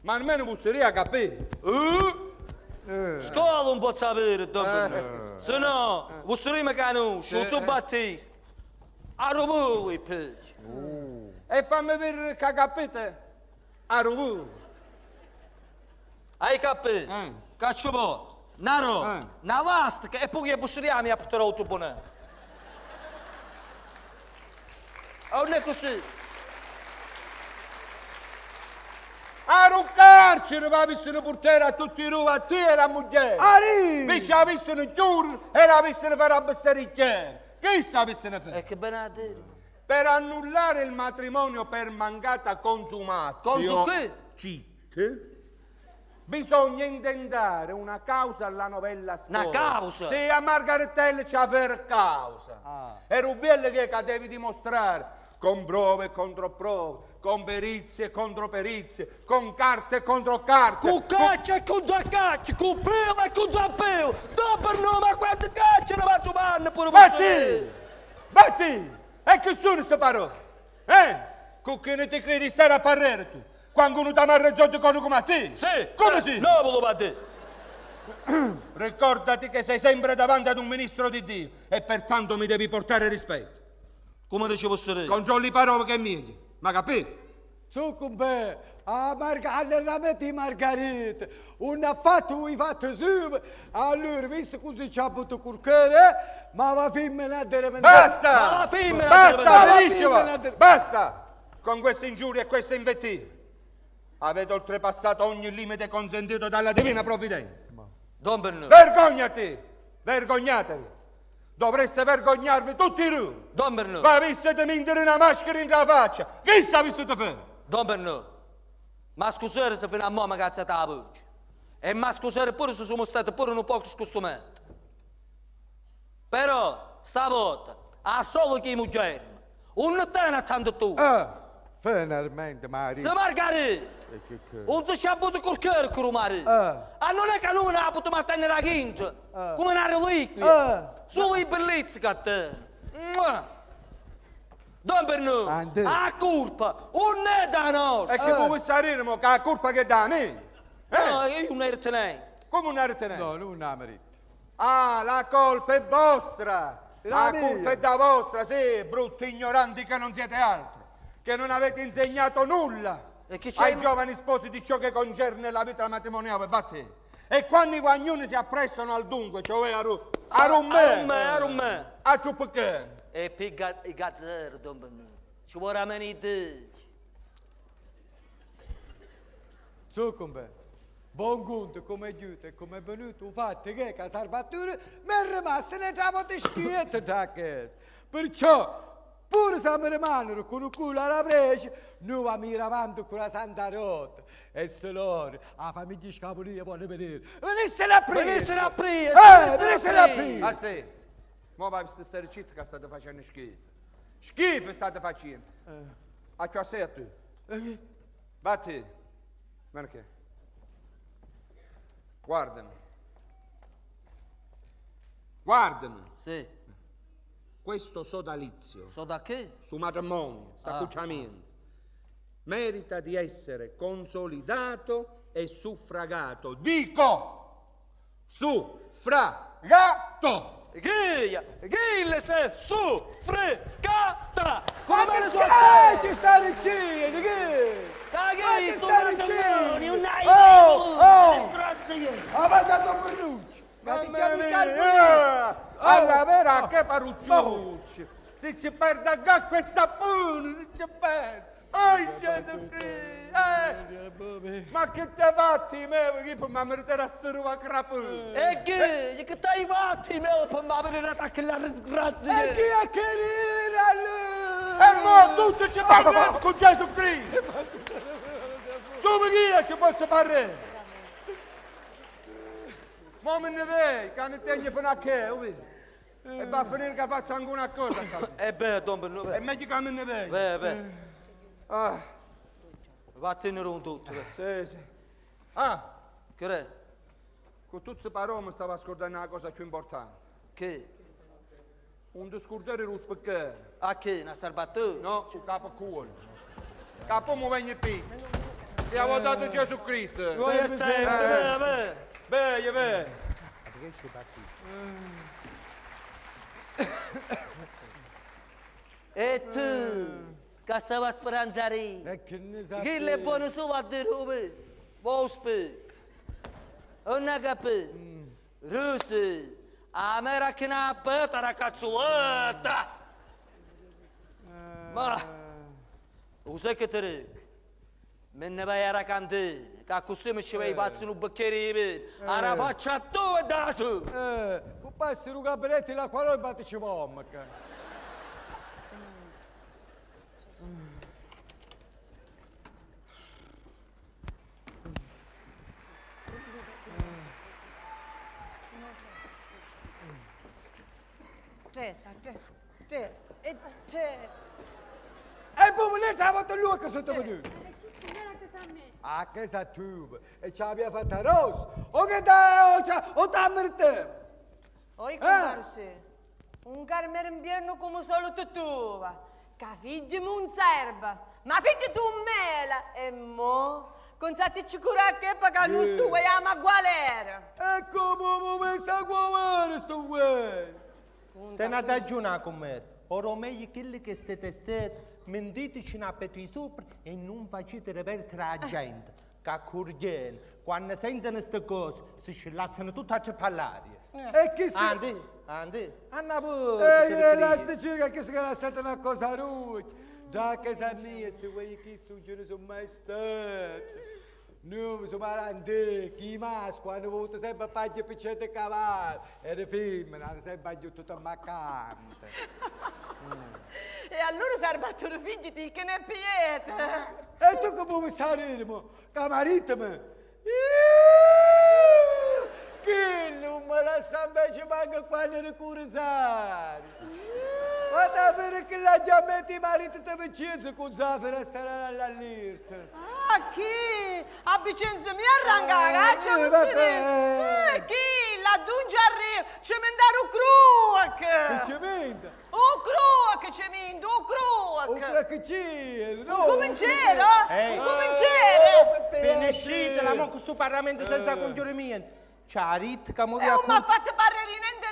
Ma almeno busseria capire. Eh? Shkollën po qabir, do përë. Sëna, vusëri me kanu, shucu batist, arubu i pëq. E fa me mirë ka ka pëte, arubu. A i ka pëtë, ka qëbo, naro, na lastë. A u në kësit. A un carcere va vissero portare a tutti i te e a moglie. Ari! Invece la vissero giù e la vissero fare a bessericchiere. Che sa vissero fare? E che bene a dire. Per annullare il matrimonio per mancata consumazione. Consu che? Cheat. Bisogna intentare una causa alla novella sposa. Una causa? Sì, a Margaretelle c'è per causa. Ah. E Rubielli che che devi dimostrare con prove e controprove, con perizie e controperizie, con carte e controcarte. Con caccia e con già caccia, con prima e con già peo. Dopo il nome a quante caccia ne faccio panne pure Batti! Batti! E che sono queste parole? Eh? Con che ne ti credi stare a parlare tu? Quando uno ti ha marrezzotto con come a te? Sì. Come eh, sì? No, volevo a te. Ricordati che sei sempre davanti ad un ministro di Dio e pertanto mi devi portare rispetto. Come dicevo essere? Controlli parole che mie. Ma capì? Zucchumbe, a Margarita, la metti Margarita. Un ha fatto, un fatto su. Allora, visto così ci ha avuto curcare, ma va femmina a dire Basta! Ma la femmina Basta, deve andare. finiscila! Basta! Con queste ingiurie e queste invettive. Avete oltrepassato ogni limite consentito dalla divina provvidenza. Don Bernardo. Vergognati! Vergognatevi! Dovreste vergognarvi tutti i rubi! Don Bernardo. Ma viste di mindere una maschera in la faccia! Chi sta visto te fare? Don Bernardo. Ma scusate se fino a mo' mi cazzata la voce. E ma scusate pure se siamo stati pure un po' scustumenti. Però, stavolta, a solo chi moglie. Un tene tanto tu. Ah, finalmente, Maria. Se Margherita. Ha avuto col cuore non è che lui non ha potuto mantenere la. Ah. Come una reliquia. Ah. Solo i bellezzi che te. Mua. Don Bernardo, Ande. a colpa, non è da noi. E che vuoi salire, mo, che la colpa che dà a me? Eh? No, io non ero tenente. Come un retenente? No, non ha merito. Ah, la colpa è vostra! La La, colpa è da vostra, sì, brutti ignoranti che non siete altro, che non avete insegnato nulla? Ai giovani sposi di ciò che concerne la vita matrimoniale, batte. E quando i guagnoni si apprestano al dunque, cioè a, ru- a A rummè, me, a me. a ciuppicchè, E pigga i gazzeri, Bernardo. Ci vuole a me te. Zucchumbe, buon conto come aiuto e come è venuto, infatti che salvatore mi è rimasto ne travo di schietto da che. Perciò, pure se mi rimanero con il culo alla breccia, noi va mira avanti con la Santa Rota. E se loro, la famiglia Scapolia vuole vedere, venissero a prendere. Venissero a prendere, Eh, venissero a a prendere. prendere. Ah sì, ma vai a stare zitto che state facendo schifo. Schifo state facendo. A ciò sei a tu. Eh, Batti, perché? Guardami. Guardami, Sì, questo sodalizio so da che? su matrimonio, sta Ah. cucciamento, merita di essere consolidato e suffragato. Dico, suffragato. Ghia, ghia se su, fregata. Come Ma me che ne so cazzo stai dicendo? Che? Da Ma che matrimoni, dicendo? un Oh, oh. Ha mandato Bernucci. Ma ti chiami Calvino? Alla vera che parucciucci. Se ci perde a gacco e sapone, se ci perde. Oh Gesù Cristo, eh. Ma che te fatti, me, che poi mi meriterà sto ruba crapone. E che? Che stai fatti, me, per mi aprire attacchi la E chi disgrazia. a querere allora? E mo tutto ci parla con Gesù Cristo. Su chi ci posso parlare? Mo me ne vei, che ne tengo fino a che, vedi? E va a finire che faccio anche una cosa. E beh, dombe, no, È beh. meglio che me ne venga. Beh, beh. Ah, Va a tenere un tutto. sì, sì. Ah, Che è? con tutte queste parole mi stavo scordando una cosa più importante. Che? Un discordare lo specchiere. A che? Una salvatore? No, il capo cuore. Capo mi viene qui. Si è votato Gesù Cristo. Vuoi essere? Beh, beh. Beh, beh. E tu? Kasava Speranzari. Ghille Bonusuva Dirubi. Vospi. Önagapi. Rusi. Amerikina Patarakatsulata. Ma. Uzakitirik. من نبايا رقم دي كاكوسيم الشوي باتسنو بكيري بيت عرفات شطو وداسو وباس سيروغا بريتي لا كوالو باتشيبا امك Faccio a tu e da su. Eh, può passare un gabinetti la quale batte ci pomma. Tessa, tessa, tessa, e tessa. E poi volete la volta lui che sotto venuto. A che sa tu? E fatta rosa. O che da, o c'ha, o da merte. Oi, comparse, un carmere in pieno come solo tu tu, che figli non serve, ma figli tu mela, e mo, con satti ci cura che paga non stu, e ama gualera. E come mi sa guavare sto uè. Te ne ragione con me. Ormai quelli che state state, mentiteci una petri sopra e non facete rivertere la gente. Che curgien, quando sentono queste cose, si scillazzano tutte a parlare. E chi si... Andi, andi, anna voi. E lascia circa che sarà stata una cosa rude. Già che sa mia, se vuoi che su ce ne sono mai state. Noi siamo avanti, chi mas, quando avuto sempre paglia piccette cavallo, era femmina, hanno sempre aiutato tutta maccante. E allora serbattono figli di che ne piete. E tu come vuoi stare, mo? Camarita, me? Che non me la sa invece manca quando era curiosare. Guarda a vedere che la già metti i mariti te vicino con zafera a stare all'allirta. Ah, chi? A Vicenza mi arranca, Eh, caccia eh, scrive. Eh, chi? La dungia arriva, mandare un Che cruac. cementa? Un cruac, ci mando, un Un cruac. cracchicino, no? Cominciero? Ehi. Cominciere? Finiscitela, ma questo parlamento senza congiurimento. C'ha rit che E muove non a mi ha culo. fatto parlare niente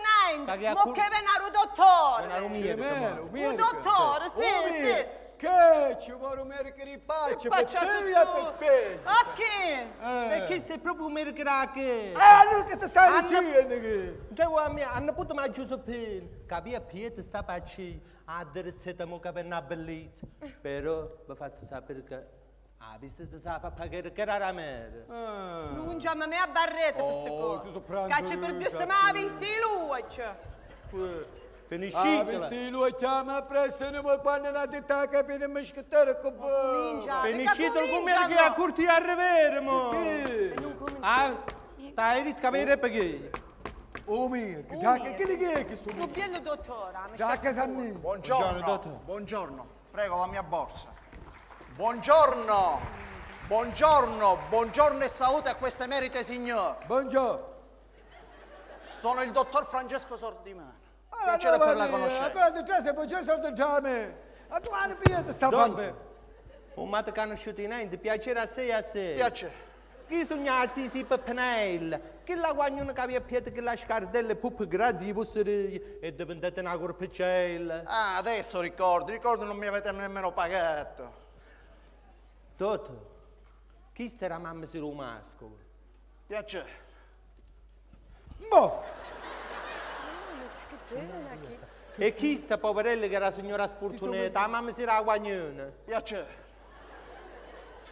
Che niente. ha Mo cur- che venare un Che dottore, sì, sì. Che ci vuole un merito di pace per Faccia te e per te. A chi? E questo è proprio un mercracche. Eh, allora che ti stai dicendo che? Cioè, a me hanno potuto mai Giuseppino, capire Pietro sta facendo a direzione mo che per una bellezza. Però vi faccio sapere che ha visto se sa fa pagare che era la mera. Non già me a barretta per Oh, secondo. ti so prendo Caccia per lui, dire se sa mi ha tu. visto lui. cioè. Ah, Finiscitela. visti lui chiama presso ma quando non ha detto che viene mescatore con Comincia. Finiscitela mica con me che a curti a rivere, mo. Che? Ah, dai, rit capire perché. Oh mio, già che che che è che sto Tu vieni dottore. mi Già che sa me. Buongiorno, Buongiorno, dottore. buongiorno. Prego la mia borsa. Buongiorno, buongiorno, buongiorno e salute a queste merite signor. Buongiorno. Sono il dottor Francesco Sordimano. Piacere per la conoscenza. Bambina. Un matto conosciuto niente, piacere a sé e a sé. Piacere. Chi sognazzi si per penel, chi la guagnuno che aveva piede che la scardelle puppe grazie vostri e diventate una corpicella. Ah, adesso ricordo, ricordo non mi avete nemmeno pagato. Dottore, chi sta la mamma si rumasco? Piacere. Mo, E chi sta poverella che era la signora sfortunata? La mamma si era guagnona. Piacere.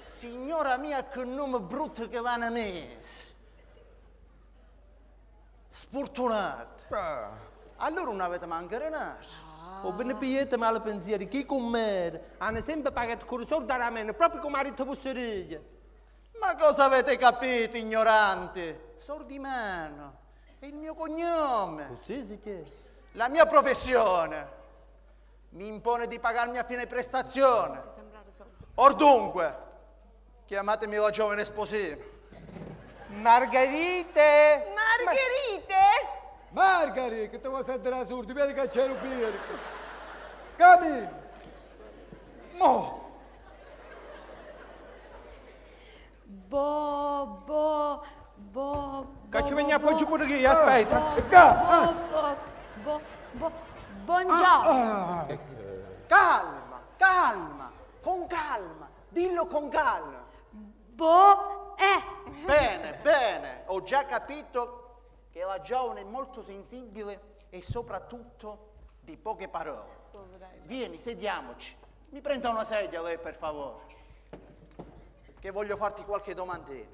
Signora mia, che nome brutto che va a messo. Sfortunato. Allora non avete manco renato. O bene piete male pensieri, chi con me? Hanno sempre pagato soldi da meno, proprio come marito vostro. Ma cosa avete capito, ignoranti? Sordimano. È il mio cognome. Così si chiama. La mia professione mi impone di pagarmi a fine prestazione. Or dunque, chiamatemi la giovane sposina. Margherite! Margherite? Margari, che ti vuoi sentire la sorda? Vieni che c'è un birro. Cammini. Mo. Bo, bo, bo. Che ci bo, giù pure qui, aspetta, bo, aspetta. Bo, bo, bo, bo, buongiorno. Ah. Calma, calma, con calma, dillo con calma. Bo, eh. Bene, bene, ho già capito che la giovane è molto sensibile e soprattutto di poche parole. Vieni, sediamoci. Mi prenda una sedia lei, per favore. Che voglio farti qualche domandina.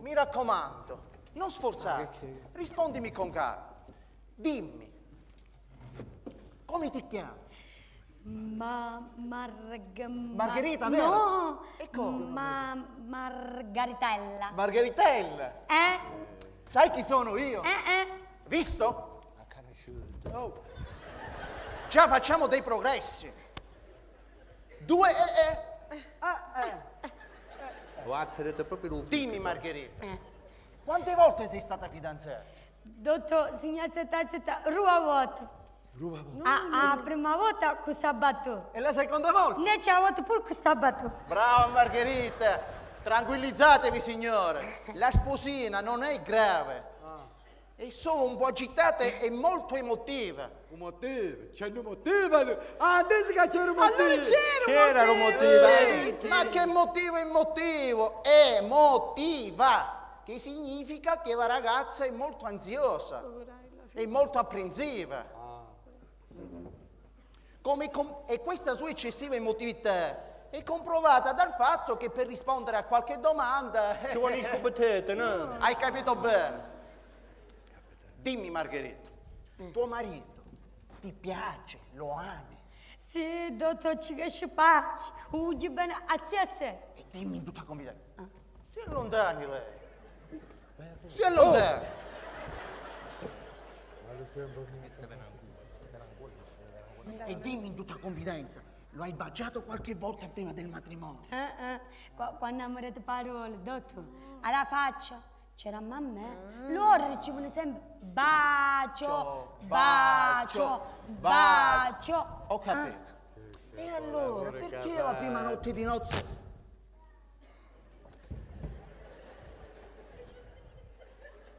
Mi raccomando, non sforzarti. Rispondimi con calma. Dimmi, come ti chiami? Ma, marg... Margherita, ma- vero? No. E come? Ma, Margaritella. Margheritella. eh? Sai chi sono io? Eh, eh. Visto? Oh. Già facciamo dei progressi. Due e e. Ah, eh. Guarda, detto proprio Rufi. Dimmi Margherita, Eh. quante volte sei stata fidanzata? Dottor, signor Seta, Seta, rua volta. A, a prima volta con sabato. E la seconda volta? Ne c'è volta pure con sabato. Brava Margherita, tranquillizzatevi signore, la sposina non è grave, è solo un po' agitata e molto emotiva. Un motivo, c'è un motivo. Ah, adesso che c'era un motivo. Allora c'era C'era un motivo. Sì, sì. Ma che motivo è motivo? Emotiva, che significa che la ragazza è molto ansiosa, è molto apprensiva. Come com- e questa sua eccessiva emotività è comprovata dal fatto che per rispondere a qualche domanda... Ci vuole scopetete, no? Hai capito bene? Dimmi Margherita, tuo marito ti piace, lo ami? Sì, dottor, ci riesce pace. Uggi bene a sé a sé. E dimmi in tutta confidenza. Si allontani lei. Si allontani. E dimmi in tutta confidenza, lo hai baciato qualche volta prima del matrimonio? Eh, eh. Qua- Quando amorete parole, dottor, alla faccia c'era mamma. Loro ricevono sempre bacio, bacio, bacio. Ho capito. E allora, perché la prima notte di nozze...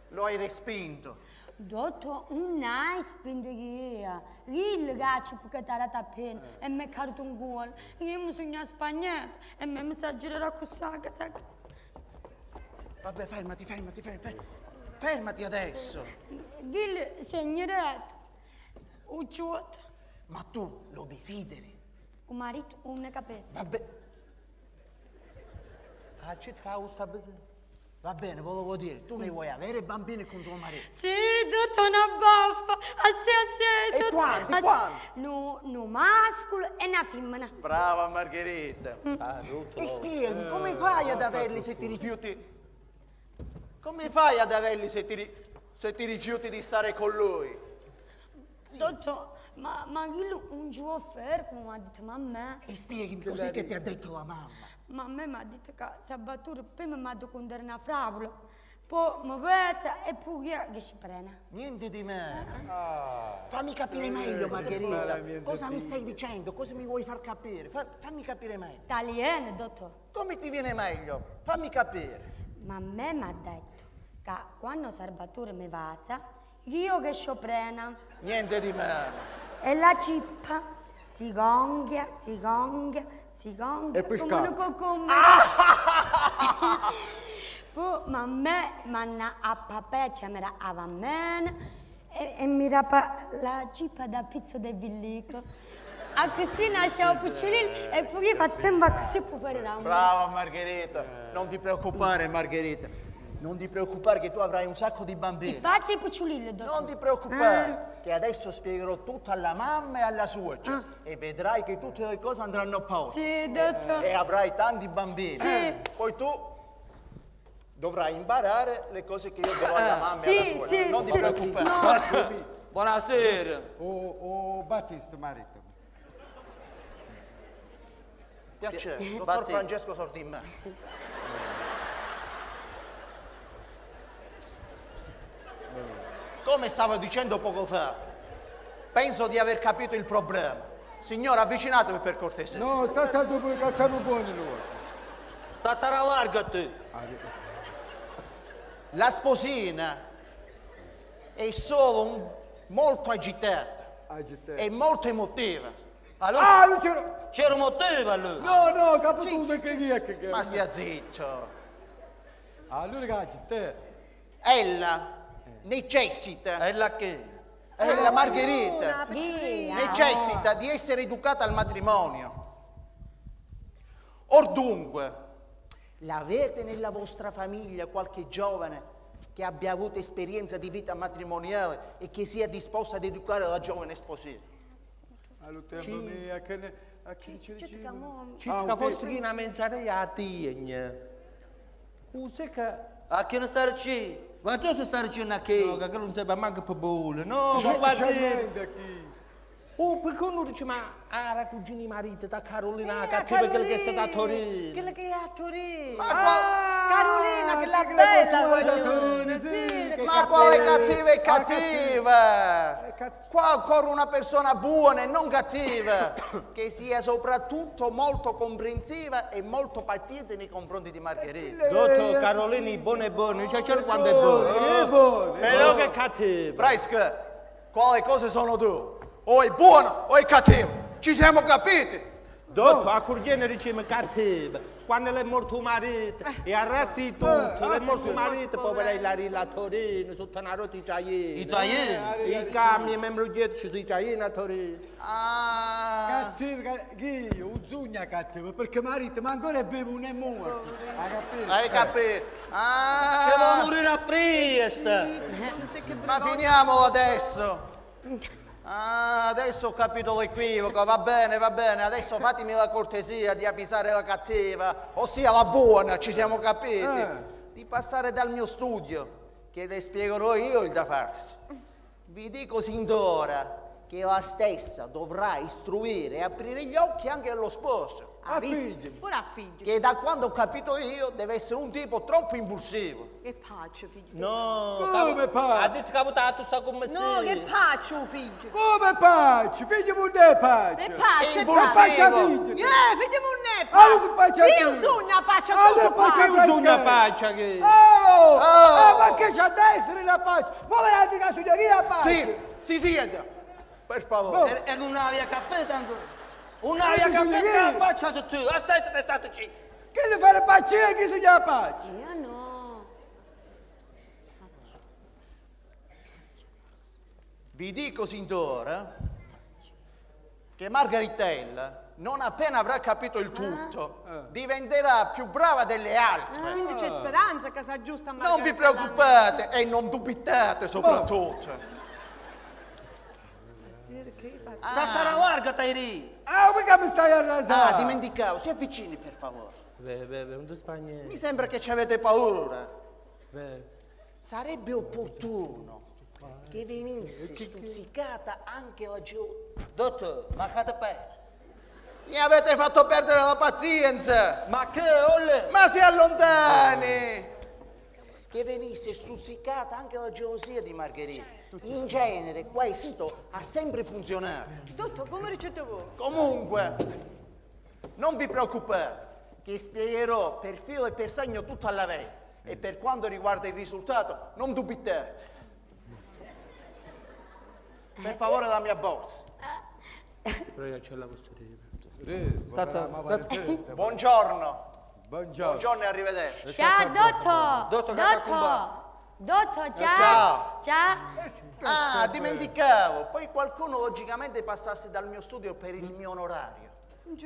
Lo hai respinto? Dottor, un nice spinderia. Il gaccio può la tapena e mi carto un gol. Io mi sogno a spagnolo e mi messaggerà con saga, sa cosa. Vabbè, fermati, fermati, fermati. Fermati adesso. Gil, signoretto, ucciuto, Ma tu lo desideri. un marito, un capello. Vabbè, Ah, c'è causa bisogno. Va bene, volevo dire, tu ne vuoi avere bambini con tuo marito? Sì, dottor, una baffa, a sé a sé. E dottor. quanti, A sé- quanti? No, no mascolo e una femmina. Brava Margherita. Ah, tutto. E spiegami, come fai ad averli se ti rifiuti? Come fai ad averli se ti, ri- se ti rifiuti di stare con lui? Dottor, ma, ma Gil un giorno fermo mi ha detto mamma. E spiegami, cos'è che ti ha detto la mamma? Mamma mi ha detto che sabatura prima mi ha detto condare una favola, poi mi pesa e poi io che ci prende. Niente di me. Fammi capire meglio, Margherita. Cosa mi stai dicendo? Cosa mi vuoi far capire? Fa- fammi capire meglio. Italiano, dottor. Come ti viene meglio? Fammi capire. Ma a me mi ha detto che quando Salvatore mi vasa, io che ci prena. Niente di me. E la cippa si gonghia, si gonghia, si gonghia. E poi come scappa. un cocombo. Poi ma me manna a papà ci mi a vammena e, e mi rapa la cippa da pizzo del villico. A così nascevo piccolino e poi sempre così per fare la Brava Margherita. Non ti preoccupare, Margherita. Non ti preoccupare che tu avrai un sacco di bambini. Faccio i picciolillo, dottore. Non ti preoccupare, che adesso spiegherò tutto alla mamma e alla suocera e vedrai che tutte le cose andranno a posto. Sì, dottore. E avrai tanti bambini. Sì. Poi tu dovrai imparare le cose che io dirò alla mamma e alla Sì, suocera. sì, non ti sì. preoccupare. Buonasera. O, o Battista, marito. Piacere, dottor Battista. Francesco Sordimma. Come stavo dicendo poco fa, penso di aver capito il problema. Signora, avvicinatevi per cortesia. No, sta tanto pure che siamo buoni noi. State alla larga te. La sposina è solo un- molto agitata Agitata. e molto emotiva. Allora, Ah, non c'era... c'era un motivo allora. No, no, caputo che chi è che... che- Ma stia zitto. Allora che agitata. Ella necessita, E la che? ella Margherita, Sì, necessita di essere educata al matrimonio. Or dunque, l'avete nella vostra famiglia qualche giovane che abbia avuto esperienza di vita matrimoniale e che sia disposta ad educare la giovane sposina? Allora, che ne... A chi ci? Citta Ah, fosse chi una mezz'area a tigna. Usa che... A chi non sta ci? Ma te sei stare cena che? No, che non sei manco per bolle, no, guardate. Oh, perché non dici ma... era cugini di marito da Carolina, Eh, cattiva quella che è stata a Torino. Quella che è a Torino. Ma, qual- Carolina, quella che la bella, Torino, sì, che ma quale cattiva è Ah, cattiva? È cat- Qua ancora una persona buona e non cattiva, che sia soprattutto molto comprensiva e molto paziente nei confronti di Margherita. Dottor Carolini, buono e buono, c'è certo quando è buono. È buono, è Però che cattivo. Fresca, quali cose sono tu? O è buono o è cattivo? Ci siamo capiti? Dottor, a Curgiene diciamo cattivo. Quando le è morto il marito, e arrassi tutto, le è morto il marito, poi vedrai la Torino, sotto una rota italiana. Italiani? I camion, membro dietro, ci sono italiani a Torino. Ah, Cattivo, ca- chi? Un zugna cattivo, perché marito, ma ancora bevo non è morto. Hai capito? hai capito? Devo Ah, morire a Priest. ma finiamolo adesso. Ah, adesso ho capito l'equivoco, va bene, va bene, adesso fatemi la cortesia di avvisare la cattiva, ossia la buona, ci siamo capiti, Eh. di passare dal mio studio, che le spiegherò io il da farsi. Vi dico sin d'ora che la stessa dovrà istruire e aprire gli occhi anche allo sposo, Visto? figli. Pure che da quando ho capito io deve essere un tipo troppo impulsivo. Che pace, figlio. No, Come fa? Ha detto che ha votato sa come No, sei. che pace, figlio. Come pace? Figlio non è pace. Che pace, Impulsivo. pace. Faccia figlio. Eh, figlio un Ah, lo si faccia Io tu. sogno a pace, Ah, tu su pace pace. Non sogna pace che... Oh! Oh! Ah, ma che c'ha da essere la pace? Ma veramente che sugna chi la pace? Sì, si sieda, per favore. E, e non avevi capito ancora. Sì, che la faccia su tu. Aspetta, te stato ci. Che le fare pace chi sugna la pace? Io no. Vi dico sin d'ora che Margaritella, non appena avrà capito il tutto, diventerà più brava delle altre. Quindi c'è speranza che si aggiusta a Non vi preoccupate e non dubitate soprattutto. State alla larga, Tairi. Ah, perché mi stai a rasare? Ah, dimenticavo, si avvicini per favore. Beh, beh, beh, un spagnolo. Mi sembra che ci avete paura. Beh. Sarebbe opportuno che venisse stuzzicata anche la gio... Dottor, ma che perso? Mi avete fatto perdere la pazienza! Ma che olle? Ma si allontani! Che venisse stuzzicata anche la gelosia di Margherita. In genere questo ha sempre funzionato. Dottor, come ricette voi? Comunque, non vi preoccupate, che spiegherò per filo e per segno tutto alla lei. E per quanto riguarda il risultato, non dubitate. Per favore la mia borsa. Però io ce la posso dire. Stata- Buongiorno. Buongiorno. Buongiorno e arrivederci. Ciao, dottor. Dottor, che Dottor, ciao. Ciao. Ciao. Ah, dimenticavo. Poi qualcuno logicamente passasse dal mio studio per il mio onorario.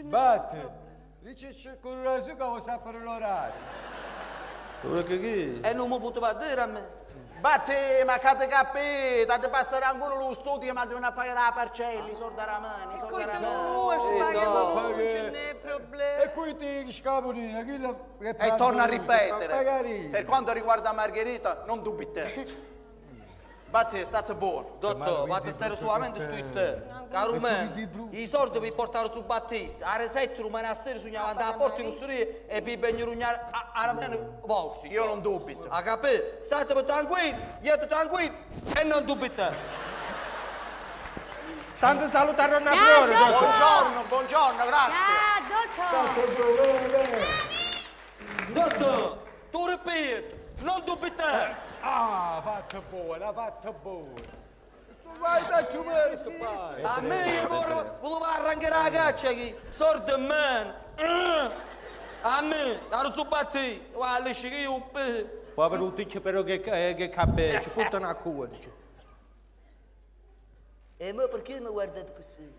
Batte. Dice c'è con una suga vuoi sapere l'orario. Ora che che? E non mi poteva dire a me. Batte, ma che ti capite? Ti passerà ancora lo studio, ma devono pagare la parcella, i soldi alla mano, i soldi alla mano. so, voi, perché- ce n'è problema. E qui ti scaponina, chi la... che E torno a ripetere, per quanto riguarda Margherita, non dubitate. Battista, state buono. Dottor, a stare solamente su te. Caro me, i soldi vi portare su Battista. A resetto rumane a sera sognava andare a porta in usseria e poi venire rugnare a ramene vostri. Io non dubito. Ha capito? State tranquilli, io tranquilli e non dubitate. Tanto salutare una flore, ciao. dottore. Buongiorno, buongiorno, grazie. Ciao, dottor! Dottor, tu ripeto, non dubitate. Ah, fatto buono, fatto buono. Vai da tu sto pai. A me io volevo, volevo arrancare la caccia qui, sordo in mano. Mm. A me, ero su Battista, guarda, che io un po'. Povero ticchio però che, eh, che capello, ci porta una cua, dice. E mo perché mi guardate così?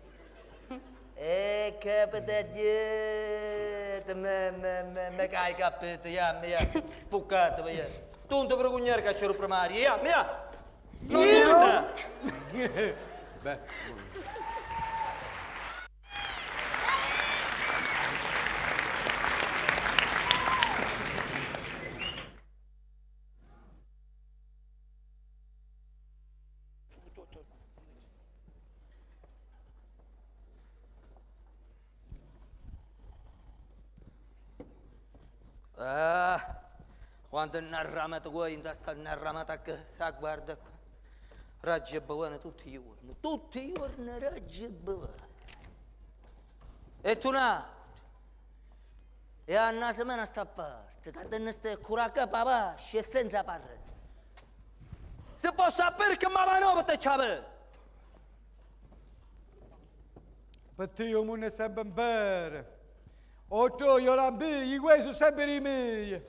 E capita dietro, me, me, me, me cai capito, ya, me, ya, spuccato, ya. Tu non ti vergognare che c'ero primario, ya, me, ya. Non dubita. Beh, وانت النرامة قوي انت است النرامة تك ساق باردك راجب بوانا توت يورن توت يورن راجب بوانا اتنا يا الناس من استبار تقدر نست كوراكا بابا شسن زبار سبو سابر كما بانو بتشابه بتيومون سبن بار ne stai curacca papà, c'è senza parlare. Se può sapere che mamma non te c'ave. per te io non è sempre bene. O tu, io la i guai sono sempre i miei.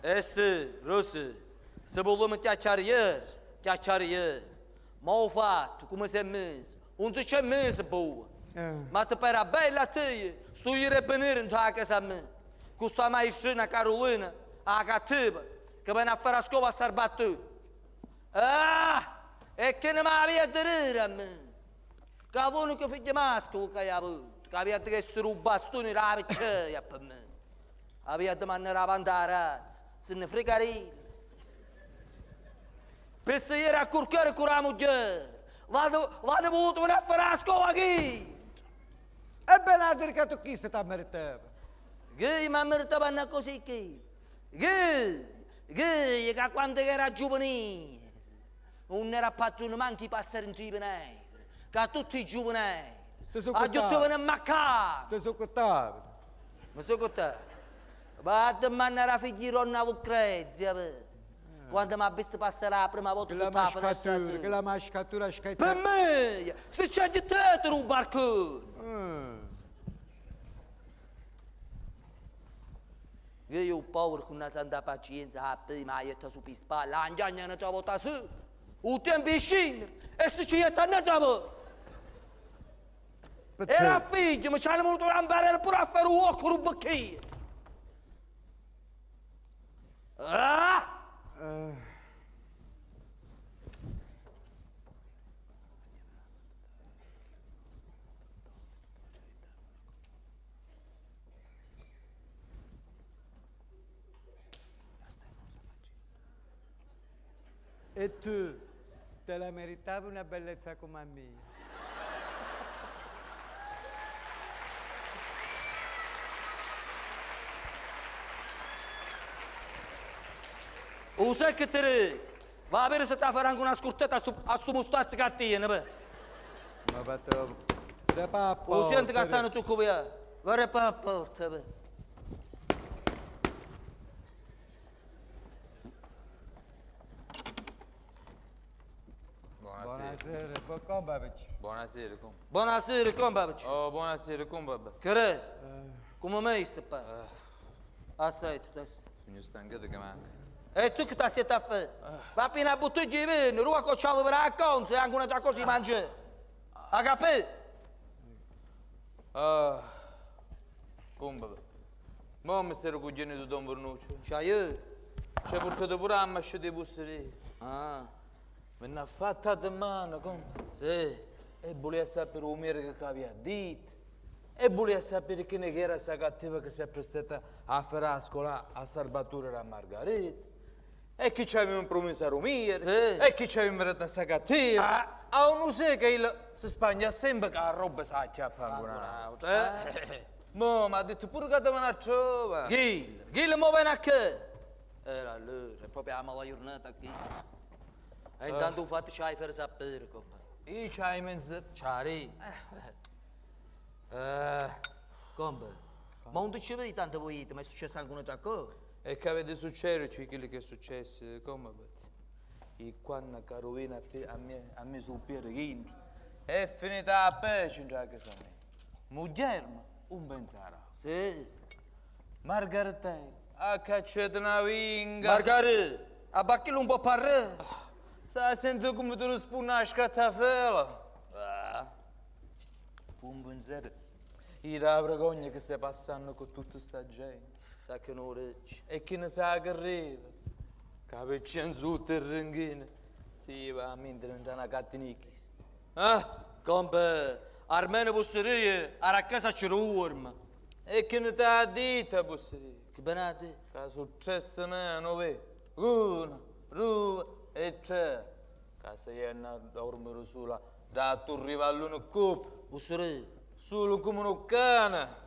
Eh sì, Rossi, se vogliamo chiacchierare ieri, chiacchierare ieri. Ma ho fatto come sei messo, non ti c'è messo buono. Eh. Ma ti pare bella te, sto io a venire in già casa a me. Questa maestrina Carolina, a cattiva, che viene a fare a scuola a star battuto. Ah, e che ne mi aveva a dire a me. Che l'unico figlio maschio che per me. Aveva di mandare avanti la razza, se ne fregarì. Per se era curcare fare la scuola qui. E ben a dire che tu chi sta a meritare. Che mi meritavano così che? Che? Che? Che quando era giovanile, non era patrono manchi i passare in giovanile, che tutti i giovanili, Ti sono a contato. tutti vengono maccato. Ti sono contato. Ma so che te? Vado a mandare a figli Ronna Lucrezia, beh. Quando mi ha visto passare la prima volta Che la sotto la finestra mascatura, che sera. la mascatura Per scatta. me, se c'è di te per un barcone. Mm. Io ho paura con una santa pazienza, a prima io ti su spalla, la njagna non ci ha votato su. Un tempo è scendere, e se ci è tornato a voi. Per Era te. figlio, ma ci hanno voluto imparare pure a fare un con un bacchino. Ah! Eh, E tu te la meritavi una bellezza come a vedere se ti fa anche una scurtetta a sto, a sto mustazzo che tiene, beh. Ma fatto... Da papà. O senti che stanno giù qui, guarda per la porta, beh. Buonasera. Buonasera, buon combacic. Buonasera, com. Buonasera, come babaci? Oh, buonasera, com, babà. Che re? Come mai stai pa? Assaita, tas. Sono stancato che manca. E tu che ti sei a fare? Va appena a bottiglia di vino, ruba con cialo per la conza e anche una già così mangia. Ha capito? Ah. Com, babà. Ma mi stai cogliendo di Don Bornuccio? Cioè io? Ci hai portato pure a mascia di busseria. Ah, Me ne ha fatta di mano, com. sì. E voleva sapere un mio che aveva detto. E voleva sapere che ne era questa cattiva che si è prestata a fare a scuola a salvatore a Margherita. E chi ci aveva promesso a Romier, Sì. e ci aveva invitato a Sagatira. Ah, non sai che il si spagna sempre che la roba sa acchiappa ancora. Eh? Mo, mi ha detto pure che te me la trova. Ghil, Ghil mo viene a che? Era allora, è proprio la mala giornata qui. E intanto fate c'hai per sapere, compa. Io c'hai in mezzo. Ciao, Eh, compa, E che avete successo quello che è successo, come vedi? E quando Carovina a a me, a me sul piede è finita a pace in casa mia. Muglielma, un pensare. Sì. Margarita, ha cacciato una vinga. Margari, a bacchino un po' parre. Sa sento come tu rispunna a scattafela. Ah, Un pensare. E la vergogna che stai passando con tutta sta gente. Non. E chi ne sa che arriva? Capicciano su terrenghino. Si va a mentre non c'è una cattinicchia. Ah, compa, almeno posserie, a casa c'è l'urma. E che ne ti ha detto, possibile? Che benate? Che è successo meno, vedi? Uno, due e tre. Che sei a dormire sulla da tu rivallone cupo. Posserie, Solo come un cane.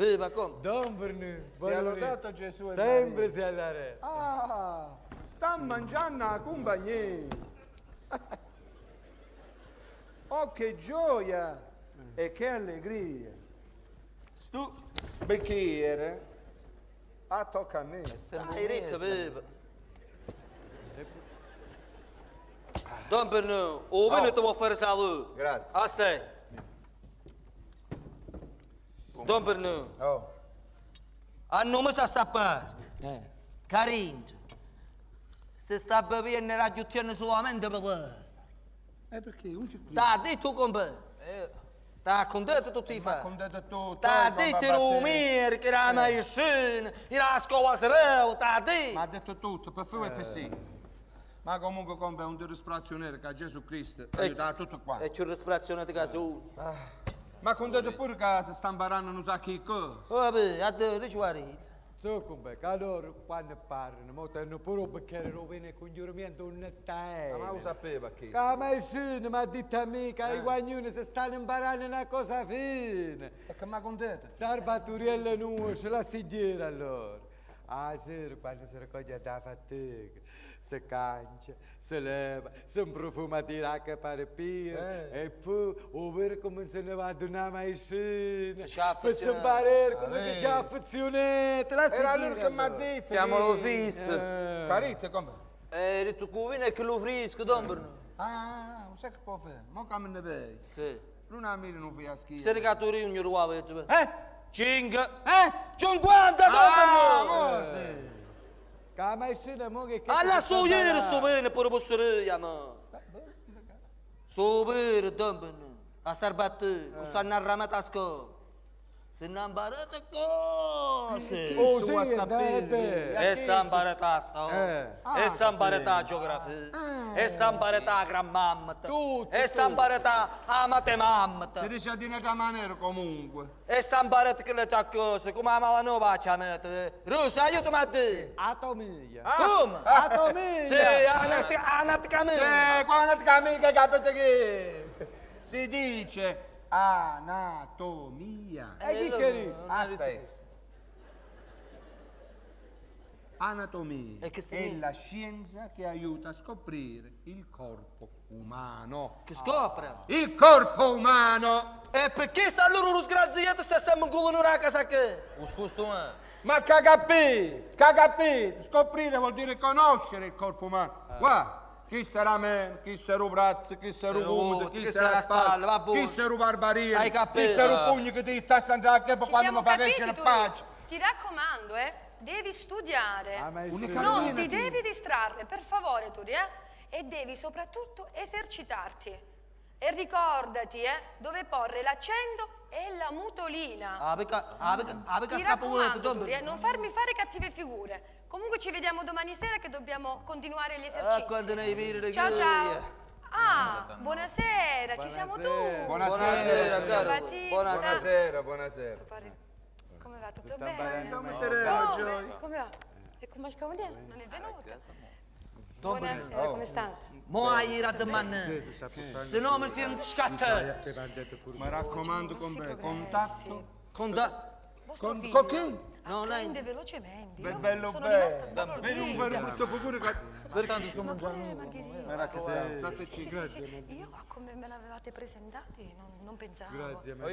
Beva, come? Don Bernù, Si è lodato Gesù e Sempre Maria. si allare. Ah, sta mangiando la compagnia. Oh, che gioia e che allegria. Stu bicchiere, ah, tocca a me. Hai detto, beva. Don Bernù, o bene ti vuoi fare saluto? Grazie. A sei. Bernù, Oh, a nome sa sta parte. Caringia. Se sta bevendo era giustione solamente per lei. e perché? Un circuito. T'ha detto come? T'ha contato tutti i Ma fatti. con detto tutto. T'ha eh, detto batte- rumore, che era mai scena, era la scuola serena, t'ha Ma detto. ha detto tutto, per fu e per sì. Ma comunque come è un disperazione che Gesù Cristo aiuta tutto qua. E c'è respirazione di caso. Ma con detto pure che si sta imparando non sa che cosa. Vabbè, a te, dici guardi. So come, che loro quando parlano, mo hanno pure un bicchiere rovine e congiuramento un nettaio. Ma lo sapeva che. Mai sì, mi ha detto a me che i guagnoni si stanno imparando una cosa fine. E che mi ha contato? Sarbaturiella nuova, ce la si gira allora. Ah, sera, quando si raccoglie da fatica, si cancia, si leva, si profuma di racca per pire, e poi, o vero come se ne va ad una maicina, Si ci ha per si affezionato. imparare come Ah, ha affezionato, la si Era lui che mi ha allora. detto. Chiamalo fisso. Eh. Carite come? E detto che viene e che lo frisco, don Bruno. Ah, non sai che può fare? Ma come ne vedi? Sì. Non ha mille non fai a schifo. Se ricato io non ruavo, eh? Eh? Cinque. Eh? 50 Ah, dopo! mo sì. Alla si so sta ieri sto imparando? bene, pure posso dire, ma. So bene, dopo. A sarbatte, stanno a ramata a scuola. Se non imparate cose. Oh, Su a sì, sapere. E sa imparate a storia. Eh. E sa imparate a geografia. E sa imparate a grammammata. E sa imparate a matematica. Si dice di un'altra maniera comunque. E sa imparate che le c'ha cose, come la malanova ci mette. Rosa, aiutami a te. Atomia. Come? Atomia. Sì, anati- anaticamente. Eh, quando ti cammini capite che si dice anatomia. E chi che Ah, stessa. Anatomia E che è la scienza che aiuta a scoprire il corpo umano. Che scopre. Il corpo umano! E perché sta loro lo sgraziato sta sempre in culo casa che? Lo scusto me. Ma? Che capite? Scoprire vuol dire conoscere il corpo umano. Guarda, chi sarà me, chi sarà il braccio, chi sarà il Sarà gomito, chi sarà la la spalla, chi sarà il barbarie, chi sarà il pugno che ti sta per Ci quando mi fa crescere pace. Ti raccomando, eh, devi studiare. Ah, non ti devi distrarre, per favore, Turi, eh? E devi soprattutto esercitarti. E ricordati, eh, dove porre l'accento e la mutolina. Ah, perché, ah, perché, ah, perché Ti raccomando, Turi, eh, non farmi fare cattive figure. Comunque ci vediamo domani sera che dobbiamo continuare gli esercizi. Ah, quando ne vedi Ciao ciao. Ah, buonasera, ci siamo tu. Buonasera, caro. Buonasera, buonasera. Come va? Tutto bene? Mettere la Come? gioia. Come va? E come il cavaliere? Non è venuta? Don Buonasera, come sta? Mo hai a domandare. Se no mi sento scattare. Mi raccomando con me, contatto. Con da... Vostro Con, figlio con chi? No, lei... Apprende velocemente. Be- Io bello sono bello. Vedi un vero brutto figure che... Pertanto sono già Mi raccomando, stateci. Io a come me l'avevate presentati non, non pensavo. Grazie, ma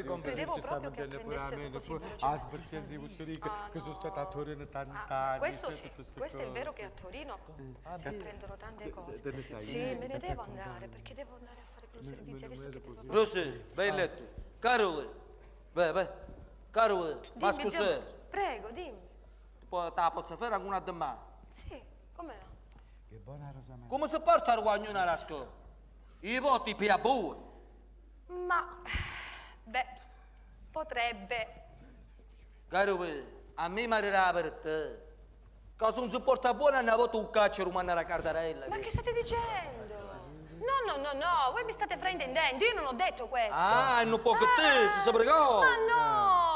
sta proprio che mettendo pure a apprendessero me, così poi velocemente. a sberzienza di questo Ah, che sono no. stata a Torino Ah, tant'anni. questo sì, sempre queste questo è vero che a Torino Ah, si apprendono tante cose. Sì, me ne devo andare perché devo andare a fare quello servizio visto che devo Rossi, vai letto. Carole. Vai, vai. Carole, ma Dimmi, scusa, Giorgio, Prego, dimmi. poi te la posso fare anche una domanda. Sì, come no? Che buona Rosa Come si porta il guagnone a scuola? I voti per a buon. Ma, beh, potrebbe. Carole, a me mi arriva per te. Che se non si porta buono, hanno avuto un caccio romano alla cardarella. Ma che state dicendo? No, no, no, no, voi mi state fraintendendo, io non ho detto questo. Ah, non può che te, si sa pregò. Ma no!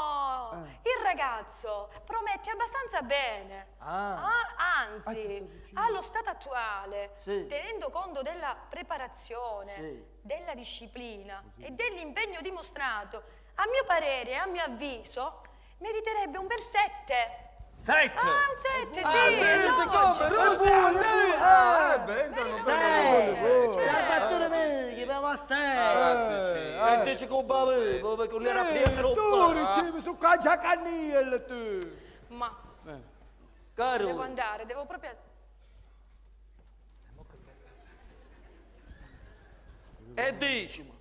Il ragazzo promette abbastanza bene. Ah. Ah, anzi, allo stato attuale, Sì. tenendo conto della preparazione, Sì. della disciplina e dell'impegno dimostrato, a mio parere e a mio avviso, meriterebbe un bel 7. Sette. Ah, un 7, Ah, sì! te, è se come, logico. Rossi, a te. Ah, eh, beh, sono battuto me, che me la Ah, sei. E dici che un bave, dove con era Pietro. Tu ricevi su caccia cannille tu. Ma devo Caro, andare, devo proprio... e dicimi.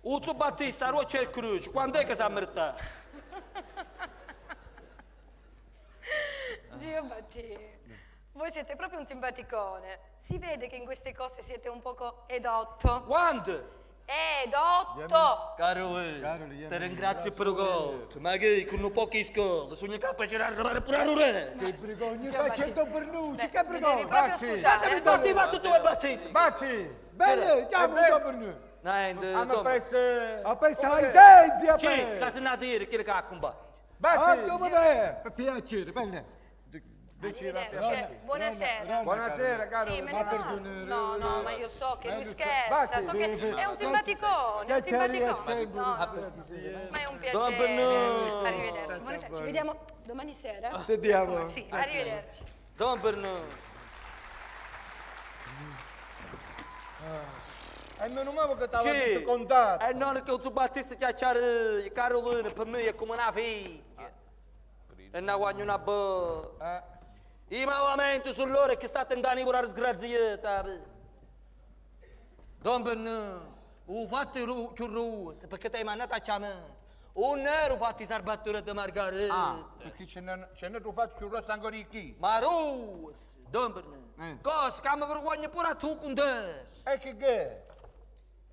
Uzzo Battista, Roccia e Croce, quando è che si è meritato? Zio Batti, voi siete proprio un simpaticone. Si vede che in queste cose siete un poco edotto. Quando? Edotto! Caro, eh, Caroli, ti ringrazio per il gol, ma che con pochi scuole, sogno capace di arrivare pure a Rure. Che brigogna, Zio cacetta Batti, Bernucci, che proprio Batti. scusare. eh. Quanti fatto tu e battiti? Batti! Bene, chiamo Eh, un Bernucci. Niente, Hanno come? preso... A pensare ai Come- sensi, a Ci, pe. la senata ieri, che le cacumba. Ah, Batti! come me? Per piacere, bene. Arrivederci, eh, buonasera. Buonasera, caro. Sì, me ne vado. No, no, ma io so che lui Batti, scherza, so che è un simpaticone, è un simpaticone. No, ma è un Don piacere. Arrivederci, buonasera. Ci vediamo domani sera? Sentiamo. Sì, arrivederci. Don Bernù. E meno male che t'avevo Ci, detto contatto. e non che Uzzo Battista chiacchiare, Carolina, per me è come una figlia. E non guagno una bo. Eh, I lamento su loro che sta tentando di curare sgraziata. Don Bernù, ho fatto ru- più russe, perché ti hai mandato a chiamare. Un nero fatti sarbatture di margarita. Ah, perché ce n'è ce n'è tu fatto più rosso ancora di chi? Ma russe, Don Bernù. Eh. Cosa che mi vergogna pure a tu con te. E che che?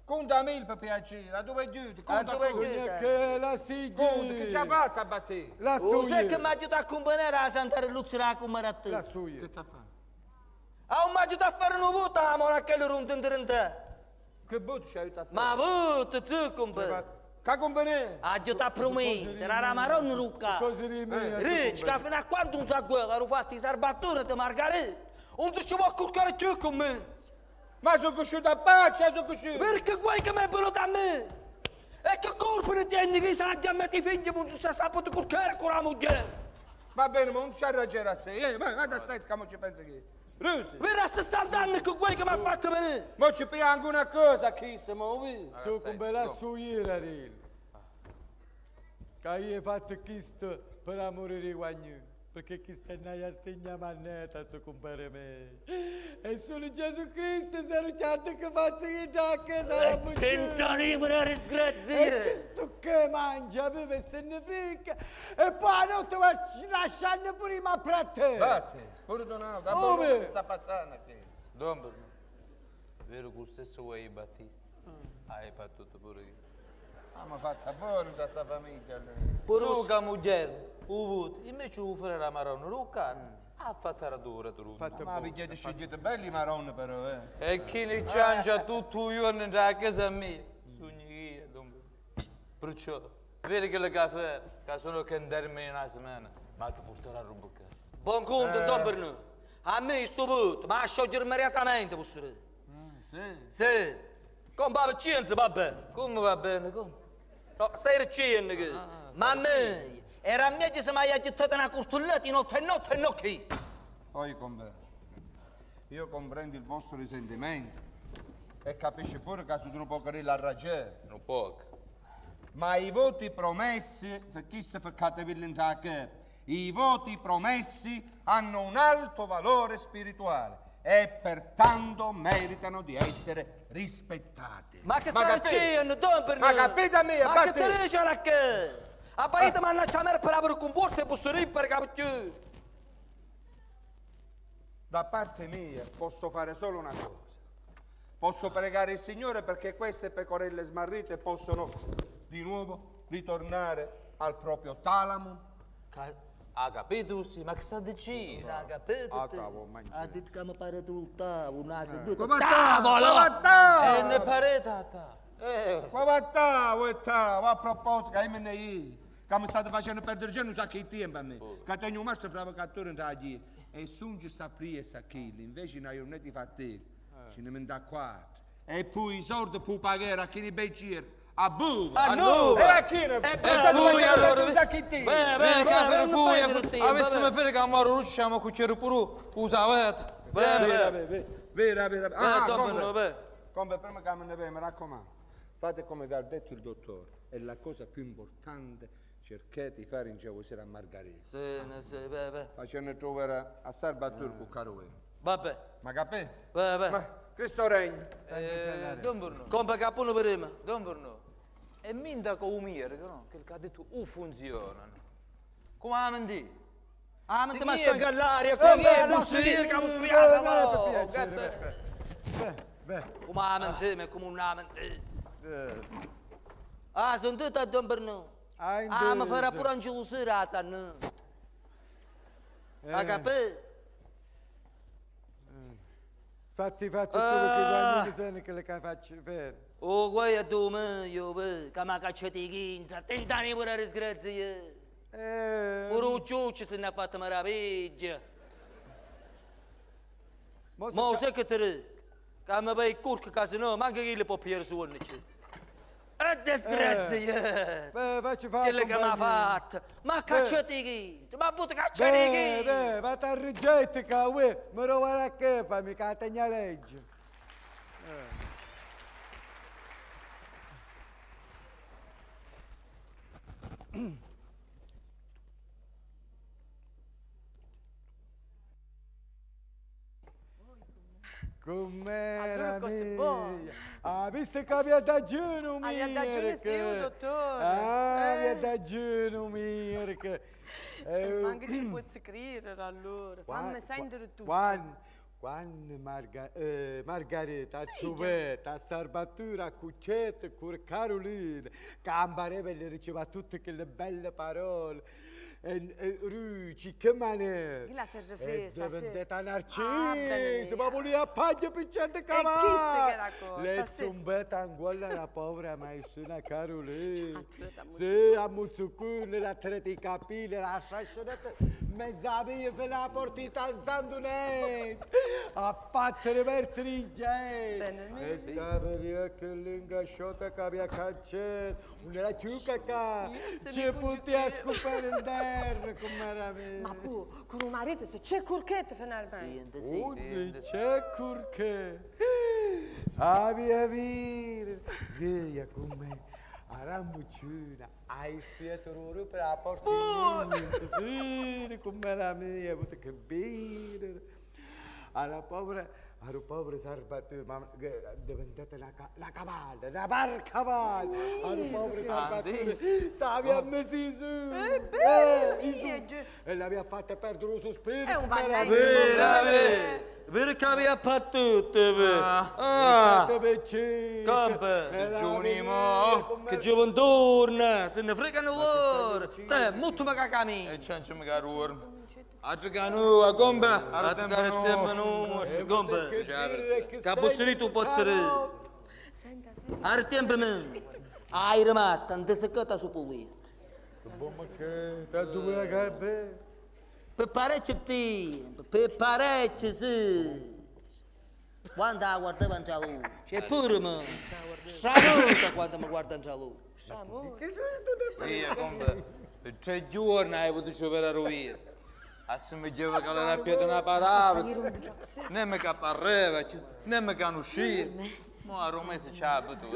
Conta a me per piacere, a dove è giusto? Conta dove è conta. giusto? Che la si Conta, che ci ha fatto a battere? La Oh, sai che suia. mi ha aiutato a accompagnare a Santa Reluzia come a La te? suia. Che ti ha fatto? Ah, mi ha aiutato a fare una vuota, a mora che lo in te. Che botto ci ha aiutato a Ma fare? vuota tu, compa. Che compagnia? Ha aiutato a promettere, era la maronna Luca. Cosa rimane? Ricci, che fino a quando non sa guerra, hanno fatto i sarbatture di margarita. Ma sono cresciuto a pace, sono cresciuto. Perché vuoi che mi è venuto a me? E che colpa ne tieni che sa già metti i figli, non si sa saputo curcare con la moglie. Va bene, ma non ci ragione a sé. Eh, vai, vai da sé, che mo ci pensa che... Rusi, Per 60 anni che vuoi che mi ha fatto venire. mo ci anche una cosa, chi se muovi. Tu come la suia, Ril. Che hai fatto questo per amore di guagno. Perché questa è una stegna mannetta, su compare me. E solo Gesù Cristo sarà che faccio che già che sarà bucciato. Tentare per E disgrazia. questo che mangia, beve se ne frega. E poi non ti lasciando prima per te. Batti, pure Donato, da Come? buono sta passando qui. Don Bernù, vero che lo stesso vuoi Battista? Hai fatto tutto pure io. Ah, ma fatta buona da sta famiglia. Su che moglie, uvuto, invece un frere marrone, ruccan, ha fatto la dura tu. Ma vi chiedete scegliete belli maroni però, eh. E chi ne ciancia tutto il giorno nella casa mia? Sogni io, dunque. Perciò, vedi che le caffè, che sono che in termini una settimana, ma ti porterà a rubbacare. Buon conto, Don Bernù. A me sto voto, ma a sciogliere immediatamente, posso dire. Sì. Sì. Con pazienza, vabbè. Come va bene, come? No, stai dicendo che... ma a me, era meglio se mi hai gettato una curtulletta in notte e notte e non chiesto. Poi con me. Io comprendo il vostro risentimento e capisci pure che tu non puoi querere la ragione. Non può. Ma i voti promessi, per chi si fa catevillinta che, i voti promessi hanno un alto valore spirituale e pertanto meritano di essere rispettati. Ma che capite? dicendo? Ma capite a me, Ma che te dice la che? A paese mi hanno chiamato per avere un porto e posso rippere, capito? Da parte mia posso fare solo una cosa. Posso pregare il Signore perché queste pecorelle smarrite possano di nuovo ritornare al proprio talamo. Ha capito, sì, ma che sta dicendo? Ha capito? Ha detto che mi pare tutto, una seduta. Come sta? Tavolo! Come sta? E ne pare tata. Eh, Come? Come sta? A proposito, che me ne Che mi state facendo perdere giorno, sa che tempo a me. Che tengo un mastro fravicattore in tagli. E sungi sta pri e sa chili. Invece noi non è di fatti. Ce ne manda quattro. E poi i soldi puoi pagare a chi bei giri. A buva. A nuova. E a chi ne? E state fui, facendo allora, che. Beh, che beh, per non fui, prendere il tempo, avessimo fare che moro riusciamo a cucire pure usavete. Beh, Vera, beh. vera, vera, vera. Beh, Ah, come? beh. Come prima che me ne mi raccomando. Fate come vi ha detto il dottore. È la cosa più importante. Cercate di fare in gelosia a Margherita. Sì, no, sì, beh, beh. Facendo trovare a Salvatore con caro uomo. Vabbè, Ma capì? beh, beh. Ma Cristo regna. Eh, Don Bruno, Compra capuno per me. Don Bruno, e minda con umire, no? Che ha detto u funziona. Come la mendi? Ah, ma Sì, ti ma chi è? scioglie all'aria, Sì, come si dice che eh, eh, no. piacere, Che- Beh, Come la mente, ma come una mente. eh, Ah, sono tutte a Don Bernù. Am fără puranci lusirața nu. Aga pe. Fatti fatti quello che vanno bisogna che le can faccio ver. O guai a tu mă, eu bă, ca ma ca ce tigi intra, tentani pura risgrație. Pura uciuci să ne fată mă rabige. Mă o să cătărâ, ca mă băi curcă ca să nu, mă gările pe piersul onice. E disgrazia. Beh, facci fare Quello che mi ha fatto. Ma cacciate i chinta. Ma avuto cacciare i Beh, chinta. beh, va a rigetti che uè, mi rovare a che fa, mica a tegna legge. Ah, così mia? Ah, visto che ha vi ha mia? digiuno sì, che- dottore. Ah, ha Eh. digiuno mia, che... eh, Ma anche ci puoi credere allora, fammi sentere tutto. Quando, quando Marga, eh, Margareta, a Ciuvetta, a Salvatore, a Cuccetta, con Carolina, Cambareva le riceva tutte quelle belle parole. E, e Ruci, che maniera! Chi la si è È rifesa, sì. diventata Ah, bene narcisa, mia. ma voleva paglia piccante chi sta che cavallo! era cosa, Le sì. zumbetta angola la povera maestra Carolina. Atleta Sì, a Muzzucune, la treta i capelli, la sciasciata, mezza via per la portita alzando niente. Ha fatto rivertere i Bene, gente. mi- E sapeva che l'ingasciota che aveva cacciato, non era più cacà. se Ci ne poteva congiungevo. scopare in terra, com'era Ma pu, con un marito se c'è curchette finalmente. Sente, sì. Oggi c'è curché. A via via. Via con me. A rambuccina. Hai spiato loro per la porta Sì, come la mia. Che bene. Alla povera... Alla povera Salvatore, ma che è diventata una, ca- una cavalla, una barca cavallo. Alla povera Salvatore, savi a mesi su. Eh, beh, e l'aveva fatta perdere lo suo spirito. È un vannaggio. Vera, vera. Perché aveva fatto tutto, vera. Ah, Fatto piacere. compa. E la Giunimo. come- Che giovane torna, se ne fregano loro. Te, molto ma cacami. E c'è un garur. A giocare nu, a gomba. A giocare il tempo non, compa. Che dire che Capo sei serito può essere. Al tempo me. Hai rimasto, non ti sei cata su pulito. Boh, ma che, tanto quella che è bella. Per parecchio tempo, per parecchio sì. Quando la guardavo in già luce, e pure me. Stranuta quando mi guarda in già luce. Sì, a gomba. Per tre giorni hai potuto sciopere a rovita. A se mi diceva che la pietra una parava. Ne mi caparreva, ne mi can uscire. Ma a Roma si c'ha avuto.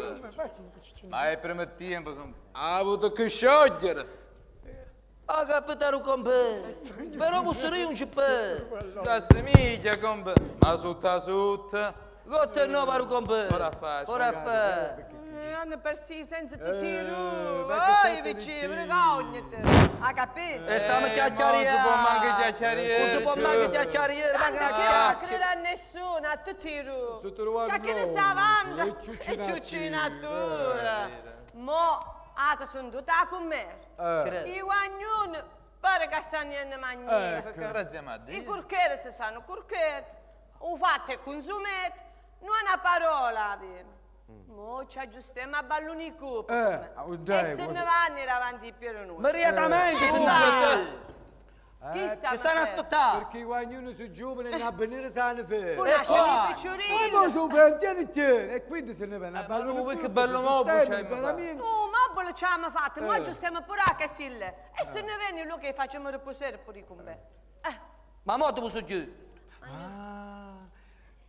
Ma è il primo tempo che ha avuto che sciogliere. Ah, capitano compa. Però posso io un cippè. Da semiglia, gomba. Ma sutta sutta. Gotte no, paro compa. Ora faccio. Ora fa. Eh, Hanno persi senza tutti i Eh, ru. perché Oi, state vicino, vicini? vergognati. Ha capito? E stiamo Eh, chiacchiariere. non si può manco chiacchiariere, Non si può cioè. manco chiacchiariere, manca una che non chiacchiera. crede a nessuno, a tutti i ru. Sotto lo guardo Che ne sta avanti? E ciuccinatura. Mo, ah, sono tutte a con me. Eh, I guagnoni, pare che stanno in magnifica. Grazie a I curchere si sanno curchere, o fatto e consumato, non è una parola avere. Mo ci aggiustiamo a balloni i cupi. Eh, oh, dai, e se cosa- ne vanno davanti i pieronuni. Immediatamente, Eh, subito. Chi sta Ti stanno aspettando. perché i guagnoni sono giovani e non venire sanno fare. Poi E qua? picciolini. poi sono per tieni tieni e quindi se ne va una ma ballone lui tutto, che bello. No, ma voi lo ci abbiamo fatto, Eh. aggiustiamo pure a casille. E se ne viene lui che facciamo riposare pure con me. Eh, Ma mo ti posso dire. Ah,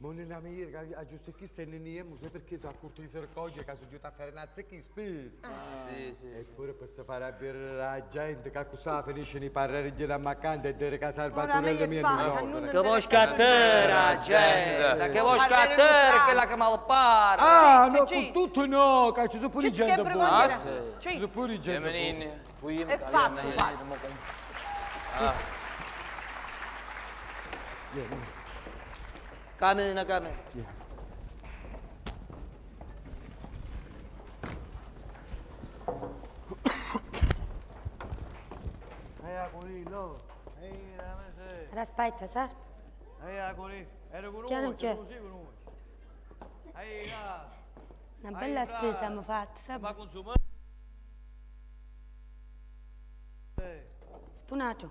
ma non è mia, che a giusto chi stai in niente, sai perché sono a corto di si raccoglie, che sono giunto a fare una zecca spesa. Sì, sì. Eppure per fare a bere la gente, che cosa finisce di parlare di la mancante e dire che Salvatore mi mia fa, non non opera. Che vuoi scattare, gente? Che vuoi scattare, quella che malpare. Ah, no, con tutto no, che ci sono pure gente buona. Ah, sì. Ci sono pure gente buona. Feminini. Fui È fatto, fatto. Ah, cammina. Ehi, Acolillo. Ehi, dammi se. Ora aspetta, sa? Ehi, Acolillo. Ero con Chiaro c'è. Una bella Ehi, spesa abbiamo fatto, sa? Ma consuma. Spunato.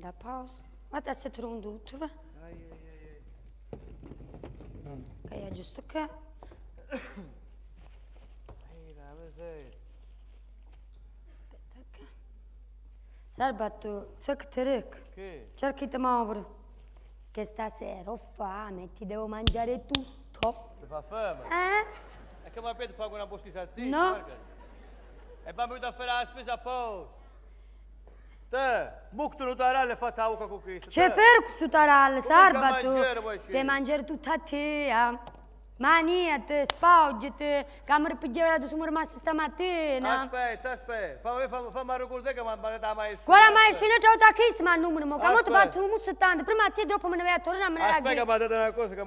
Da pausa. Guarda se trovo tutto, va? Che è giusto che. Cerchi di muovere. Che stasera ho fame ti devo mangiare tutto. Ti fa fame? Eh? E che mi ha detto fare una postizzazione? No. guarda. E abbiamo venuto a fare la spesa apposta. Te, bucto non t'arale fatta la con questo. C'è te. fermo questo tarallo, mangiare, Salvatore. vuoi sì? Devi mangiare tutta a te, eh. Maniate, spoggiate, che mi ripigliate sono rimasti stamattina. Aspetta, aspetta, fammi, fammi, fammi ricordare che mi ha imparato la maestra. Guarda, ma se ne ho già chiesto, ma numero, ma come ti Aspetta. faccio un musso tanto? Prima a te, dopo me ne vai a tornare, me ne vai a Aspetta che dire. mi ha detto una cosa che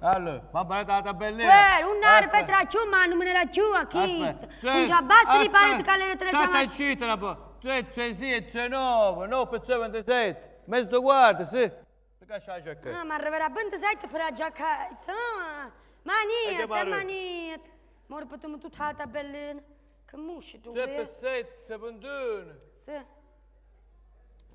mi ha ricordato. Che c'è? Che ti ha Aspetta. detto? Allora, mi ha imparato la tabellina. Quello, un nare Aspetta. per tracciù, ma non me ne la giù a chiesto. Aspetta, Non già basta di parete che le tre Stai zitta un po'. C'è, c'è sì, c'è nove, nove per 27. Mezzo guarda, sì. Perché c'è la giacchetta? Ah, ma arriverà 27 per la giacchetta. Ah, E che Maniate, mare? maniate. Ma ora potremmo tutta la tabellina. Che musci tu, C'è per vedi? 7, per 21. Sì.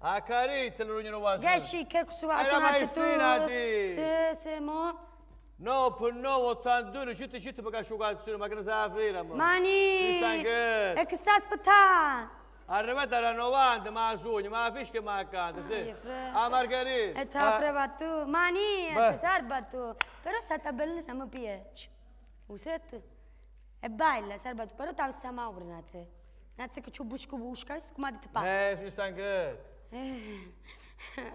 A carizia l'unione va Che sci, che cosa va È a la suonare maestrina tu? di- Sì, sì, mo. 9 per 9, 81, citti citti perché asciugazione, ma che ne sa la fila, mo. Mani! Si sta anche. E che sta aspettando? Arrivata alla 90, ma la sogna, ma la fisca ma accanto, sì. Ai, fretta. A Margherita. E te la Ah, freva tu. Mani, Beh. ti serba tu. Però sta tabellina mi piace. Usetto? È bella, serba tu. Però ti sta mauro, nazi. Nazi che ci busco busca, visto come ti pa. Eh, si sta anche. Eh,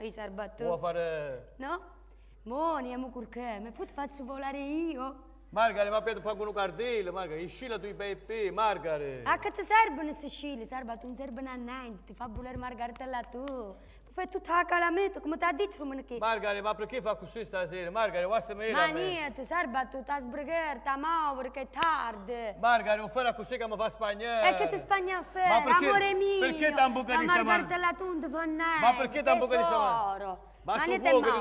i serba tu. Vuoi fare... No? Mo, andiamo curché. Mi puoi farci volare io? Margare, ma per qualcuno cartello, Margare, scilla tu i pepe, Margare. A che ti servono queste scille? Serve tu non servono a niente, ti fa volere margarita tu. Fai tutta la calamita, come ti ha detto Romano che... Margare, ma perché fa così stasera? Margare, guarda me Ma niente, serve tu, ti sbrigare, ti muovere, che è tardi. Margare, non fare così che mi fa spagnare. E che ti spagna a fare, Ma perché- amore mio? perché ti imbucare di La stamattina? margarita tu non ti fa niente, Ma perché ti imbucare di stamattina? Mani të mau.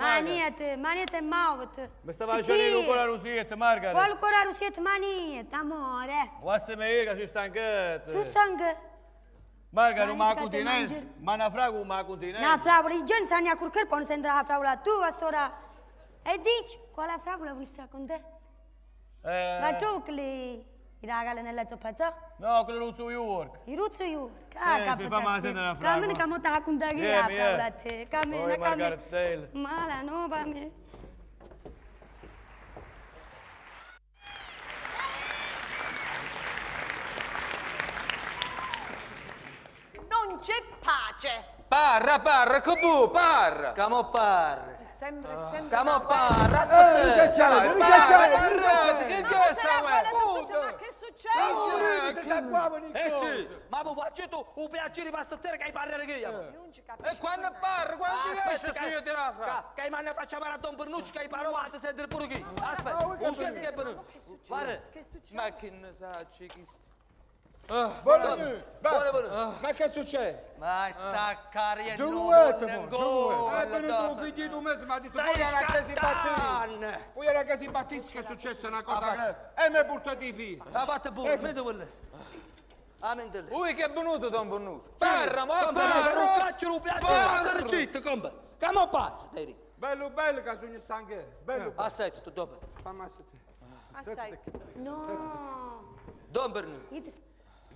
Mani të mani të mau të. Me stava joni nuk ora Rusia të margare. Kol ora Rusia të mani, amore. Uase me irga si stan gët. Si stan gët. Marga ma continent, ma na fragu ma continent. Na fragu i gjën sa kur kër po nëse ndra fragu la tu vastora. E diç, kola fragu la visa konde. Eh. Va tukli. Ragazzi nella zoppazza? No, quello non so io. I ruzzo io. Sì, sì, fammi la sentire la fravola. Cammina che mo ta con te che la Vieni, fravola a eh. te. Cammina, Poi cammina. Margaretella. Ma la no, va me. Non c'è pace. Parra, parra, che bu, parra. Camo parra. Sempre, Ah. sempre. Camo parra, Eh, aspetta. ricacciamo, Parra, ricacciamo, parra, ricacciamo. che Ma cosa tutto, ma che? Se sappiamo Eh sì, ma mi faccio tu un piacere per sentire che hai parlato che io. Capisco. E quando parra, quando riesce Aspetta, se io ti la fra? che, hai mandato a chiamare a Don Bernucci che hai parlato a sentire pure chi. Aspetta, un sento che è venuto. Guarda? Ma che ne sa, cichis? Buonasera. buono, buono. Ma che succede? Ma sta carriera Giovanetto, non mo, go. È venuto un figlio di un mese, mi ha detto, poi era che si scattando. Poi era che si battisse che è successo una cosa che... E mi ha portato i figli. Ha fatto pure, vedi quello. Amen delle. Ui che è venuto Don Bonnuto? Parra, ma parra! caccio un piacere, ma stare zitto, come? Come parla, dai. Bello, bello che sogno stanche. Bello. Aspetta, tu dopo. Fammi aspettare. Assai. No. Don Bernucci.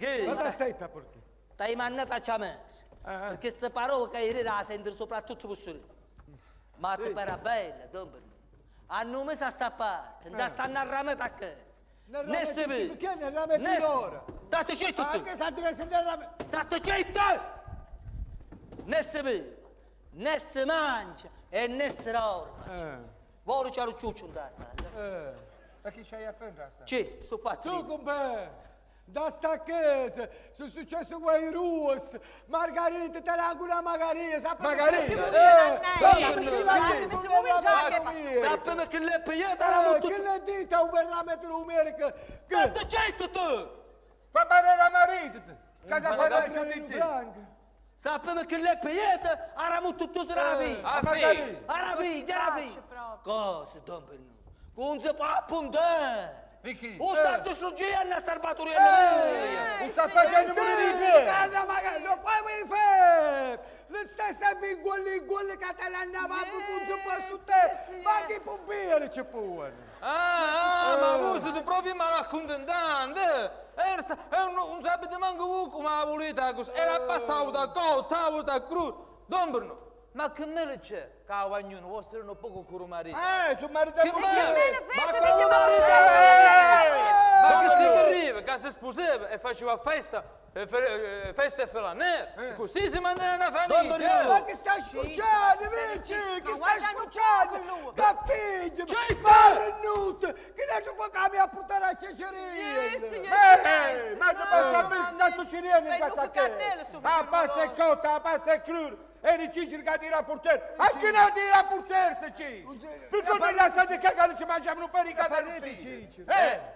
Io ti... Che? Cosa aspetta perché? T'hai mandato a chiamare. Perché queste parole che hai a sentire soprattutto per solo. Ma ti pare bella, Don Bernucci. A nome sa sta parte, già stanno a ramata a casa. Ne Ne si rametti- vede. perché ne rametti Ne si- ora? State zitto tu. Anche santi che si ne rametti. State zitto! Ne si vede, ne si mangia e ne si dorme. Eh, Vuoi c'è un ciuccio in testa? eh. Ma chi c'hai a fare? Sì, sto fatto. Tu lì. com'è? Da sta casa, sono successo quei rus, Margarita, te la una Margarita, Margarita? Eh, Dai, sappi dai, che gente mi non si la fa che- le Eh, le dita un verrametro umerica, che... State zitto tu! Fa parlare la marito. Cosa Ma fai dai, da che tutti? Le pigliate era tutto sulla vita. A Margarita. Era figlia, era figlia. Cosa, Don Benno? Non si può appuntare. Vicky. O stato struggendo a salvatore Non sta facendo pure di te. Casa magari, non puoi mai fare! Le stesse binguolle, inguolle che te le andava a punto per tutte, ma che può bere c'è pure! Ah, ah, ma voi siete proprio malaccontentanti! E non un sapete manco voi come la volete così. Era passato da cotta, da cru. Don Bruno, ma che mele c'è? Che la vagnone, vuoi essere un poco con marito? Eh, su marito Che pure. mele? Ma quello marito! Ma che si arriva, che si sposava e faceva festa, e fe- eh, festa e felanè. Così si mandava una Ma famiglia. che stai scocciando, invece? Che stai guarda, scocciando? Che figlio! Gente! Ma Renut! Che non ci può cambiare a puttana a Sì, cecerina! signor Eh, ma se può sapere che sta succedendo in Fai questa un cannello su casa? A passa e Eri qishir ka dira purter. A këna dira purter se qi. Përkon në lasa dhe ka kanë që ma gjamë në peri ka dhe në qi.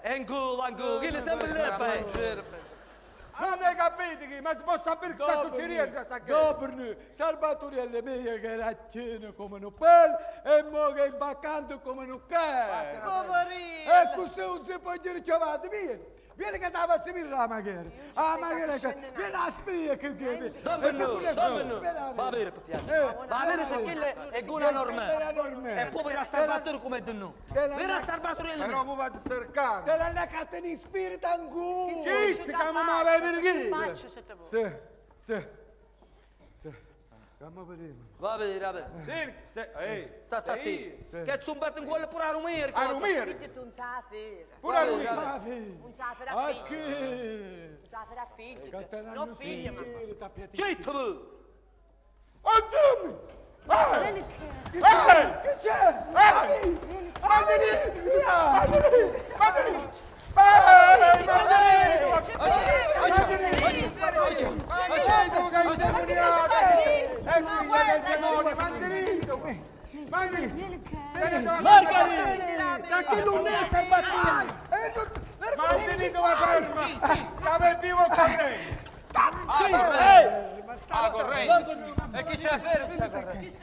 E ngull, a ngull, gjelë se më lëpa e. Në me ka piti ki, ma së po sapir përkë këta su qirien të sa kërë. Dobër në, sarbatur e le meje gëra që në në pëllë, e mogë e bakandu kome në kërë. Dobërin. E kusë unë se po gjërë që vatë mirë. Vieni che stava a seguire la maghiera! Ah, maghiera, vieni a spia che che... Don Benno, Don Benno, va bene per piacere. Va bene se quella è una normale. E poi verrà a Salvatore come è tenuto. Verrà a Salvatore il Però mi vado cercando. Te la nacata in spirito angu! Sì, che muove perché? Faccio sotto voi. Sì, sì, sì. Come vedremo? Va bene, va bene. Sì, stai, ehi. State attenti. Che zumbato in quello pure a rumire. A tu non sa fare. Pure a figli! Non sa fare a figlio. Non sa fare a figlio. Non figlio, ma. spirito, appiatti. Zitto, voi. Oh, dimmi! Vieni che... Ehi! Che c'è? Ehi! Mandarino! Via! Mandarino! Mandarino! Ehi, Mandarino! Mandarino! Mandarino che è indemoniato! È figlia del demonio! Mandarino! Mandarino! Margarita, che non è salvatore! Mandarino va ferma! Chiama vivo con lei! Ah, corrente! Ah, corrente! E chi c'è a fare questa corrente?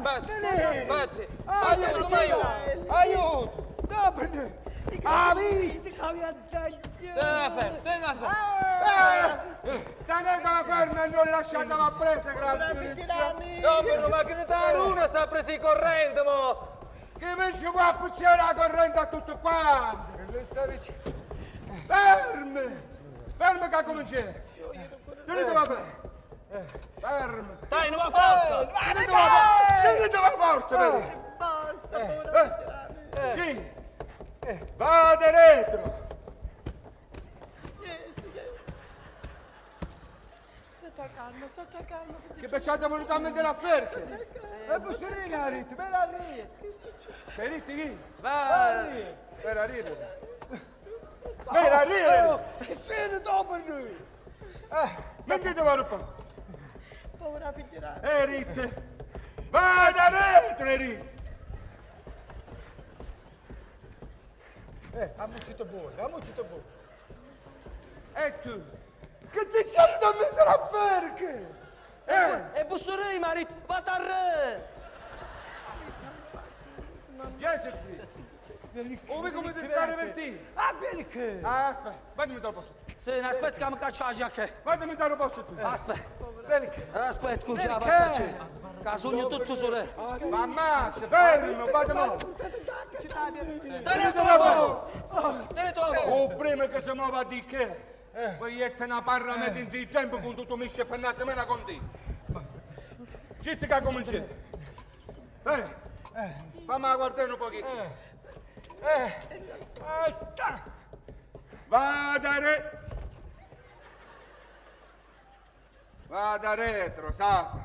Batti, batti! Aiuto, aiuto! Aiuto! Ha che ferma! Tenetela ferma e non lasciatela presa, grazie! No, però ma che ne dà l'una sta presa in corrente, mo! Che invece qua pucciare la corrente a tutto quanto! Ferme! Ferme che cominciare! Tenete la ferma! Ferme! Dai, non va forte! Tenete la forte! Tenete la forte? Basta, Eh! Vada retro! Stai calmo, stai calmo. Che pensate voluto a mettere a ferche? E bussurina, Rit, me la ri. Che riti chi? Va! Per a ridere! Per a ridere! E se ne dopo noi. Mettete un po'! Povera figlia. Eh, Rit! Vada retro, Rit! Eh, ha mucito buono, ha mucito buono. E tu? Che ti c'hai da mettere a ferche? Eh! E bussurei, marit, vada a res! Come ti stare per te? Ah, vieni che. Ah, aspetta, vattimi dal posto. Sì, aspetta che mi caccia la giacca. Vattimi dal posto tu. Aspetta, Vieni che. aspetta, che già avanzaci. Che sogno tutto su lei. Ma ammazza, fermo, vado mo. Tenete la mano! Tenete la mano! O prima che si muova di che? Vogliete una parla metà in il tempo con tutto misce per una settimana con te. Citti che comincia. Eh, fammi guardare un pochino. Eh. Vada re... Vada retro, Satana.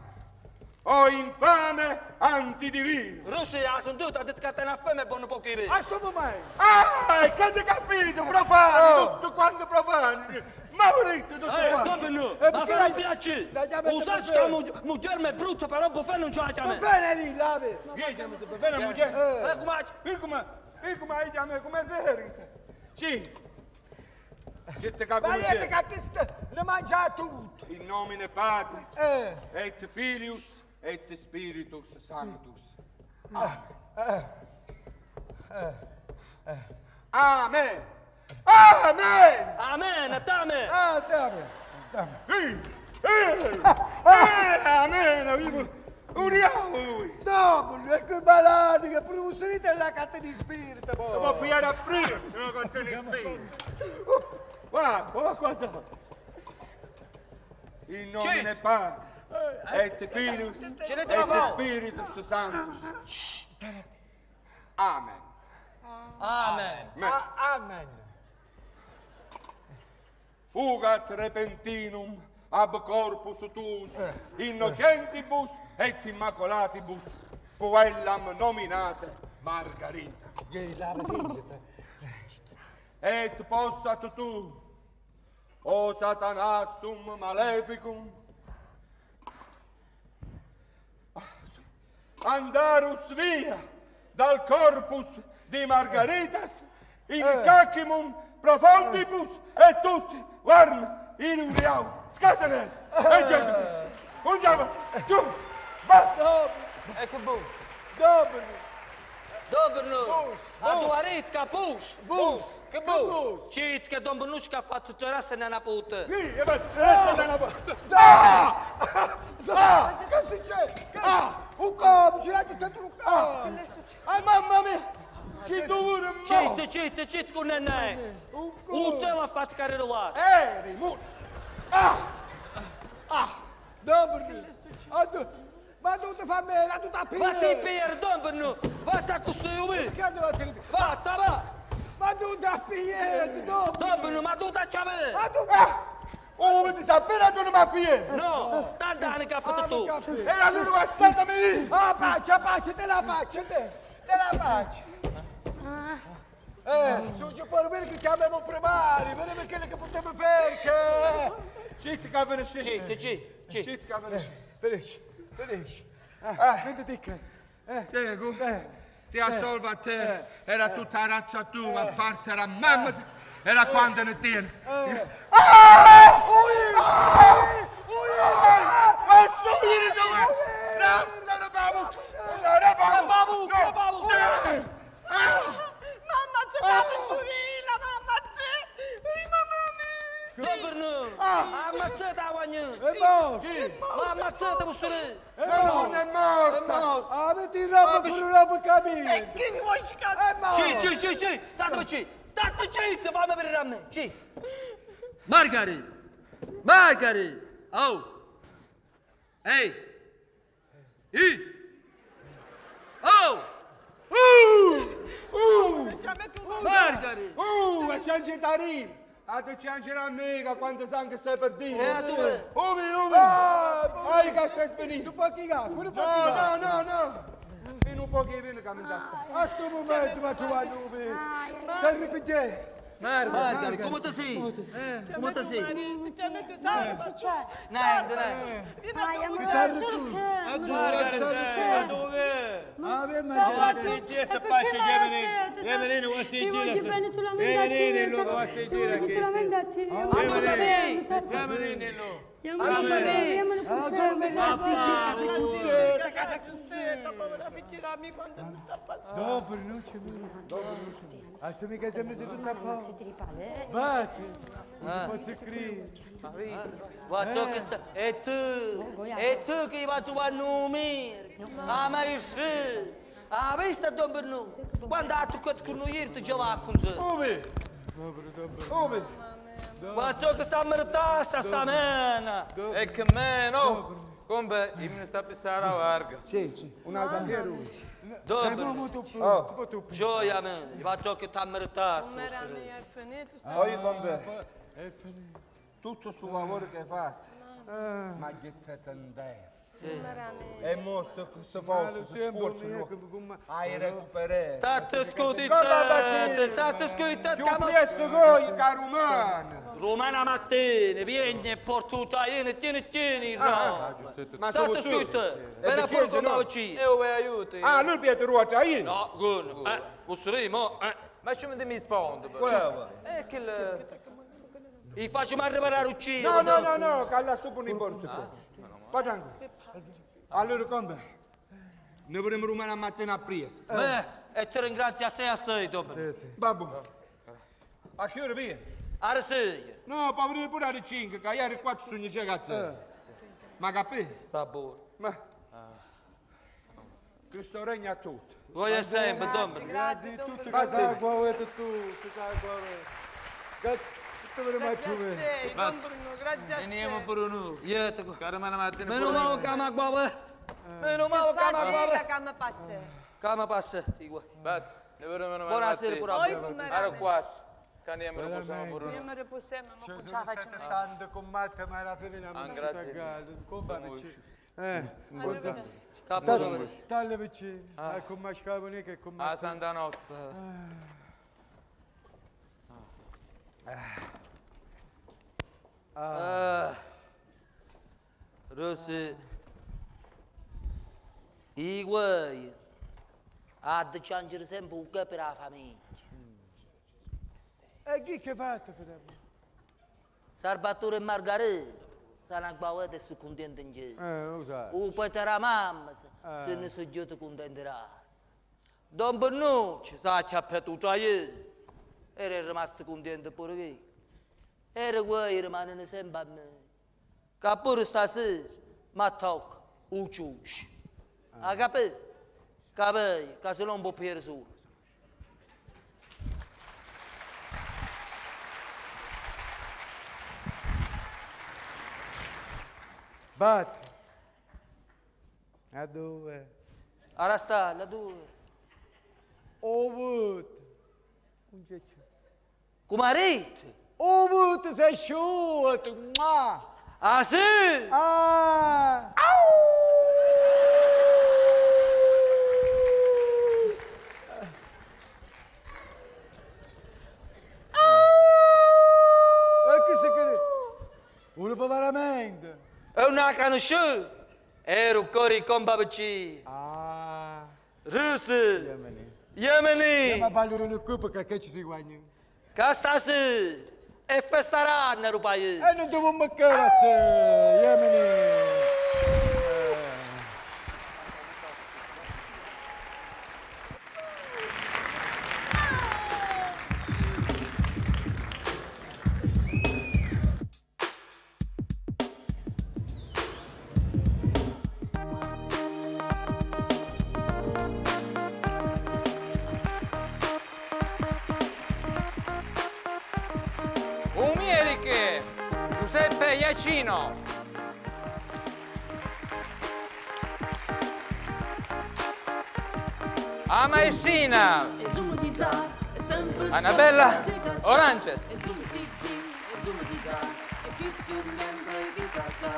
O infame antidivino. Russi, la sentuta, ha detto che te ne fame buono pochi lì. A sto momento. Ah, che avete capito? Profani, tutto quanto profani. Maurito, tutto Eh, quanto. dove no? Eh, Ma perché fa la- piace! la per che mu- mugerme è brutto, però buffè non ce la Ma chiama! vieni lì, lave. Chi chiamate per bene moglie? Eh, come E come? E aici a come cum e verisă. Ci? Gette ca cum e ca chestia, ne mangia tut. In nomine Patris, eh. et Filius, et Spiritus Sanctus. Amen. Ah, eh. Eh. Eh. Amen. Amen. Amen, atame. Atame. Amen. Ah, ah, eh, amen, amico. Uriamo lui. No, è quel malato che producerite la carta di spirito, poi. pigliare a prima, se no contiene spirito. Guarda, guarda qua so. In nomine Patris, et Filius, Ce ne et trovo. Spiritus Sanctus. Amen. Amen! Amen. Fugat repentinum ab corpus tuus, innocentibus et immacolatibus puellam nominate Margarita. et possat tu, o Satanasum maleficum, andarus via dal corpus di Margaritas in eh. cacimum profundibus et tutti varm in uriau scatene eh. eh e gente ungiamo giù basta. Ecco boh! Dopo. Dove no? A tua ritka, pus! Bus! Che bus! Cit che Don Bonucci ha fatto girasse nella puta! Qui, e va, resta nella porta. Ah! Ah! Che succede? Ah! Un capo, ce l'hai tutto un capo. Ah, mamma mia! Chi dura mo? Cit, cit, cit con nenne! Un te l'ha fatto carriera là! Eri, mu... Ah! Dopo. Ah, tu. Ma tu ti fai me, la tu ti Va ti per Don Bonu! Va ti accosti qui! Che devo te Va, ta va! Ma tu ti fai dopo. Don Bonu, ma tu ti chiami! Ma tu... Ah! Oh, vedi sapere tu non mi pie. No, tanto hanno capito tu. E allora guardatemi. Ah, pace, pace, te la pace, te. Te la pace. Eh, su ci può bene che chiamiamo primari, vedete che che potremmo fare, che... Citti che avete Citti, scelto. ci, ci. Citti che finisci. Eh. Ah, vedi. Eh, Diego, eh, ti assolvo a te. Era tutta la razza tua, a parte era mamma. Era quando ne tiene. Ah! Ui! Ui! Ma su, vieni dove? No, non babu. No, non babu. Babu, babu. Mamma, c'è la piscina, mamma, c'è! Ui, mamma mia! Governo, ammazzate a guagno. È morto! Ma ammazzate vostre. È Non è morto. morto! Avete roba per un roba cammino! E chi si vuoi È scattare? morto! Ci, ci, ci, ci. Datemi ci. Datemi ci, fammi vedere a me. Ci. Margari. Margari. Oh. Ehi. I. Oh. Uh. Uh, Margari. uh, e c'è Gitarin. A te c'è anche l'amica quando sangue stai per dire. E a dove? Uvi, uvi. Ah, Ai che stai svenito. Tu puoi chigare, tu puoi No, chigare! no, no, no. Vieni un po' che vieni che mi dà. A sto momento ma tu vai nubi! Stai ripetendo! Margari, come ti sei? Come ti sei? C'è messo salva! C'è. Niente, niente. Ai, amore, Guitarra solo tu. che... Margari, te, dove? Ah, vedi, ma Ma già- senti, E sta perché pace, vai a vieni, sete, vieni, sai? vieni, vuoi Ti sentire? voglio bene solamente a te, Vieni, lo sai? vuoi Ti sentire voglio che solamente a te. Ah, dove stai? Vieni, vieni, lo. Ah, dove stai? Andiamolo Ah, con dove te. sei? A se mi ka zemrë se tu të po? Se ti ripale. Bati, u të po të kri. Va të kësë, e të, e të ki va të va numir, a me i shë, a me i shtë të dëmbër në, banda atë këtë kërnu jirë të gjela këndë. Ubi, ubi, va të kësë a mërëtas, a sta mena, e këmeno, oh! kumbe, imë në sta pisara varga. Qe, qe, unë alba heru. Bernu, molto più. Oh. Tipo tu. gioia me, guarda che sta mertassa. Mera mia, è finito, sta Poi con me. È finito. Tutto sul lavoro che hai fatto. Ah. Ma che te tendere. E mo sto questo Ah, forza, lo si mio no? Hai recuperato. State scuti Guarda, Battista. te, state scuti te, Più presto voi, caro umano. Romana mattina, vieni e porta tutto, tieni, tieni, tieni, no. Ma State sono scuti tu. te, E per Vincenzo, porco no? mauci. E ove aiuti? Ah, lui Pietro Ruota, io? No, gun, eh, usrimo, eh. Ma ci mi risponde? Bravo. E che le... Gli facciamo riparare ucciso. No, no, no, no, che alla su in borsa. Allora come? Ne vorremmo rumare a mattina a presto. Beh, e ti ringrazio assai assai dopo. Sì, sì. Babbo. A che ora vieni? Ara sei, No, per venire pure alle 5, che ieri qua ci sono i ragazzi. Ma capì? babbo. Ma... Cristo regna a tutti. Voi sempre, dopo. Grazie a tutti, Grazie. tu, che sai qua avete. Grazie, Bruno, grazie a Veniamo te. pure noi. Iete qua. Cara mana mattina Meno male che mi guava. Meno male che mi Fatti la guava. cama passa. Che mi passa, ti guarda. Bat, ne vorremmo una Buonasera pure a voi. Aro qua. Caniamo lo possiamo pure Io noi. mi riposiamo, ma non ce la state faccio. tante combatte, ma fine non Ah, grazie. Combatte. Eh, Capo sta, sopra. stalle vicino. Ah, con mascavo ne che con A Santa Notte. Ah. Rossi. I guai. Ha di ciangere sempre un capo per la famiglia. E chi che fate, fratello? Salvatore e Margarita. Sono guavate e sono contenti in giro. Eh, lo sai. O poi te la mamma, se Eh. se ne so io ti contenterà. Don Bernucci, sa che ha fatto ieri. Era rimasto contento pure che. Era quello rimane sempre a me. Che pure stasera mi tocca un ciuscio. Ha capito? Capito? Che se non può più solo. Batti. A dove? Ora sta, la due. Ovut. Un ceccio. Con marito. Oh, muito sei asciutto. Mua. Ah sì? Ah. E che si che... Uno per veramente. È una conosciuta. Ero cori con babacci. Ah. Russi. Yemeni. Yemeni. Ma parlo di cupo che ci si guagna. Castasi. E festaranno rupai. E non devo mancare se... Yemeni. Umierike, dormiente chi sta qua.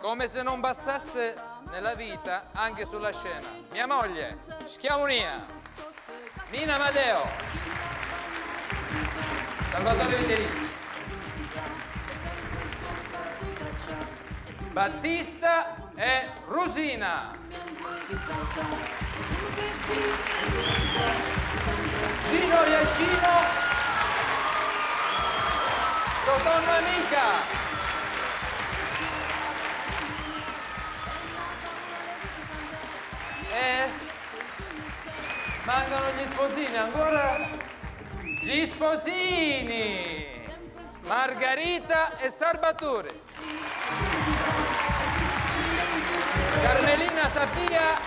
Come se non bastasse nella vita anche sulla scena. Mia moglie, Schiamonia, Nina Amadeo, Salvatore Viterini, Battista e Rosina. Gino Iacino, Totonna Amica. E mancano gli sposini ancora? Gli sposini! Margarita e Salvatore. Carmelina Safia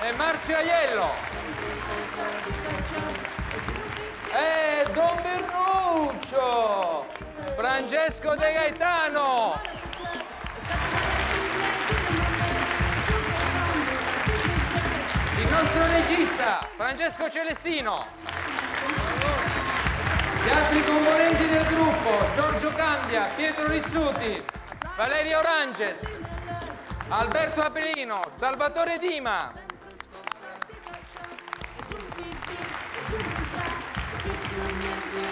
e Marzio Aiello. E Don Bernuccio! Francesco De Gaetano! Il nostro regista, Francesco Celestino. Gli altri componenti del gruppo, Giorgio Candia, Pietro Rizzuti, Valeria Oranges, Alberto Apelino, Salvatore Dima.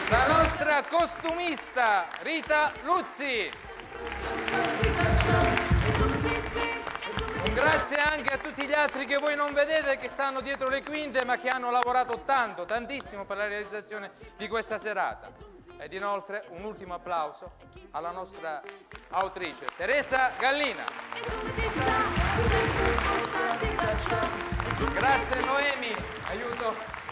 La nostra costumista, Rita Luzzi. Grazie anche a tutti gli altri che voi non vedete che stanno dietro le quinte ma che hanno lavorato tanto, tantissimo per la realizzazione di questa serata. Ed inoltre un ultimo applauso alla nostra autrice Teresa Gallina. Grazie Noemi, aiuto.